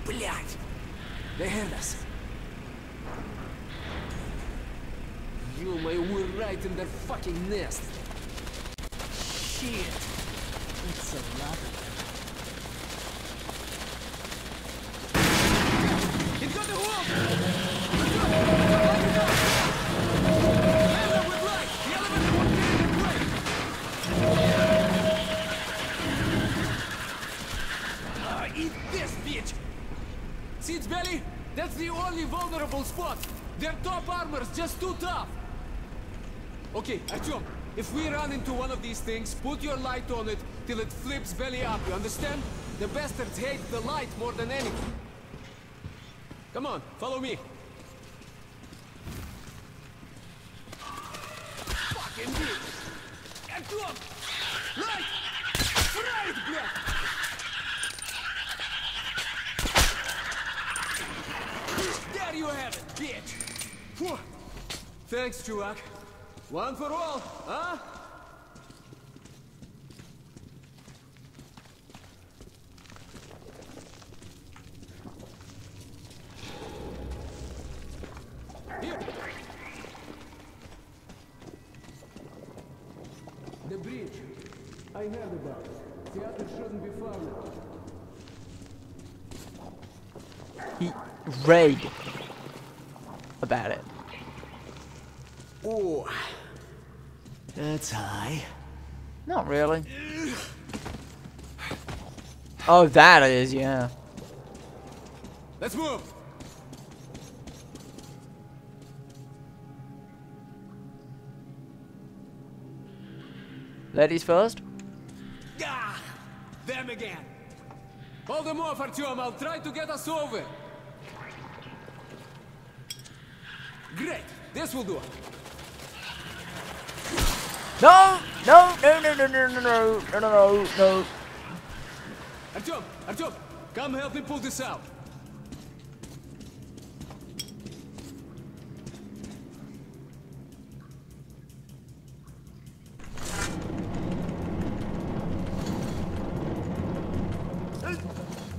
Блять! They heard us. You, my, we're right in their fucking nest. Shit. It's a lot of them. He's got the! Ah, eat this, bitch! See its belly? That's the only vulnerable spot. Their top armor's just too tough. Okay, Artyom, if we run into one of these things, put your light on it till it flips belly up, you understand? The bastards hate the light more than anything. Come on, follow me. Fucking bitch! Artyom! Light! Right, блядь! There you have it, bitch! Thanks, Chuvak. One for all, huh? Here. The bridge. I heard about it. Theater shouldn't be far now. He raved about it. Oh, that's high. Not really. Oh, that is, yeah. Let's move. Ladies first. Ah, them again. Hold them off, Artyom. I'll try to get us over. Great. This will do. No! No! No! No! No! No! No! No! No! No! No! No! Artyom, Artyom, come help me pull this out.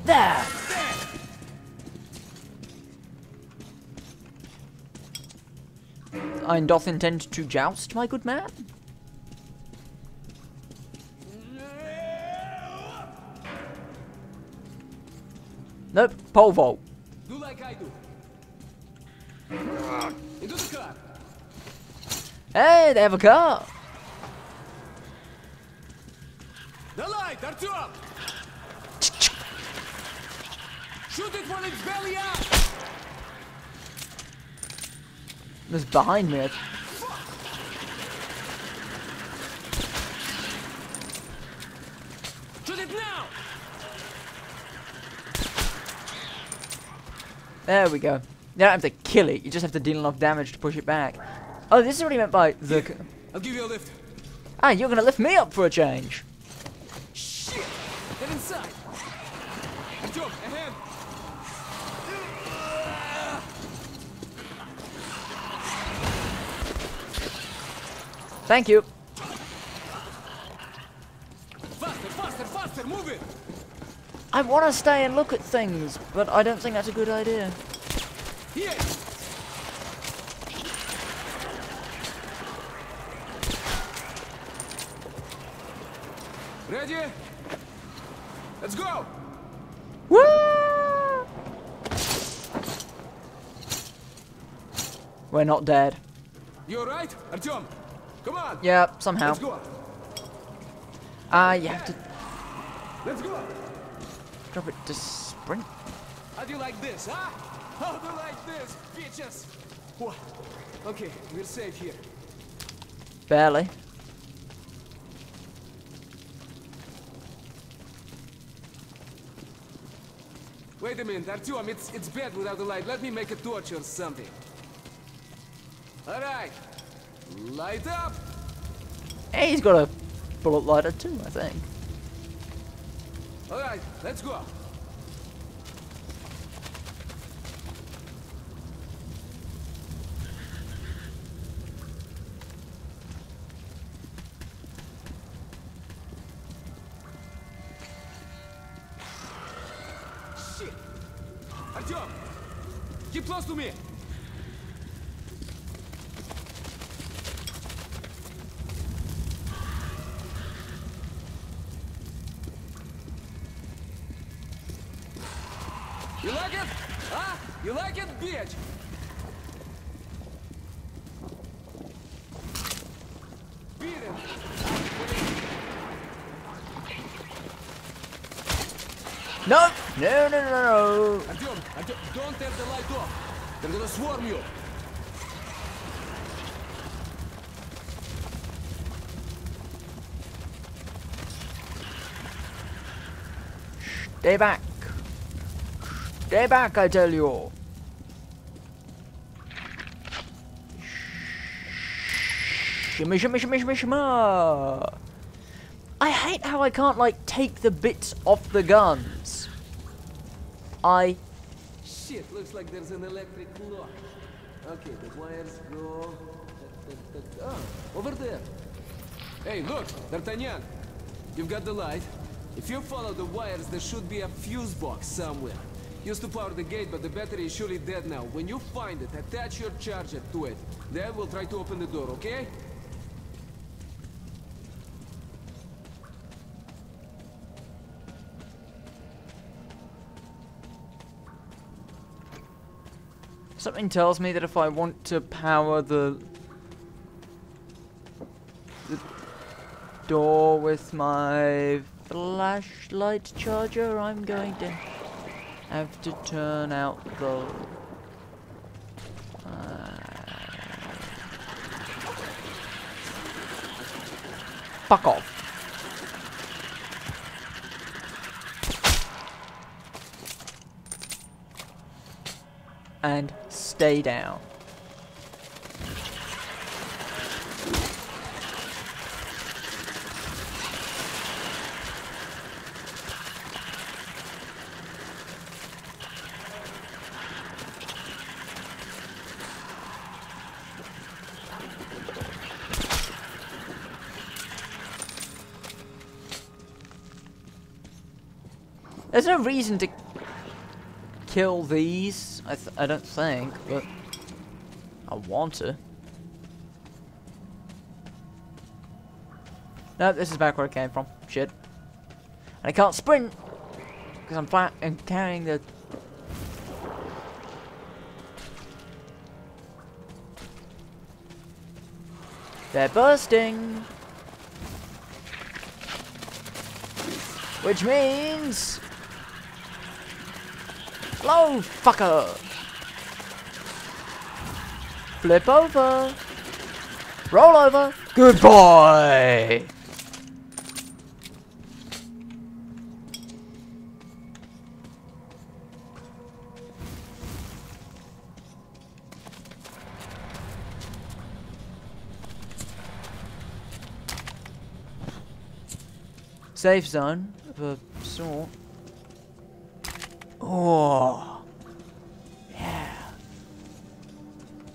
There! I doth intend to joust, my good man. Nope, pole vault. Do like I do. Into the car. Hey, they have a car. The light, Artyom! Shoot it when it's belly up! It's behind me. Shoot it now! There we go. You don't have to kill it, you just have to deal enough damage to push it back. Oh, this is what he meant by the... I'll give you a lift. Ah, you're gonna lift me up for a change. Shit! Get inside! Artyom, ahead! Thank you. I want to stay and look at things, but I don't think that's a good idea. Ready? Let's go! Woo! We're not dead. You're alright, Artyom? Come on! Yeah, somehow. Let's go! Ah, you have to Let's go! Drop it to sprint. How do you like this, huh? How do you like this, bitches? Wha- Okay, we're safe here. Barely. Wait a minute, Artyom, it's, it's bad without the light. Let me make a torch or something. Alright. Light up! Hey, he's got a bullet lighter too, I think. Alright, let's go. Shit! Artyom! Keep close to me! You like it? Huh? You like? Beat him. No! No, no, no, no! Artyom, Artyom, don't have the light off. They're gonna swarm you. Stay back! Stay back, I tell you! Shimmy, shimmy, shimmy, shimmy! I hate how I can't, like, take the bits off the guns. I... Shit, looks like there's an electric lock. Okay, the wires go... Ah, over there. Hey, look, D'Artagnan. You've got the light. If you follow the wires, there should be a fuse box somewhere. Used to power the gate, but the battery is surely dead now. When you find it, attach your charger to it. Then we'll try to open the door, okay? Something tells me that if I want to power the... the door with my flashlight charger, I'm going to have to turn out the... Uh, fuck off. And stay down. There's no reason to kill these, I, I don't think, but I want to. No, this is back where I came from. Shit. And I can't sprint! Because I'm flat and carrying the... They're bursting! Which means... Blow, fucker! Flip over! Roll over! Good boy! Safe zone of a sort. Oh. Yeah.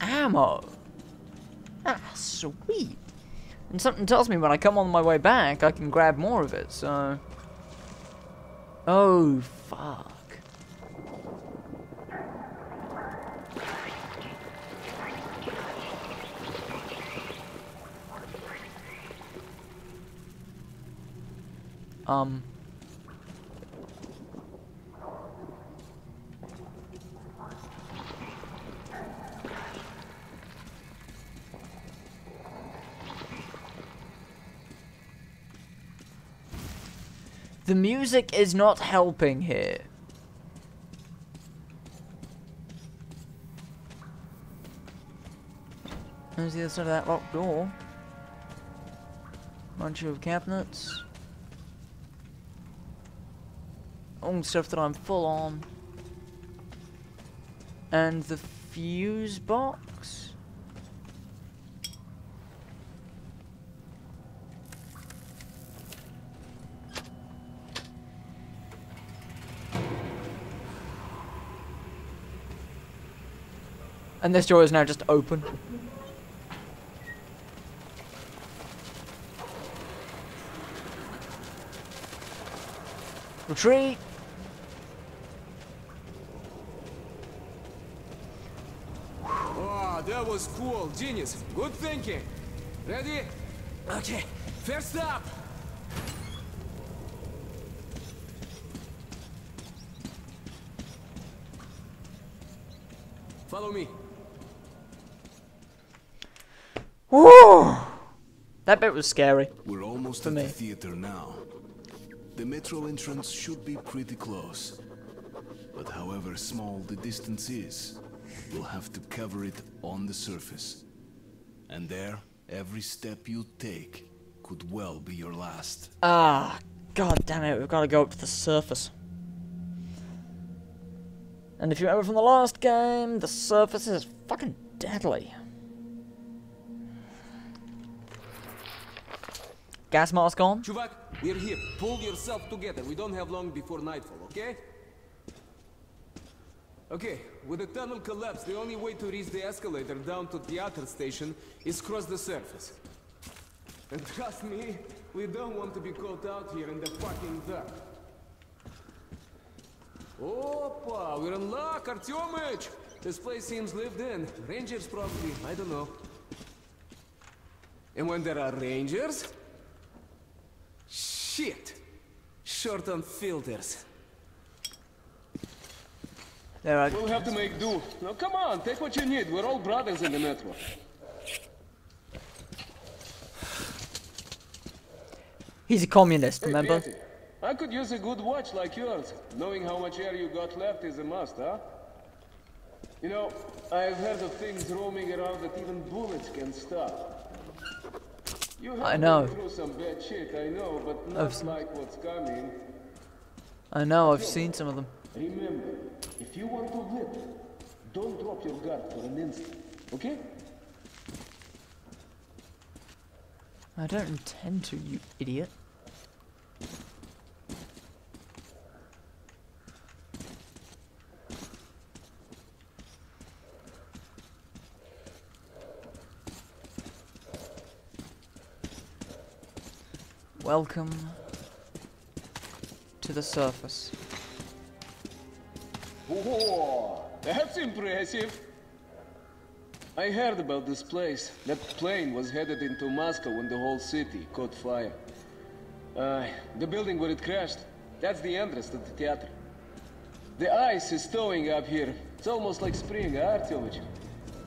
Ammo. Ah, sweet. And something tells me when I come on my way back, I can grab more of it, so... Oh, fuck. Um... The music is not helping here. There's the other side of that locked door. Bunch of cabinets. All stuff that I'm full on. And the fuse box. And this door is now just open. Retreat! Oh, that was cool. Genius. Good thinking. Ready? Okay. First up. Follow me. Woo! That bit was scary. We're almost at me. the theater now. The metro entrance should be pretty close. But however small the distance is, we'll have to cover it on the surface. And there, every step you take could well be your last. Ah, god damn it, we've got to go up to the surface. And if you remember from the last game, the surface is fucking deadly. Gas mask on? Chuvak, we're here. Pull yourself together. We don't have long before nightfall, okay? Okay, with the tunnel collapsed, the only way to reach the escalator down to the other station is cross the surface. And trust me, we don't want to be caught out here in the fucking dark. Opa, we're in luck, Artyomich! This place seems lived in. Rangers probably, I don't know. And when there are rangers, Shit! Short on filters. There I We'll have to make do. Now come on, take what you need. We're all brothers in the metro. He's a communist, Hey, remember? Betty, I could use a good watch like yours. Knowing how much air you got left is a must, huh? You know, I've heard of things roaming around that even bullets can stop. You have I know. some bad shit, I know, but I've like what's coming. I know, I've seen some of them. Remember, if you want to live, don't drop your guard for an instant, okay? I don't intend to, you idiot. Welcome to the surface. Whoa, that's impressive. I heard about this place. That plane was headed into Moscow when the whole city caught fire. Uh, the building where it crashed, that's the entrance to the theater. The ice is thawing up here. It's almost like spring, huh, Artyomich?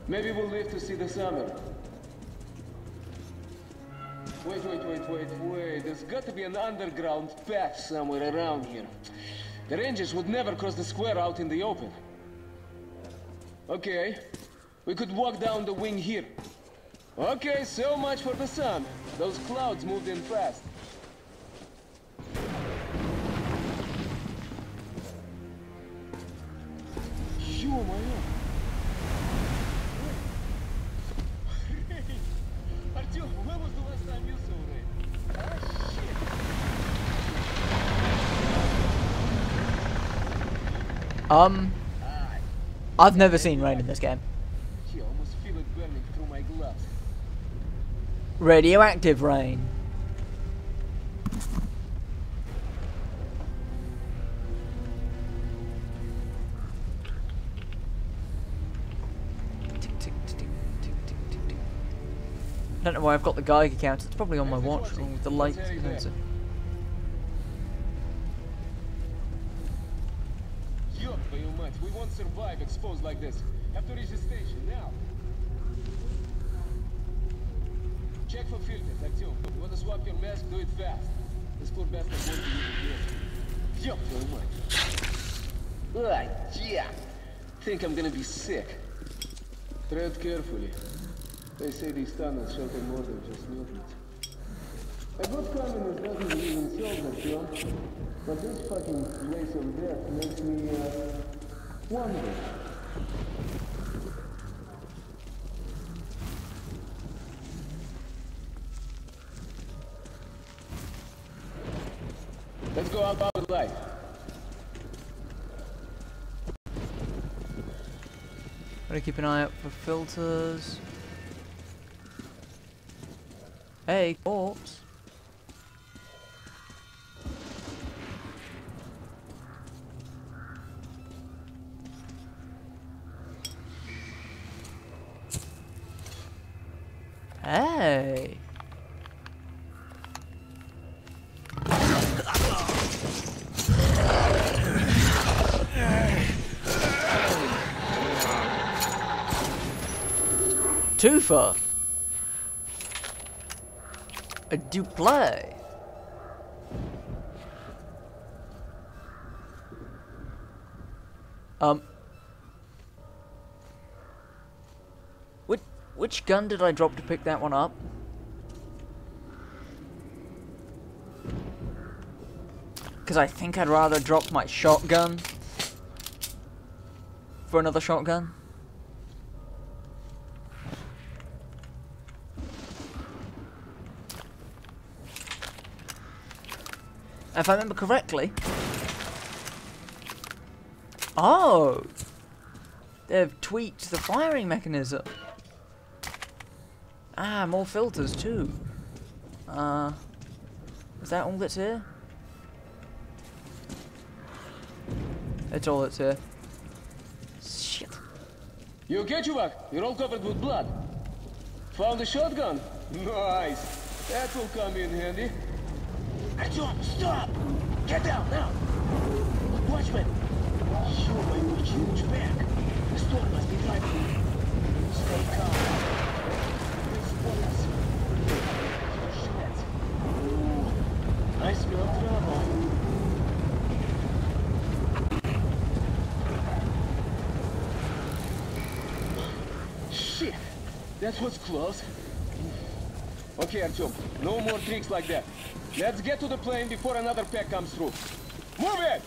Maybe we'll live to see the summer. Wait, wait, wait, wait, wait. There's got to be an underground path somewhere around here. The Rangers would never cross the square out in the open. Okay. We could walk down the wing here. Okay, so much for the sun. Those clouds moved in fast. Ё-моё! Um, I've never seen rain in this game. Radioactive rain. I don't know why I've got the Geiger counter. It's probably on my watch with the light sensor. твою мать, we won't survive exposed like this. Have to reach the station now. Check for filters, Артём. You want to swap your mask? Do it fast. This poor bastard won't be able to Ёб твою мать. Ah, yeah. Think I'm gonna be sick. Tread carefully. They say these tunnels shelter more than just mutants. A good communist doesn't believe in soldiers, John. But this fucking race of death makes me, uh, wonder. Let's go out with light. Gotta keep an eye out for filters. Hey, corpse. Hey. twofer. A duplay. Um. Which gun did I drop to pick that one up? Because I think I'd rather drop my shotgun for another shotgun. If I remember correctly. Oh! They've tweaked the firing mechanism. Ah, more filters too. Uh, is that all that's here? It's all that's here. Shit. You okay, Chuvak? You're all covered with blood. Found a shotgun? Nice. That will come in handy. Артем, stop! Get down now! Watchman! Show my huge back! The storm must be driving you. Stay calm. Ooh. I smell trouble. Shit! That was close. Okay, Artyom, no more tricks like that. Let's get to the plane before another pack comes through. Move it!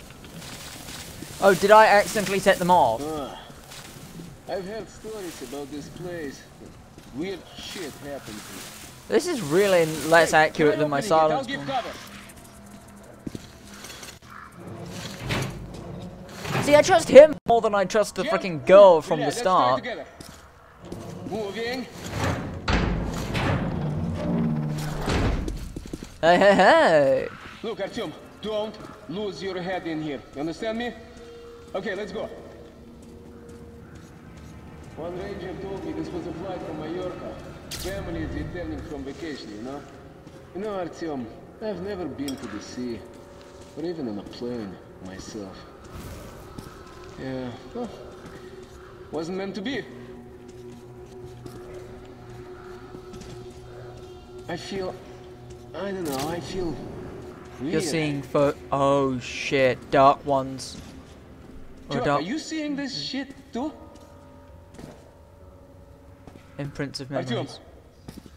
Oh, did I accidentally set them off? Ah, I've heard stories about this place. Weird shit happens here. This is really less accurate than my Opening it, I'll silence See, I trust him more than I trust the freaking girl from the start. Moving. Hey, hey, hey! Look, Artyom, don't lose your head in here. You understand me? Okay, let's go. One ranger told me this was a flight from Mallorca. Family is returning from vacation, you know? You know, Artyom, I've never been to the sea, or even on a plane myself. Yeah. Well, wasn't meant to be. I feel... I don't know, I feel... Weird. You're seeing for... Oh shit, dark ones. Dark... Are you seeing this shit too? Imprints of memories. Artyom,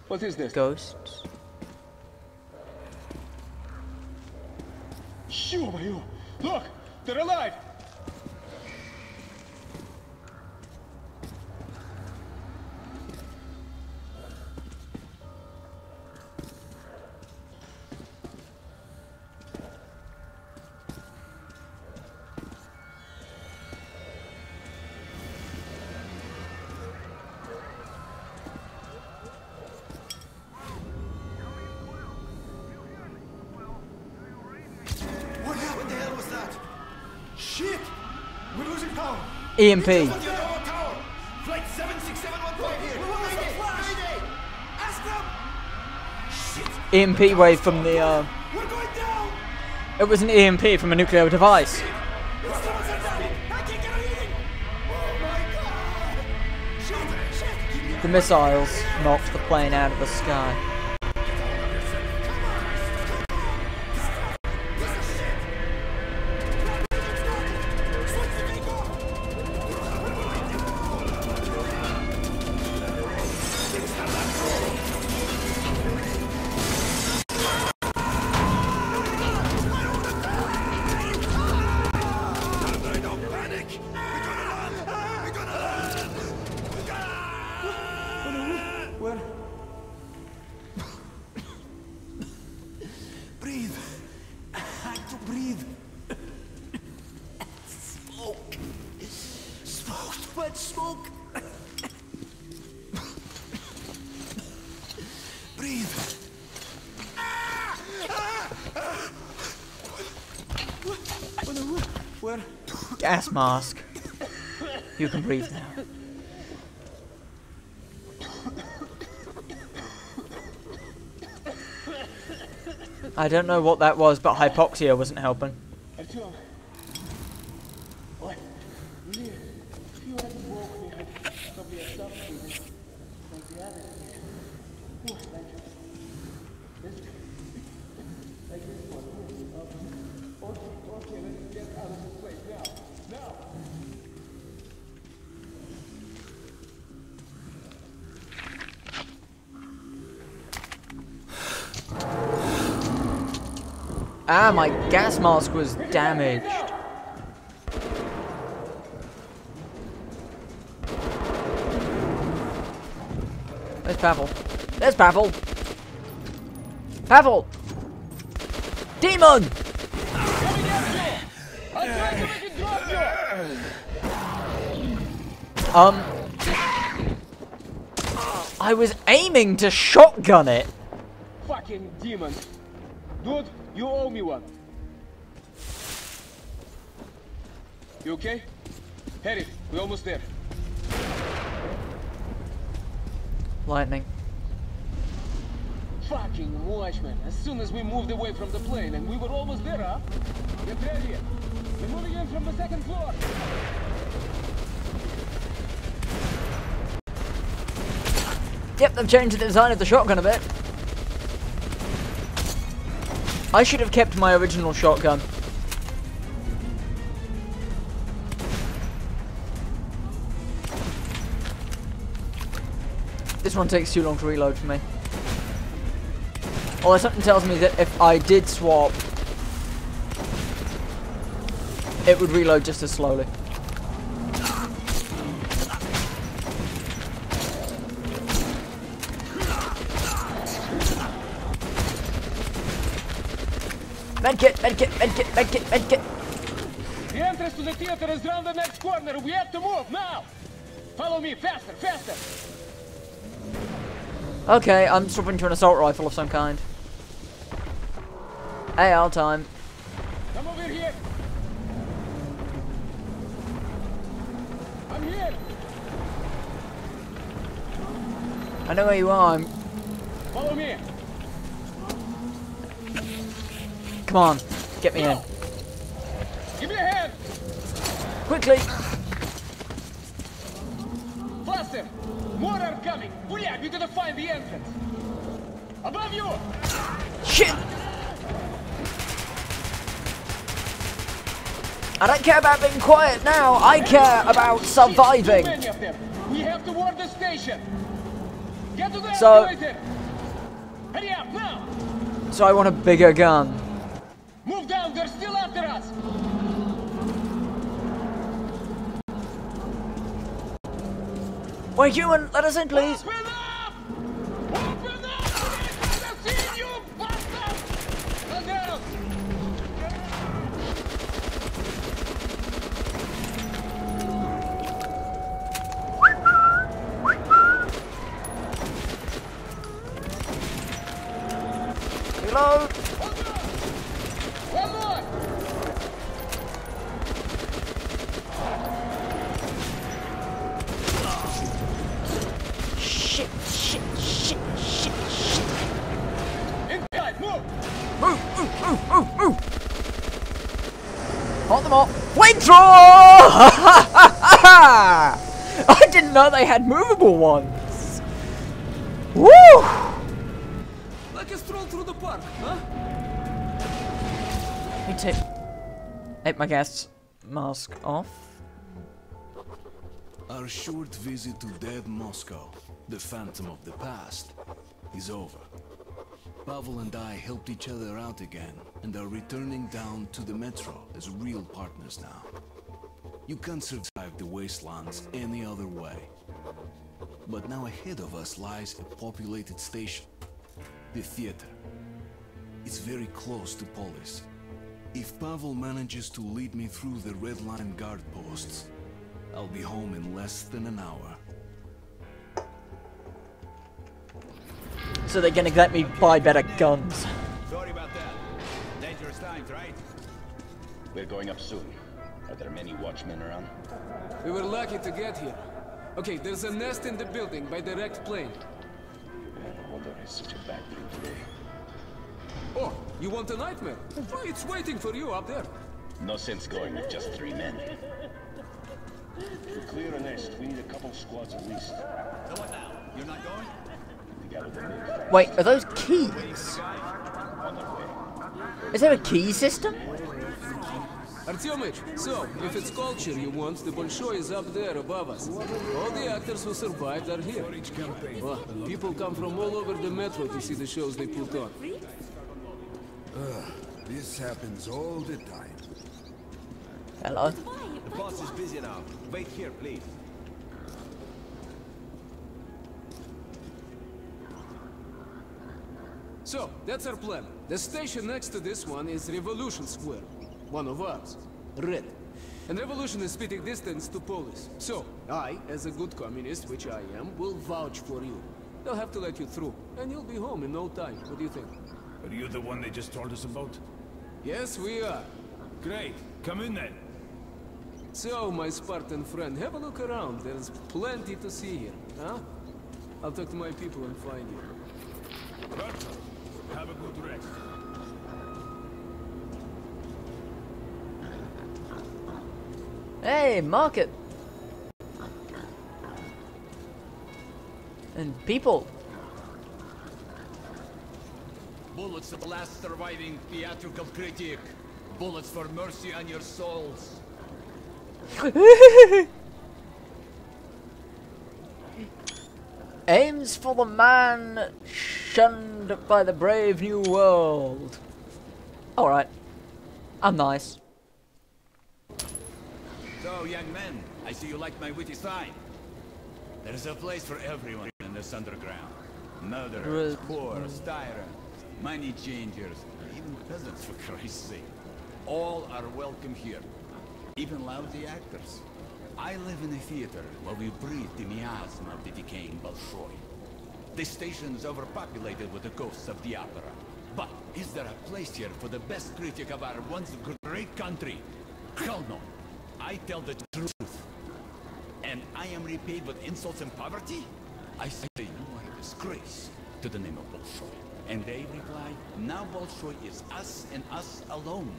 what is this? Ghosts. Shoot, Look! They're alive! Shit! EMP wave from the uh We're going down! It was an EMP from a nuclear device. Instruments are down! I can't get a reading! Oh my god! Shit! Shit! The missiles knocked the plane out of the sky. Mask. You can breathe now. I don't know what that was, but hypoxia wasn't helping. Mask was damaged. There's Pavel. There's Pavel. Pavel! Demon! Um... I was aiming to shotgun it. Fucking demon. Dude, you owe me one. You okay? Harry, we're almost there. Lightning. Fucking watchman. As soon as we moved away from the plane and we were almost there, huh? Get ready. We're moving in from the second floor. Yep, they've changed the design of the shotgun a bit. I should have kept my original shotgun. One takes too long to reload for me. Although something tells me that if I did swap, it would reload just as slowly. Medkit, medkit, medkit, medkit, medkit. The entrance to the theater is round the next corner. We have to move now. Follow me, faster, faster. Okay, I'm swapping to an assault rifle of some kind. AR time. Come over here. I'm here. I know where you are. I'm... Follow me. Come on, get me in. Give me a hand. Quickly. Faster. More are coming. Hurry up, you gotta find the entrance. Above you. Shit. I don't care about being quiet now. I care about surviving. Too many of them. We have to ward the station. Get to the So-. Hurry up now. So I want a bigger gun. Move down. They're still after us. We're human. Let us in, please. Stand down. Reload. One more. Shit, shit, shit, shit, shit. Inside. Move. Move, move, move, move, move. Hold them all. Flamethrower! I didn't know they had movable ones. Woo! Like a stroll through the park, huh? Me take, take my gas mask off. Our short visit to dead Moscow, the phantom of the past, is over. Pavel and I helped each other out again and are returning down to the metro as real partners now. You can't survive the wastelands any other way. But now ahead of us lies a populated station, the theater. It's very close to Polis. If Pavel manages to lead me through the Red Line guard posts, I'll be home in less than an hour. So they're gonna let me buy better guns. Sorry about that. Dangerous times, right? We're going up soon. Are there many watchmen around? We were lucky to get here. Okay, there's a nest in the building by direct plane. No wonder it's such a bad dream today. Oh, you want a nightmare? It's waiting for you up there. No sense going with just three men. To clear a nest, we need a couple squads at least. So what now? You're not going? The guy with the big fat Wait, are those keys? on their way. Is there a key system? Artyomich, so, if it's culture you want, the Bolshoi is up there above us. All the actors who survived are here. Well, people come from all over the metro to see the shows they put on. This happens all the time. Hello. The boss is busy now. Wait here, please. So, that's our plan. The station next to this one is Revolution Square. One of ours. Red. And Revolution is spitting distance to Polis. So, I, as a good communist, which I am, will vouch for you. They'll have to let you through, and you'll be home in no time. What do you think? Are you the one they just told us about? Yes, we are. Great. Come in then. So, my Spartan friend, have a look around. There's plenty to see here, huh? I'll talk to my people and find you. Bertha, have a good rest. Hey, market. And people. Bullets the last surviving theatrical critic. Bullets for mercy on your souls. Aims for the man shunned by the brave new world. Alright. I'm nice. So, young men, I see you like my witty sign. There's a place for everyone in this underground. Murderers, poor, tyrants, money changers, even peasants for Christ's sake. All are welcome here. Even lousy actors. I live in a theater where we breathe the miasma of the decaying Bolshoi. The is overpopulated with the ghosts of the opera. But is there a place here for the best critic of our once great country? Hell no. I tell the truth. And I am repaid with insults and poverty? I say you are a disgrace to the name of Bolshoi. And they reply, now Bolshoi is us and us alone.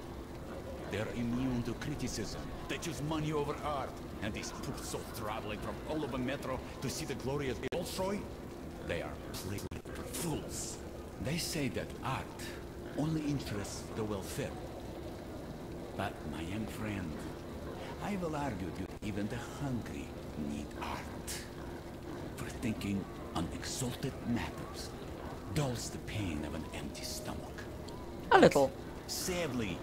They're immune to criticism. They choose money over art. And these poor souls traveling from all over Metro to see the glory of Bolshoi, they are plain fools. They say that art only interests the well-fed. But, my young friend, I will argue that even the hungry need art. For thinking on exalted matters dulls the pain of an empty stomach. A little. Sadly,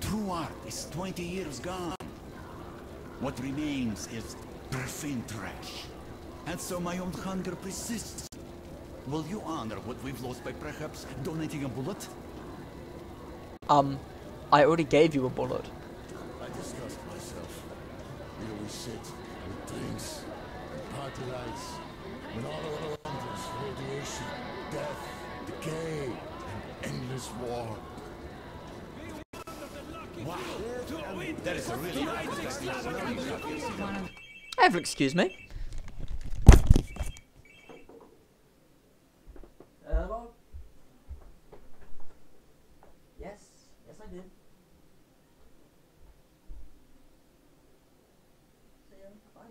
true art is 20 years gone. What remains is profane trash. And so my own hunger persists. Will you honor what we've lost by perhaps donating a bullet? Um, I already gave you a bullet. I disgust myself. Here we sit with drinks and party lights, when all around us radiation, death, decay, and endless war. Wow, that is a really Ever excuse me? Hello? Yes, yes I did. See ya, bye.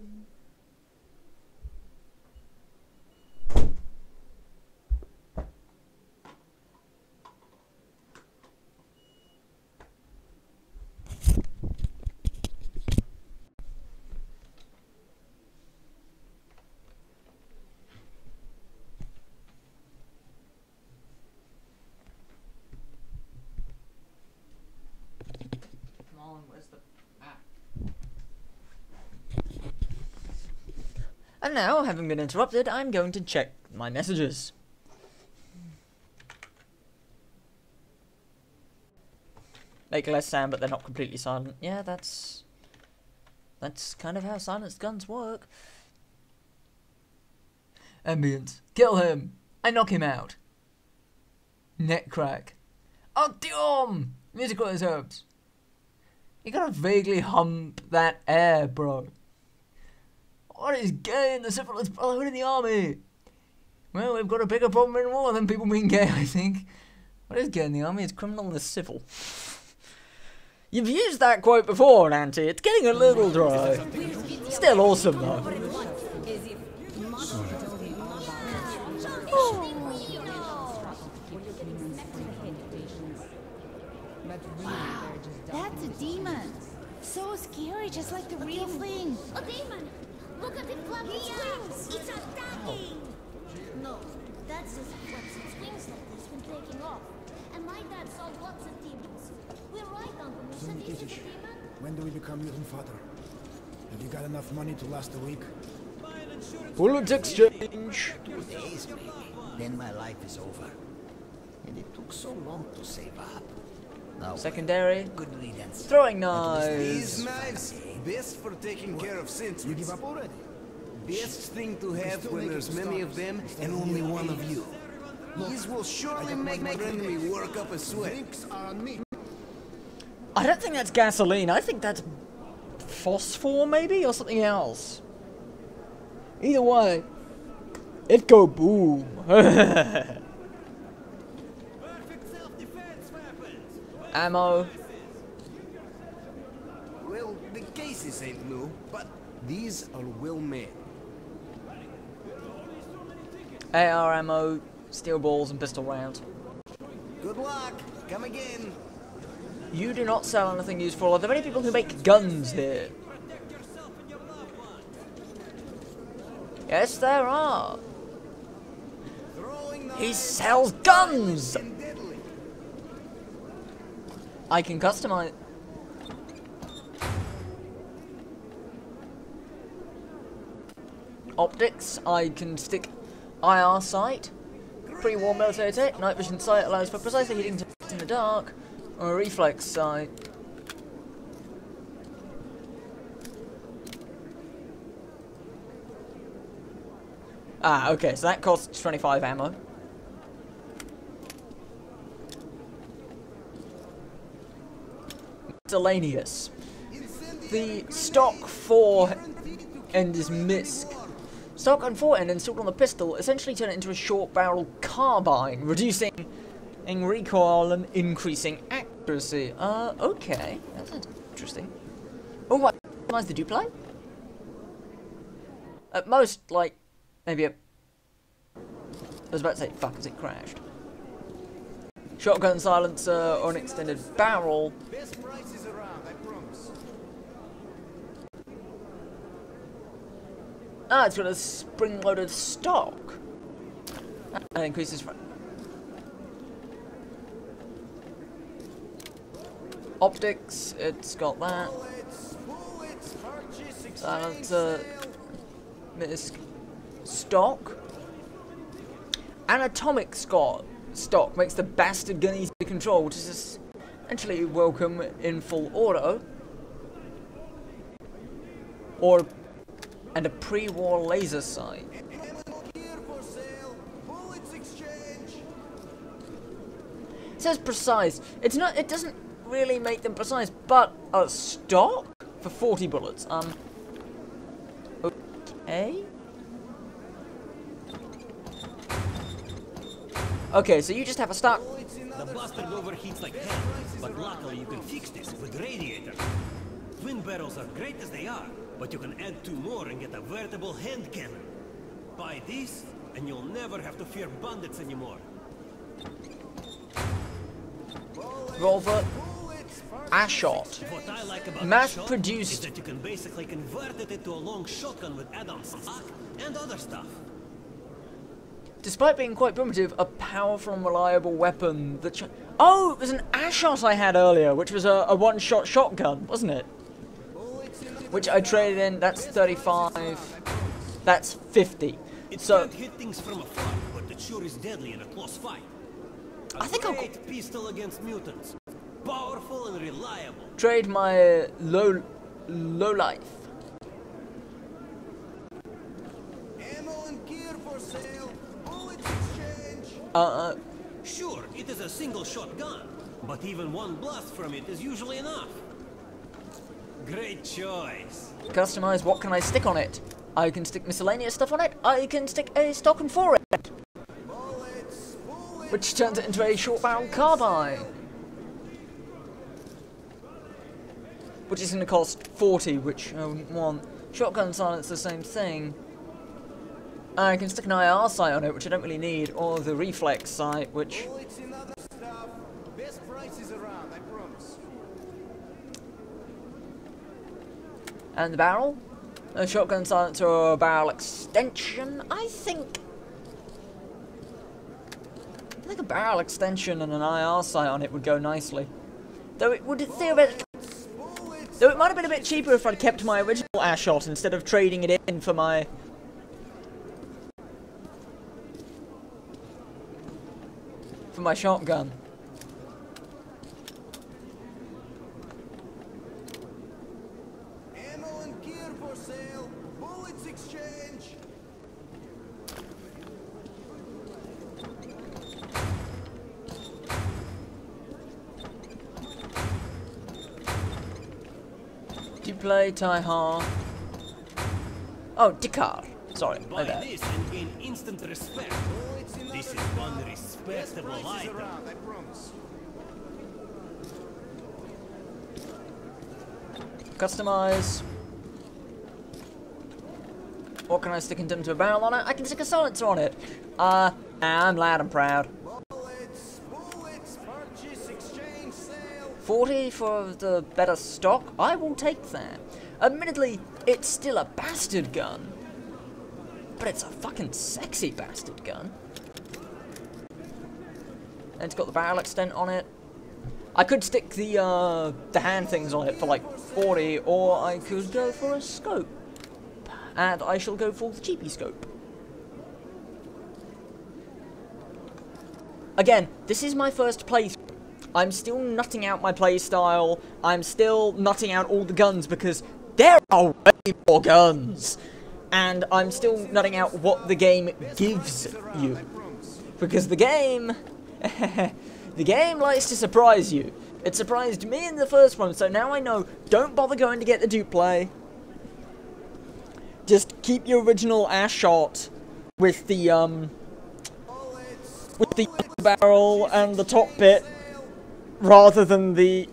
Come on, where's the map? And now, having been interrupted, I'm going to check my messages. Make less sound, but they're not completely silent. Yeah, that's... That's kind of how silenced guns work. Ambient. Kill him! I knock him out. Neck crack. Artyom! Musical isotopes. You gotta vaguely hump that air, bro. What is gay in the syphilis brotherhood in the army? Well, we've got a bigger problem in war than people being gay, I think. What is gay in the army? It's criminal and civil. You've used that quote before, Nancy. It's getting a little dry. Still awesome, though. Wow, that's a demon. So scary, just like the real thing. A demon! Look at it flapping its wings! It's attacking! No, that's just flaps its wings like this when taking off. And my dad saw lots of demons. We're right, Uncle. You So said a demon? when do we become mutant father? Have you got enough money to last a week? Bullet exchange. Two days, maybe. Then my life is over. And it took so long to save up. Now, Secondary. good riddance. Throwing These knives. Knives, best for taking care of sentries. You give up already? Best thing to have when there's many stars of them and only the one of eight. you. These will surely make my enemy work up a sweat. Are on me. I don't think that's gasoline. I think that's phosphor, maybe, or something else. Either way, it go boom. Ammo. Well, the cases ain't new, but these are well made. AR ammo, steel balls, and pistol rounds. Good luck. Come again. You do not sell anything useful. Are there any people who make guns here? Yes, there are. He sells guns! I can customize. Optics, I can stick IR sight, pre-war military tech, night vision sight allows for precisely hitting in the dark, or a reflex sight. Ah, okay, so that costs 25 ammo. Miscellaneous. The stock 4 end is MISC. Stock on 4 end installed on the pistol essentially turn it into a short barrel carbine, reducing in recoil and increasing accuracy. Uh, okay. That sounds interesting. Oh, what? Customize the dupli? At most, like, maybe a... I was about to say, fuck, as it crashed. Shotgun silencer or an extended barrel. Best prices around, I promise. Ah, it's got a spring-loaded stock. That increases... Optics, it's got that. Silencer, misc, stock. Anatomic Scott stock makes the bastard gun easy to control, which is essentially welcome in full auto. Or and a pre-war laser sight. Says precise. It's not. It doesn't really make them precise, but a stock for 40 bullets. Um. Okay. Okay, so you just have a stock. The bastard overheats like hell, but luckily you can fix this with radiator. Twin barrels are great as they are, but you can add two more and get a veritable hand cannon. Buy this, and you'll never have to fear bandits anymore. Revolver. Ashot. Like about Mass produced. is that you can basically convert it into a long shotgun with add-ons, and other stuff. Despite being quite primitive, a powerful and reliable weapon that... Oh, it was an Ashot I had earlier, which was a, a one-shot shotgun, wasn't it? Which I traded in, that's 35... That's 50. It So, hit things from afar, but it sure is deadly in a close fight. A I think I'll pistol against mutants. Powerful and reliable. trade my low... low life. Ammo and gear for sale. Bullets exchange. Uh, uh, Sure, it is a single shot gun, but even one blast from it is usually enough. Great choice. customize, what can I stick on it? I can stick miscellaneous stuff on it. I can stick a stock and four in it. Which turns it into a short barrel carbine. Which is going to cost 40, which I wouldn't want. Shotgun silence, the same thing. I can stick an IR sight on it, which I don't really need, or the reflex sight, which... Bullets and other stuff. Best prices around, I promise. And the barrel? A shotgun silencer or a barrel extension? I think... I think a barrel extension and an IR sight on it would go nicely. Though it would theoretically... Though it might have been a bit cheaper if I'd kept my original Ashot instead of trading it in for my... For my shotgun. Ammo and gear for sale. Bullets exchange. Do you play Tai Ha? Oh, Dakar. Sorry, my bad. this and gain instant respect. This is one respectable item. Customize. What can I stick into a barrel on it? I can stick a silencer on it. Uh, I'm loud and proud. 40 for the better stock? I will take that. Admittedly, it's still a bastard gun. But it's a fucking sexy bastard gun. And it's got the barrel extent on it. I could stick the uh, the hand things on it for like 40, or I could go for a scope. And I shall go for the cheapy scope. Again, this is my first playthrough. I'm still nutting out my playstyle. I'm still nutting out all the guns because there are way more guns. And I'm still nutting out what the game gives you. Because the game... the game likes to surprise you. It surprised me in the first one, so now I know don't bother going to get the duplay. Just keep your original ass shot with the, um... With the barrel and the top bit rather than the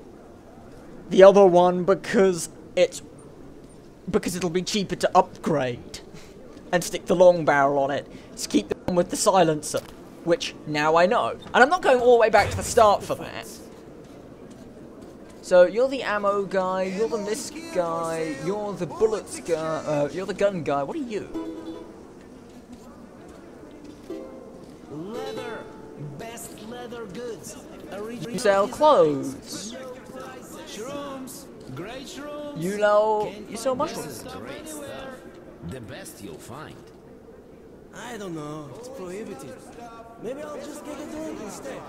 the other one because it's because it'll be cheaper to upgrade and stick the long barrel on it. To keep the one with the silencer which now I know. And I'm not going all the way back to the start for that. So you're the ammo guy you're the misc guy you're the bullets guy uh, you're the gun guy. What are you leather goods. you sell clothes Shrooms. Great shrooms. you know you sell mushrooms Great stuff. The best you'll find. I don't know. It's prohibited. Maybe I'll just get a drink instead.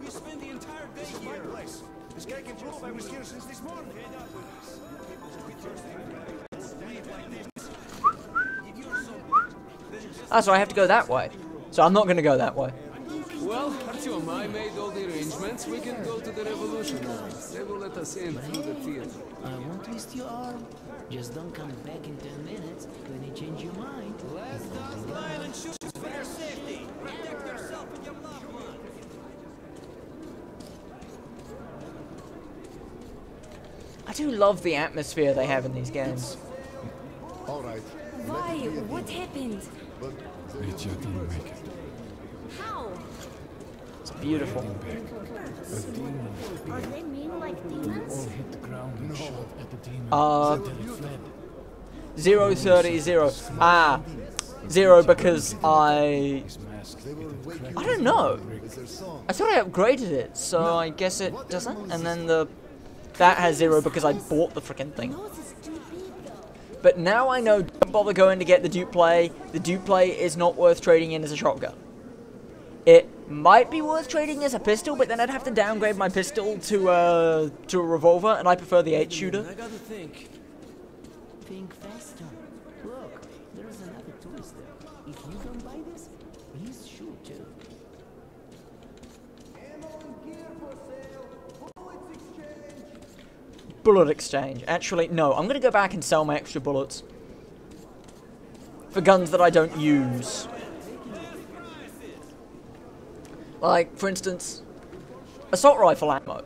We spend the entire day here. My place. This guy can prove I was here since this morning. ah so I have to go that way so I'm not gonna go that way Well, Artyom, I made all the arrangements. We can go to the Revolution now. They will let us in through the theater. I won't twist your arm. Just don't come back in 10 minutes when you change your mind. Let's not lie and shoot for your safety. Protect yourself and your loved one. I do love the atmosphere they have in these games. All right. Why? What happened? But Lydia didn't make it. How? It's beautiful. A demon Are they mean like demons? all hit the ground and shot at the demon Uh, it fled. Zero thirty zero. Ah, zero because I. I don't know. I thought I upgraded it, so I guess it doesn't. And then the that has zero because I bought the freaking thing. But now I know. Don't bother going to get the dupe play. The dupe play is not worth trading in as a shotgun. It might be worth trading as a pistol, but then I'd have to downgrade my pistol to uh to a revolver, and I prefer the eight shooter. I gotta think. Think faster. Look, there's another tourist there. If you don't buy this, please shoot too. Bullet exchange. Actually, no. I'm gonna go back and sell my extra bullets for guns that I don't use. Like, for instance, assault rifle ammo.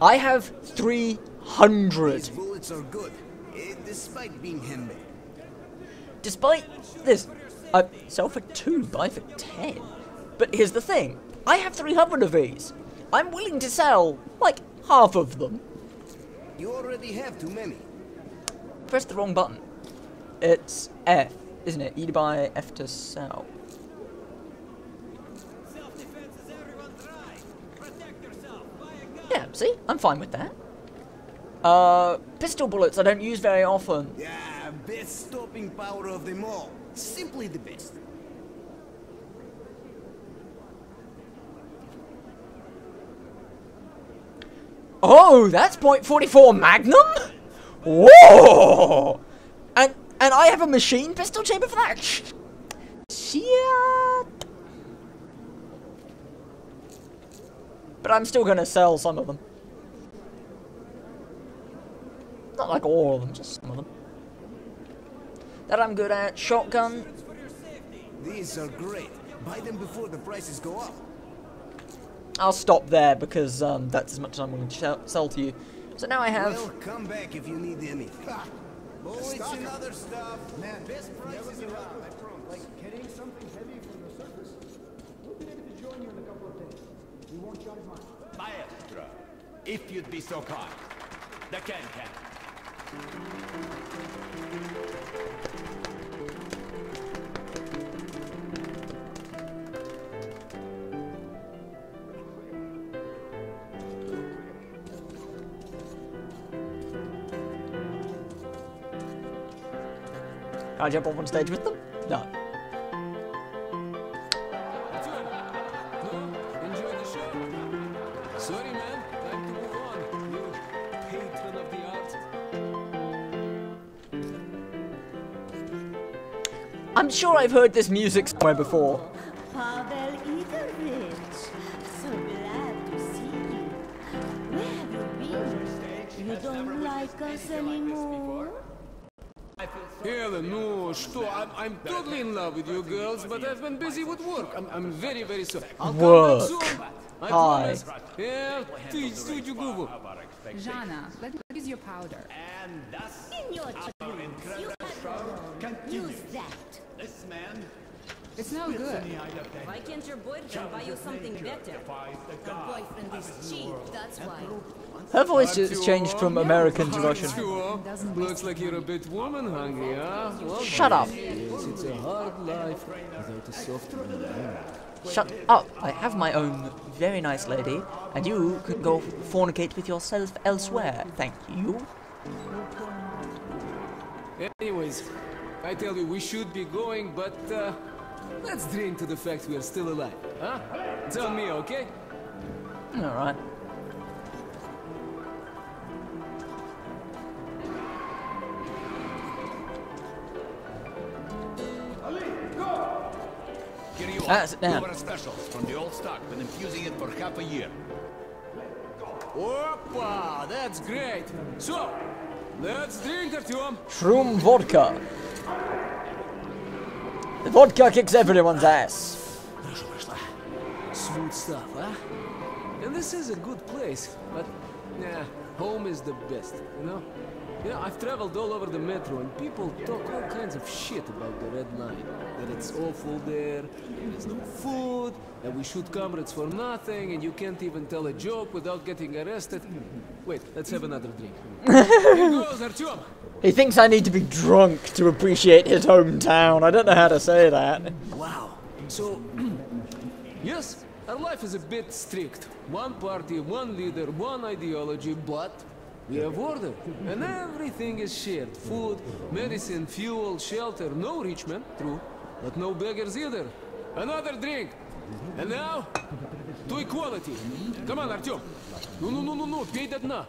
I have 300. These bullets are good, eh, despite being handmade. Despite this, I sell for two, buy for ten. But here's the thing: I have 300 of these. I'm willing to sell like half of them. You already have too many. Press the wrong button. It's F, isn't it? E to buy, F to sell. Yeah, see? I'm fine with that. Uh, pistol bullets I don't use very often. Yeah, best stopping power of them all. Simply the best. Oh, that's .44 Magnum? Whoa! And and I have a machine pistol chamber for that? Sh- Shit. But I'm still gonna sell some of them. Not like all of them, just some of them. That I'm good at. Shotgun. These are great. Buy them before the prices go up. I'll stop there because um, that's as much as I'm willing to sell- sell to you. So now I have. Well, come back if you need anything. Bullets Stock and other stuff. Man, best prices never around. up. Like carrying something heavy from the surface. We'll be ready to join you in a couple of days. We won't charge much. Maestro, if you'd be so kind. The can-can. Can I jump up on stage with them? No. sure I've heard this music somewhere before. Pavel Ivanovich, so glad to see you. Where have you been? You don't like us anymore? Helen, no, что? I'm, I'm totally in love with you girls, but I've been busy with work. I'm, I'm very, very sorry. I'll Work. come back soon. I Hi. promise. Yeah, ты студию губу. Jana, let me use your powder. And thus, In your our incredible show Use that. This man It's no good. Why can't your boyfriend buy you something better? Her boyfriend is cheap, that's why. Her voice has changed from American to Russian. Looks like you're a bit woman hungry, huh? Well, Shut up. Yes, it's a hard life without a soft. Shut up. I have my own very nice lady, and you can go fornicate with yourself elsewhere. Thank you. Anyways, I tell you, we should be going, but uh, let's drink to the fact we are still alive, huh? It's on me, okay? All right. Carry on. That's it now. specials from the old stock. Been infusing it for half a year. Opa, that's great. So, let's drink, a to him. Shroom vodka. The vodka kicks everyone's ass. Smooth stuff, huh? And this is a good place, but nah, home is the best, you know? You know, I've traveled all over the metro and people talk all kinds of shit about the Red Line. That it's awful there, there's no food, and we shoot comrades for nothing, and you can't even tell a joke without getting arrested. Wait, let's have another drink. Goes, He thinks I need to be drunk to appreciate his hometown. I don't know how to say that. Wow. So, yes, our life is a bit strict. One party, one leader, one ideology, but we have order. And everything is shared. Food, medicine, fuel, shelter. No rich men, true. But no beggars either. Another drink. And now, to equality. Come on, Artyom. No, no, no, no, no, pay that now.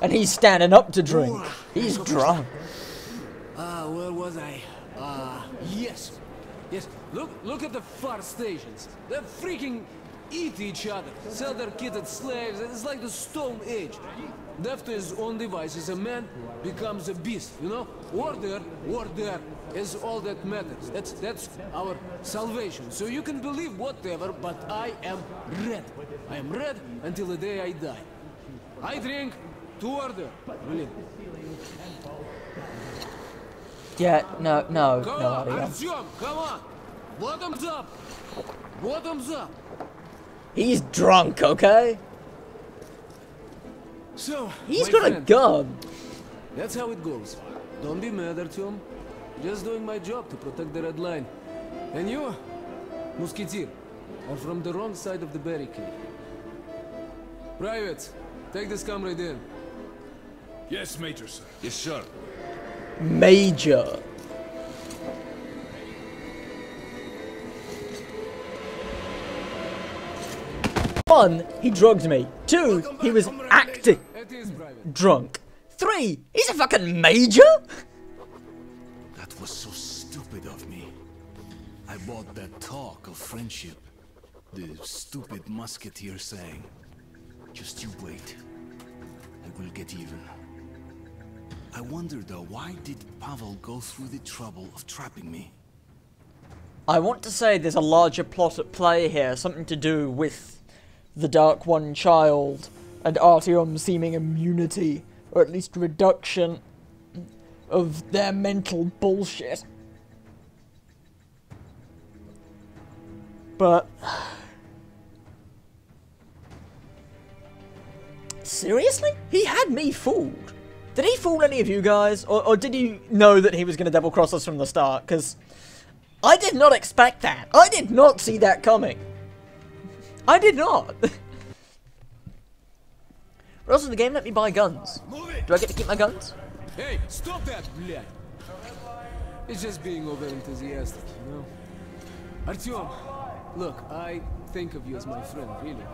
And he's standing up to drink. He's drunk. Ah, where was I? Ah, yes. Yes, look look at the far stations. They're freaking eat each other, sell their kids as slaves. It's like the Stone Age. Left to his own devices, a man becomes a beast, you know? Order, order is all that matters. That's that's our salvation. So you can believe whatever, but I am red. I am red until the day I die. I drink to order. Brilliant. Yeah, no, no, Come no, on. Artyom, come on! Bottoms up! Bottoms up! He's drunk, okay? So, He's my got a friend, gun. That's how it goes. Don't be mad, Artyom. Just doing my job to protect the red line. And you, Musketeer, are from the wrong side of the barricade. Private, take this comrade in. Yes, Major, sir. Yes, sir. Major. One, he drugged me. Two, he was acting drunk. Three, he's a fucking major? That was so stupid of me. I bought that talk of friendship. The stupid musketeer saying, just you wait. I will get even. I wonder though, why did Pavel go through the trouble of trapping me? I want to say there's a larger plot at play here, something to do with the Dark One child and Artyom seeming immunity, or at least reduction of their mental bullshit. But seriously, he had me fooled. Did he fool any of you guys, or, or did you know that he was going to double cross us from the start? Because I did not expect that. I did not see that coming. I did not! but also the game let me buy guns. Do I get to keep my guns? Hey, stop that, bleh. It's just being over-enthusiastic, you know? Artyom, look, I think of you as my friend, really.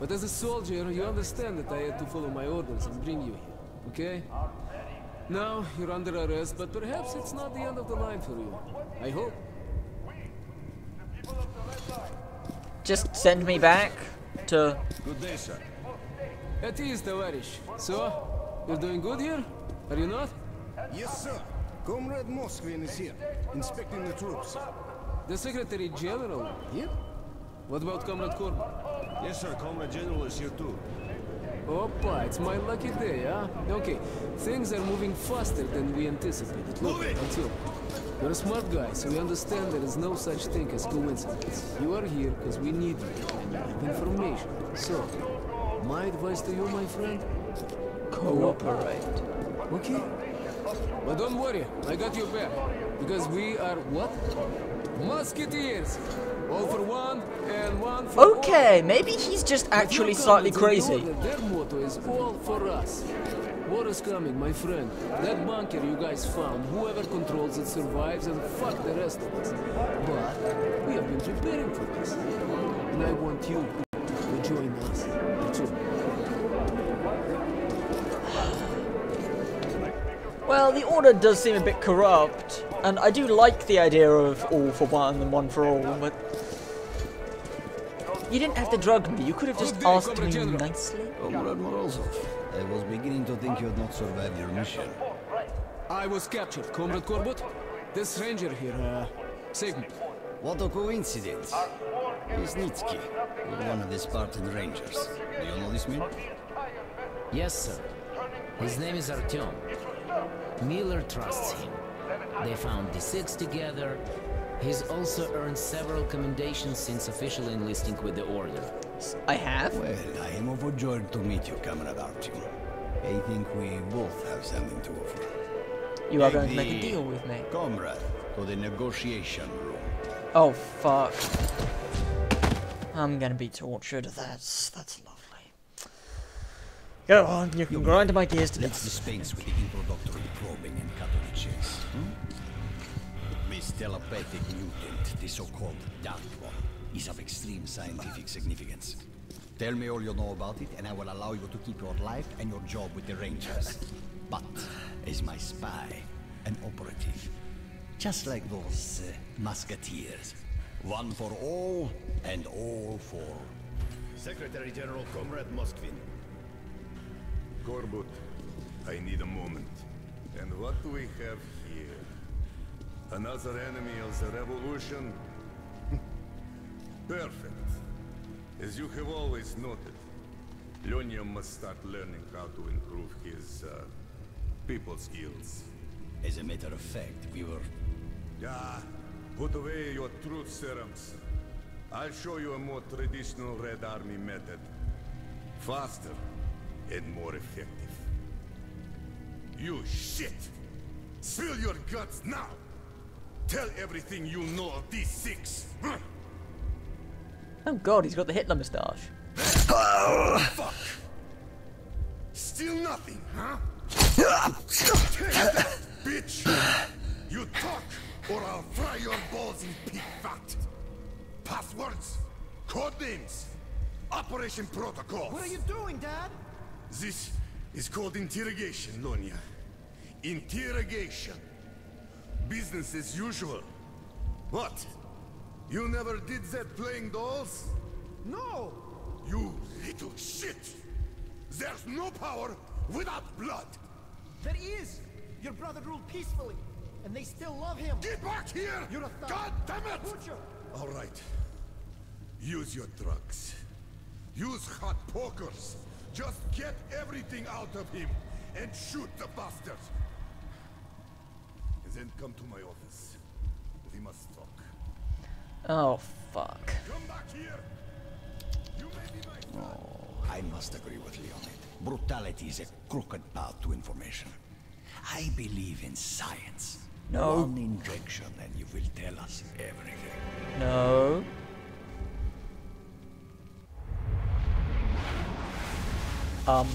But as a soldier, you understand that I had to follow my orders and bring you here, okay? Now, you're under arrest, but perhaps it's not the end of the line for you. I hope just send me back to... Good day, sir. That is Tavarish. So, you're doing good here? Are you not? Yes, sir. Comrade Moskvin is here, inspecting the troops. The Secretary General here? What about Comrade Korbut? Yes, sir. Comrade General is here too. Opa, it's my lucky day, huh? Okay, things are moving faster than we anticipated. Look, Move it! Until you're a smart guy, so you understand there is no such thing as coincidence. You are here because we need you, and you have information. So, my advice to you, my friend? Cooperate. Okay? But don't worry, I got your back. Because we are what? Musketeers! All for one, and one for Okay, maybe he's just actually slightly crazy. Their motto is all for us. War is coming, my friend. That bunker you guys found, whoever controls it survives and fuck the rest of us. But we have been preparing for this. And I want you to join us. Too. Well, the order does seem a bit corrupt, and I do like the idea of all for one and one for all, but... You didn't have to drug me, you could have just asked me nicely. Comrade Morozov, I was beginning to think you had not survived your mission. I was captured, Comrade Korbut. This ranger here, uh, saved me. What a coincidence. Kuznitsky, you're one of the Spartan Rangers. Do you know this man? Yes, sir. His name is Artyom. Miller trusts him. They found D6 together. He's also earned several commendations since officially enlisting with the Order. I have? Well, I am overjoyed to meet you, Comrade Artyom. I think we both have something to offer. You are going to make a deal with me. Comrade, to the negotiation room. Oh, fuck. I'm gonna be tortured. That's that's lovely. Go on, you can grind my gears to Let's dispense with the introductory probing and cut to the chase. Hmm? This telepathic mutant, the so-called Dark is of extreme scientific significance. Tell me all you know about it, and I will allow you to keep your life and your job with the Rangers. But as my spy, an operative, just like those uh, musketeers, one for all and all for Secretary General Comrade Moskvin. Korbut, I need a moment. And what do we have here? Another enemy of the revolution? Perfect. As you have always noted, Lyonya must start learning how to improve his, uh, people skills. As a matter of fact, we were... Ah, put away your truth serums. I'll show you a more traditional Red Army method. Faster and more effective. You shit! Spill your guts now! Tell everything you know of these six! Huh? Oh god, he's got the Hitler moustache. Fuck! Still nothing, huh? Bitch! You talk, or I'll fry your balls in pig fat. Passwords, code names, operation protocols. What are you doing, Dad? This is called interrogation, Lonya. Interrogation. Business as usual. What? You never did that playing dolls? No! You little shit! There's no power without blood! There is! Your brother ruled peacefully, and they still love him! Get back here! You're a thug! God damn it! Butcher! All right. Use your drugs. Use hot pokers. Just get everything out of him and shoot the bastard. And then come to my office. We must talk. Oh, fuck. Come back here. You may be my I must agree with Leonid. Brutality is a crooked path to information. I believe in science. No. One injection and you will tell us everything. No. Um.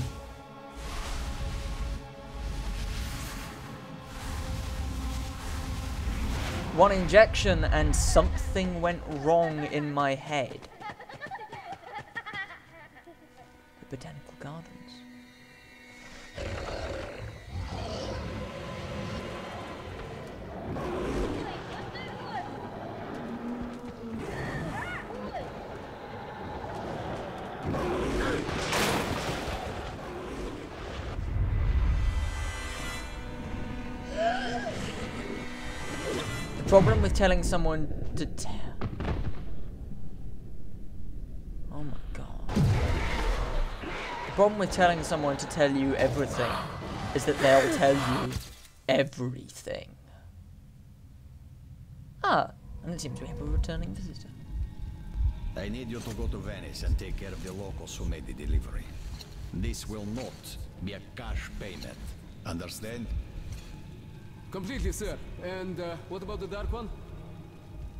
One injection and something went wrong in my head. Telling someone to tell. Oh my god. The problem with telling someone to tell you everything is that they'll tell you everything. Ah, and it seems we have a returning visitor. I need you to go to Venice and take care of the locals who made the delivery. This will not be a cash payment. Understand? Completely, sir. And uh, what about the Dark One?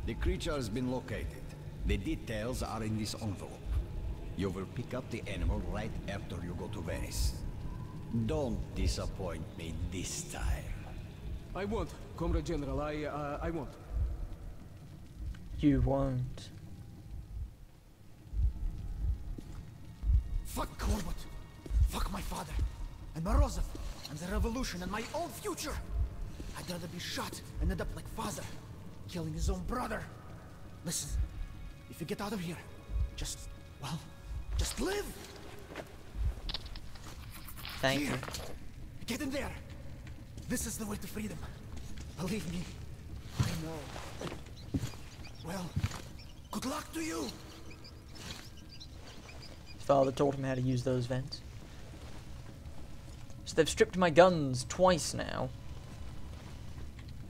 The creature has been located. The details are in this envelope. You will pick up the animal right after you go to Venice. Don't disappoint me this time. I won't, Comrade General. I, uh, I won't. You won't. Fuck Korbut! Fuck my father! And Morozov! And the revolution and my own future! I'd rather be shot and end up like father, killing his own brother. Listen, if you get out of here, just, well, just live! Thank here. you. Get in there! This is the way to freedom. Believe me, I know. Well, good luck to you! His father taught him how to use those vents. So they've stripped my guns twice now.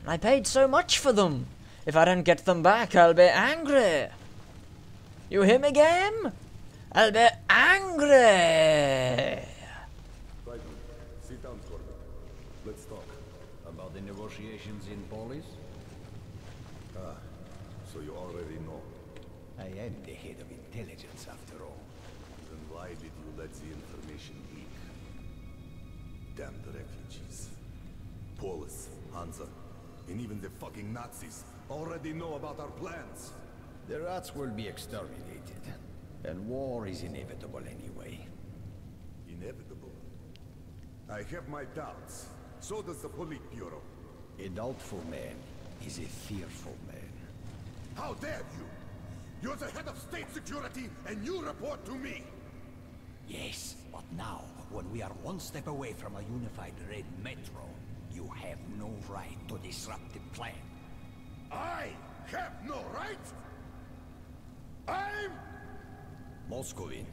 And I paid so much for them. If I don't get them back, I'll be angry. You hear me, game? I'll be angry. Right, sit down, Korbut. Let's talk. About the negotiations in Polis? Ah, so you already know. I am the head of intelligence after all. Then why did you let the information leak? Damn the refugees. Polis, Hansa, and even the fucking Nazis already know about our plans. The rats will be exterminated. And war is inevitable anyway. Inevitable. I have my doubts. So does the Politburo. A doubtful man is a fearful man. How dare you? You're the head of state security, and you report to me! Yes, but now, when we are one step away from a unified Red Metro, you have no right to disrupt the plan. I have no right? I'm... Moskvin,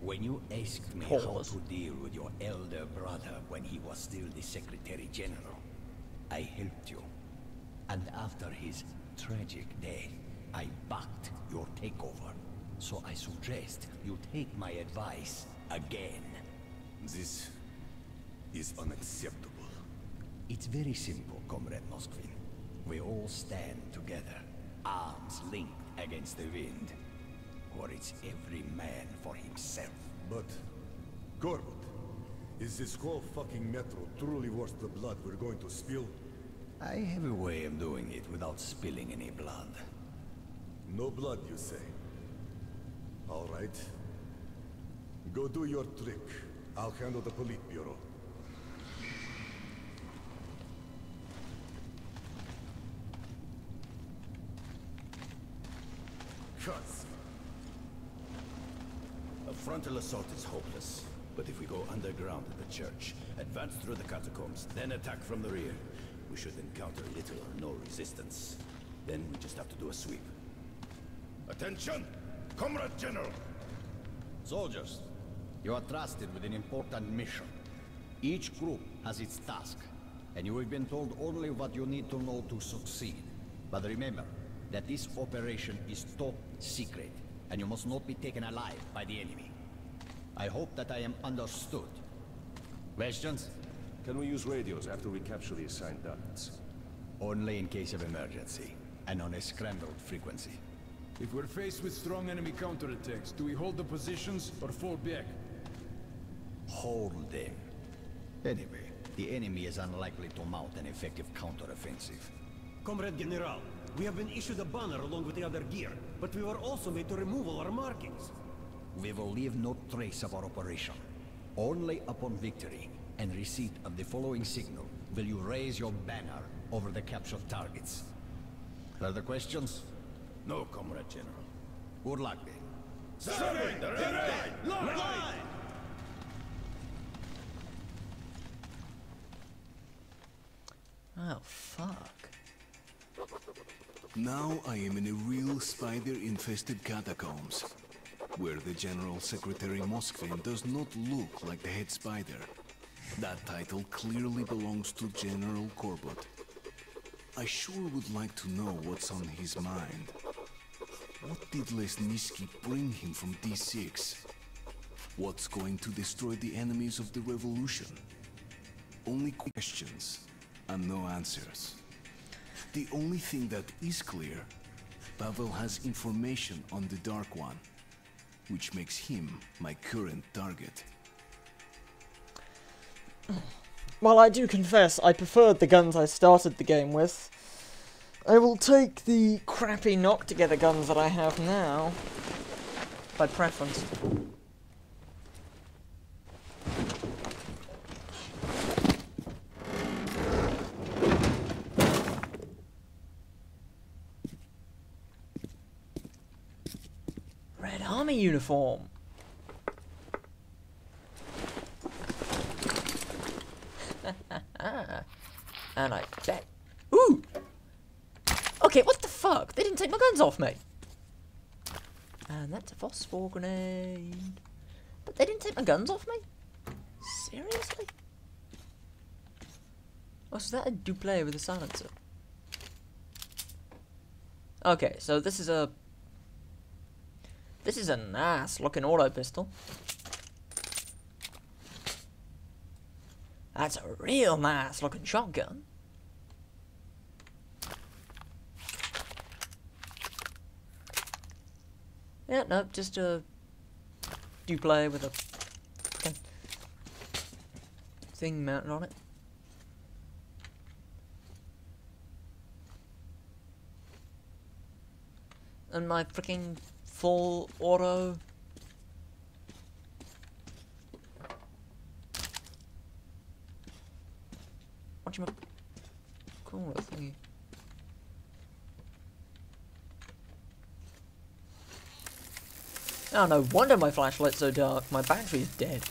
when you asked me Pause. how to deal with your elder brother when he was still the Secretary General, I helped you. And after his tragic death, I backed your takeover. So I suggest you take my advice again. This is unacceptable. It's very simple, Comrade Moskvin. We all stand together, arms linked against the wind. Or it's every man for himself. But, Korbut, Is this whole fucking metro truly worth the blood we're going to spill? I have a way of doing it without spilling any blood. No blood, you say? All right. Go do your trick. I'll handle the Politburo. A frontal assault is hopeless. But if we go underground at the church, advance through the catacombs, then attack from the rear, we should encounter little or no resistance. Then we just have to do a sweep. Attention! Comrade General! Soldiers, you are trusted with an important mission. Each group has its task, and you have been told only what you need to know to succeed. But remember that this operation is top secret, and you must not be taken alive by the enemy. I hope that I am understood. Questions? Can we use radios after we capture the assigned targets? Only in case of emergency, and on a scrambled frequency. If we're faced with strong enemy counterattacks, do we hold the positions or fall back? Hold them. Anyway, the enemy is unlikely to mount an effective counteroffensive. Comrade General, we have been issued a banner along with the other gear, but we were also made to remove all our markings. We will leave no trace of our operation. Only upon victory and receipt of the following signal will you raise your banner over the captured targets. Further questions? No, Comrade General. Good luck then. Surrender! Line! Line! Oh, fuck. Now I am in a real spider-infested catacombs, where the General Secretary Moskvin does not look like the head spider. That title clearly belongs to General Korbut. I sure would like to know what's on his mind. What did Lesnitsky bring him from D6? What's going to destroy the enemies of the revolution? Only questions and no answers. The only thing that is clear, Pavel has information on the Dark One, which makes him my current target. While I do confess I preferred the guns I started the game with, I will take the crappy knock-together guns that I have now, by preference. Red Army uniform. and I bet. Ooh! Okay, what the fuck? They didn't take my guns off me. And that's a phosphor grenade. But they didn't take my guns off me? Seriously? Oh, so that a Duplet with a silencer? Okay, so this is a... This is a nice looking auto pistol. That's a real nice looking shotgun. Yeah, no, just a Duplet with a thing mounted on it. And my freaking full auto What you? Oh, no wonder my flashlight's so dark. My battery's dead.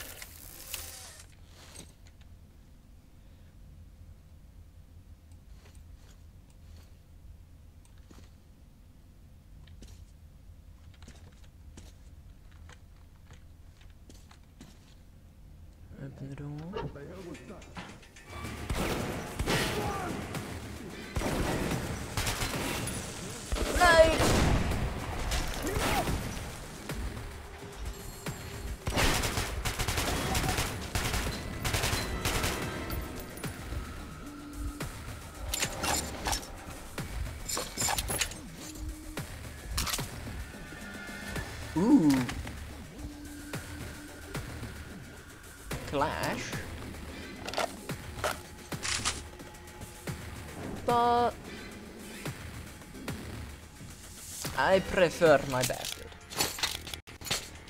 I prefer my bastard.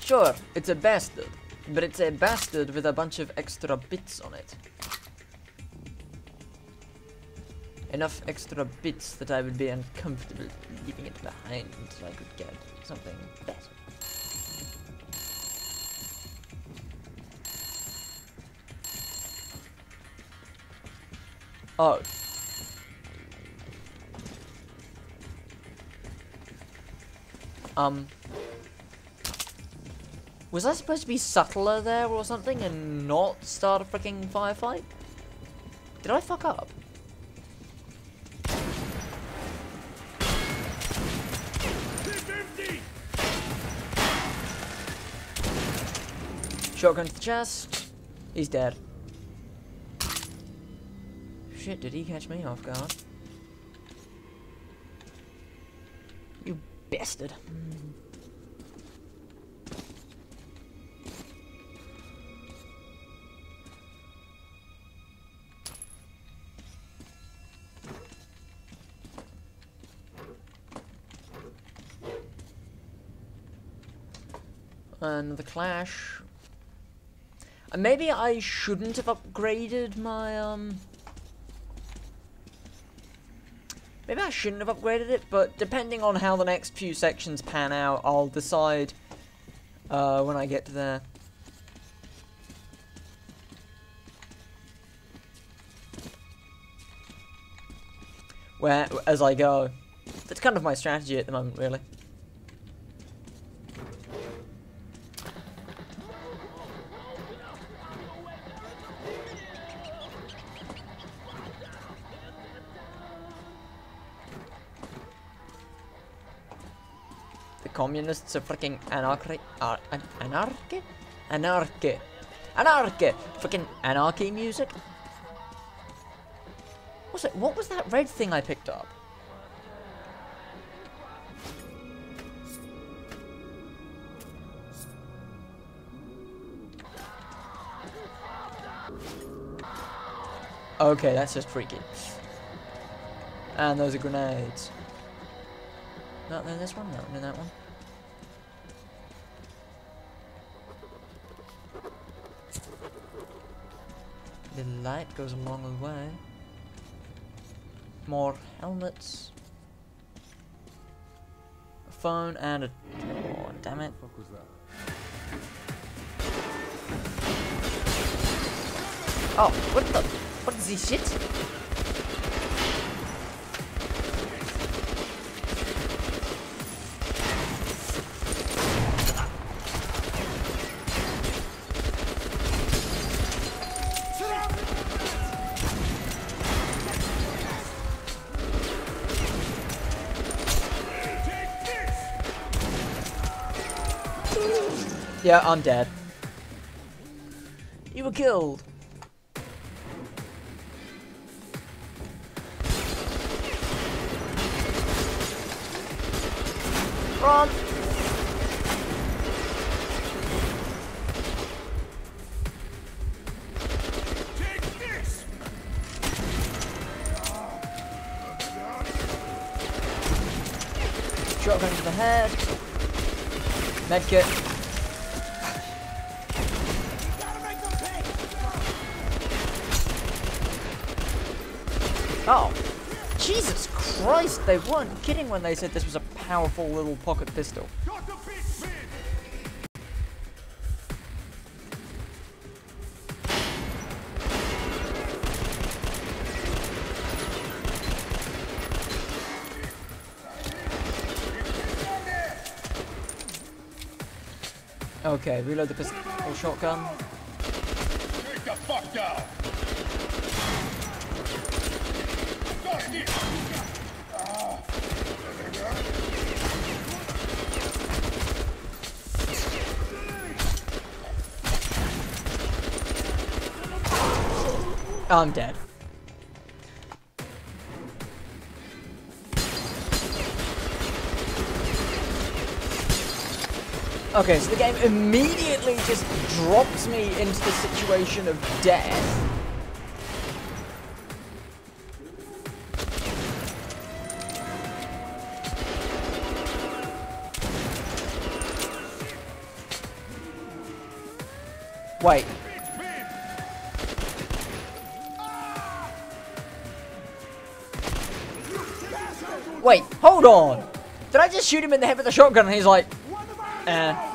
Sure, it's a bastard, but it's a bastard with a bunch of extra bits on it. Enough extra bits that I would be uncomfortable leaving it behind until I could get something better. Oh. Um. Was I supposed to be subtler there or something and not start a freaking firefight? Did I fuck up? Shotgun to the chest. He's dead. Shit, did he catch me off guard? You bastard. Another Kalash. Uh, maybe I shouldn't have upgraded my, um... Maybe I shouldn't have upgraded it, but depending on how the next few sections pan out, I'll decide uh, when I get to there. Where, as I go. That's kind of my strategy at the moment, really. Communists freaking anarchy, uh, an anarchy, anarchy, anarchy, freaking anarchy music. What's it? What was that red thing I picked up? Okay, that's just freaky. And those are grenades. Not in this one, not in that one. The light goes a long way. More helmets. A phone and a... Oh, damn it. Oh, what the... What is this shit? Yeah, I'm dead. You were killed. Run! Shotgun to the head. Medkit. Christ, they weren't kidding when they said this was a powerful little pocket pistol. Okay, reload the pistol or shotgun. I'm dead. Okay, so the game immediately just drops me into the situation of death. Hold on. Did I just shoot him in the head with a shotgun and he's like, eh.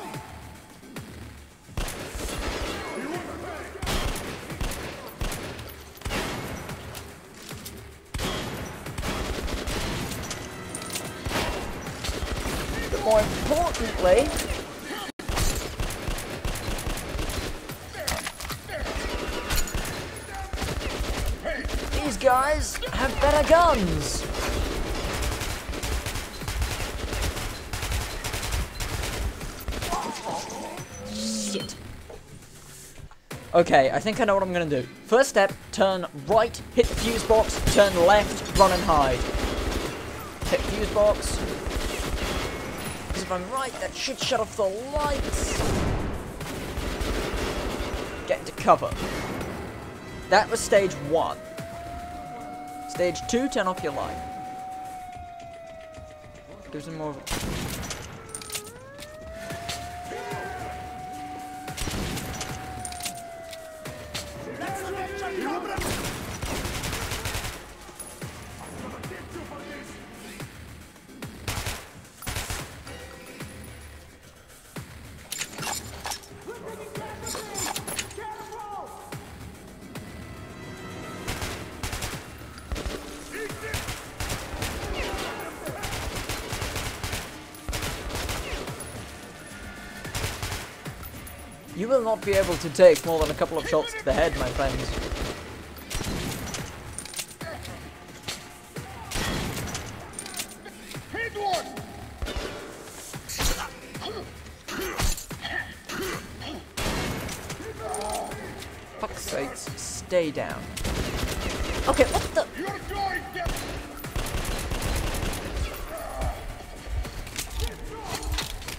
Okay, I think I know what I'm gonna do. First step, turn right, hit the fuse box, turn left, run and hide. Hit fuse box. Because if I'm right, that should shut off the lights. Get into cover. That was stage one. Stage two, turn off your light. Gives them more be able to take more than a couple of shots to the head, my friends. Fuck's sakes, stay down. Okay, what the?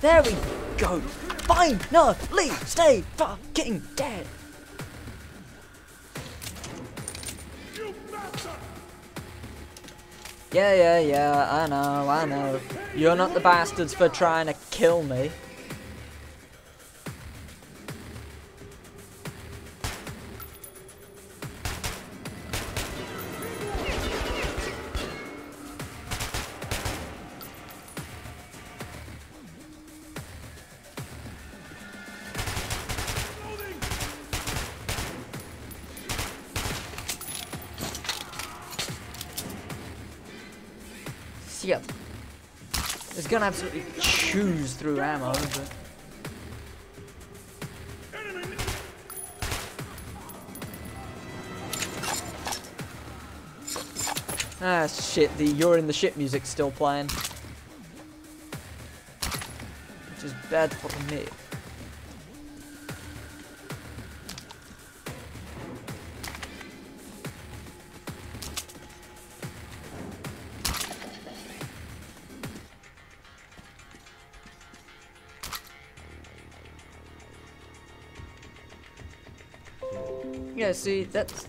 There we go. Finally, stay fucking dead. Yeah, yeah, yeah, I know, I know. You're not the bastards for trying to kill me. Gonna absolutely choose through ammo, but... Ah, shit, the You're in the Ship music's still playing. Which is bad for me. See, that's...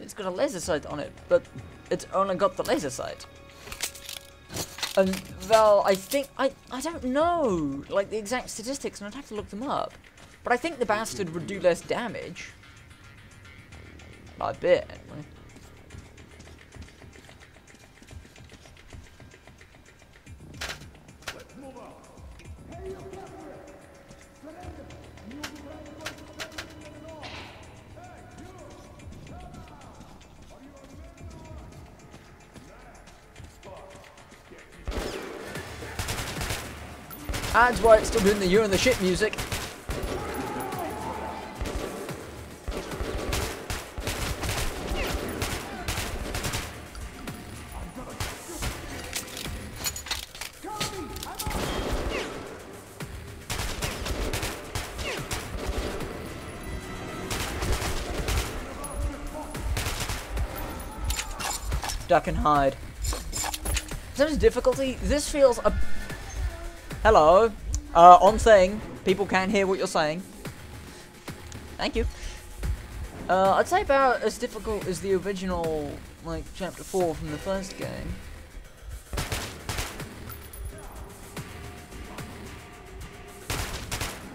It's got a laser sight on it, but it's only got the laser sight. And, well, I think, I, I don't know, like, the exact statistics, and I'd have to look them up. But I think the bastard would do less damage. A bit, anyway. That's why it's still doing the you and the shit music. Duck and hide. It's terms of difficulty, this feels a... Hello. Uh, on saying, People can hear what you're saying. Thank you. Uh, I'd say about as difficult as the original, like, chapter 4 from the first game.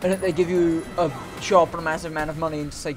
Think they give you a sharp and a massive amount of money and say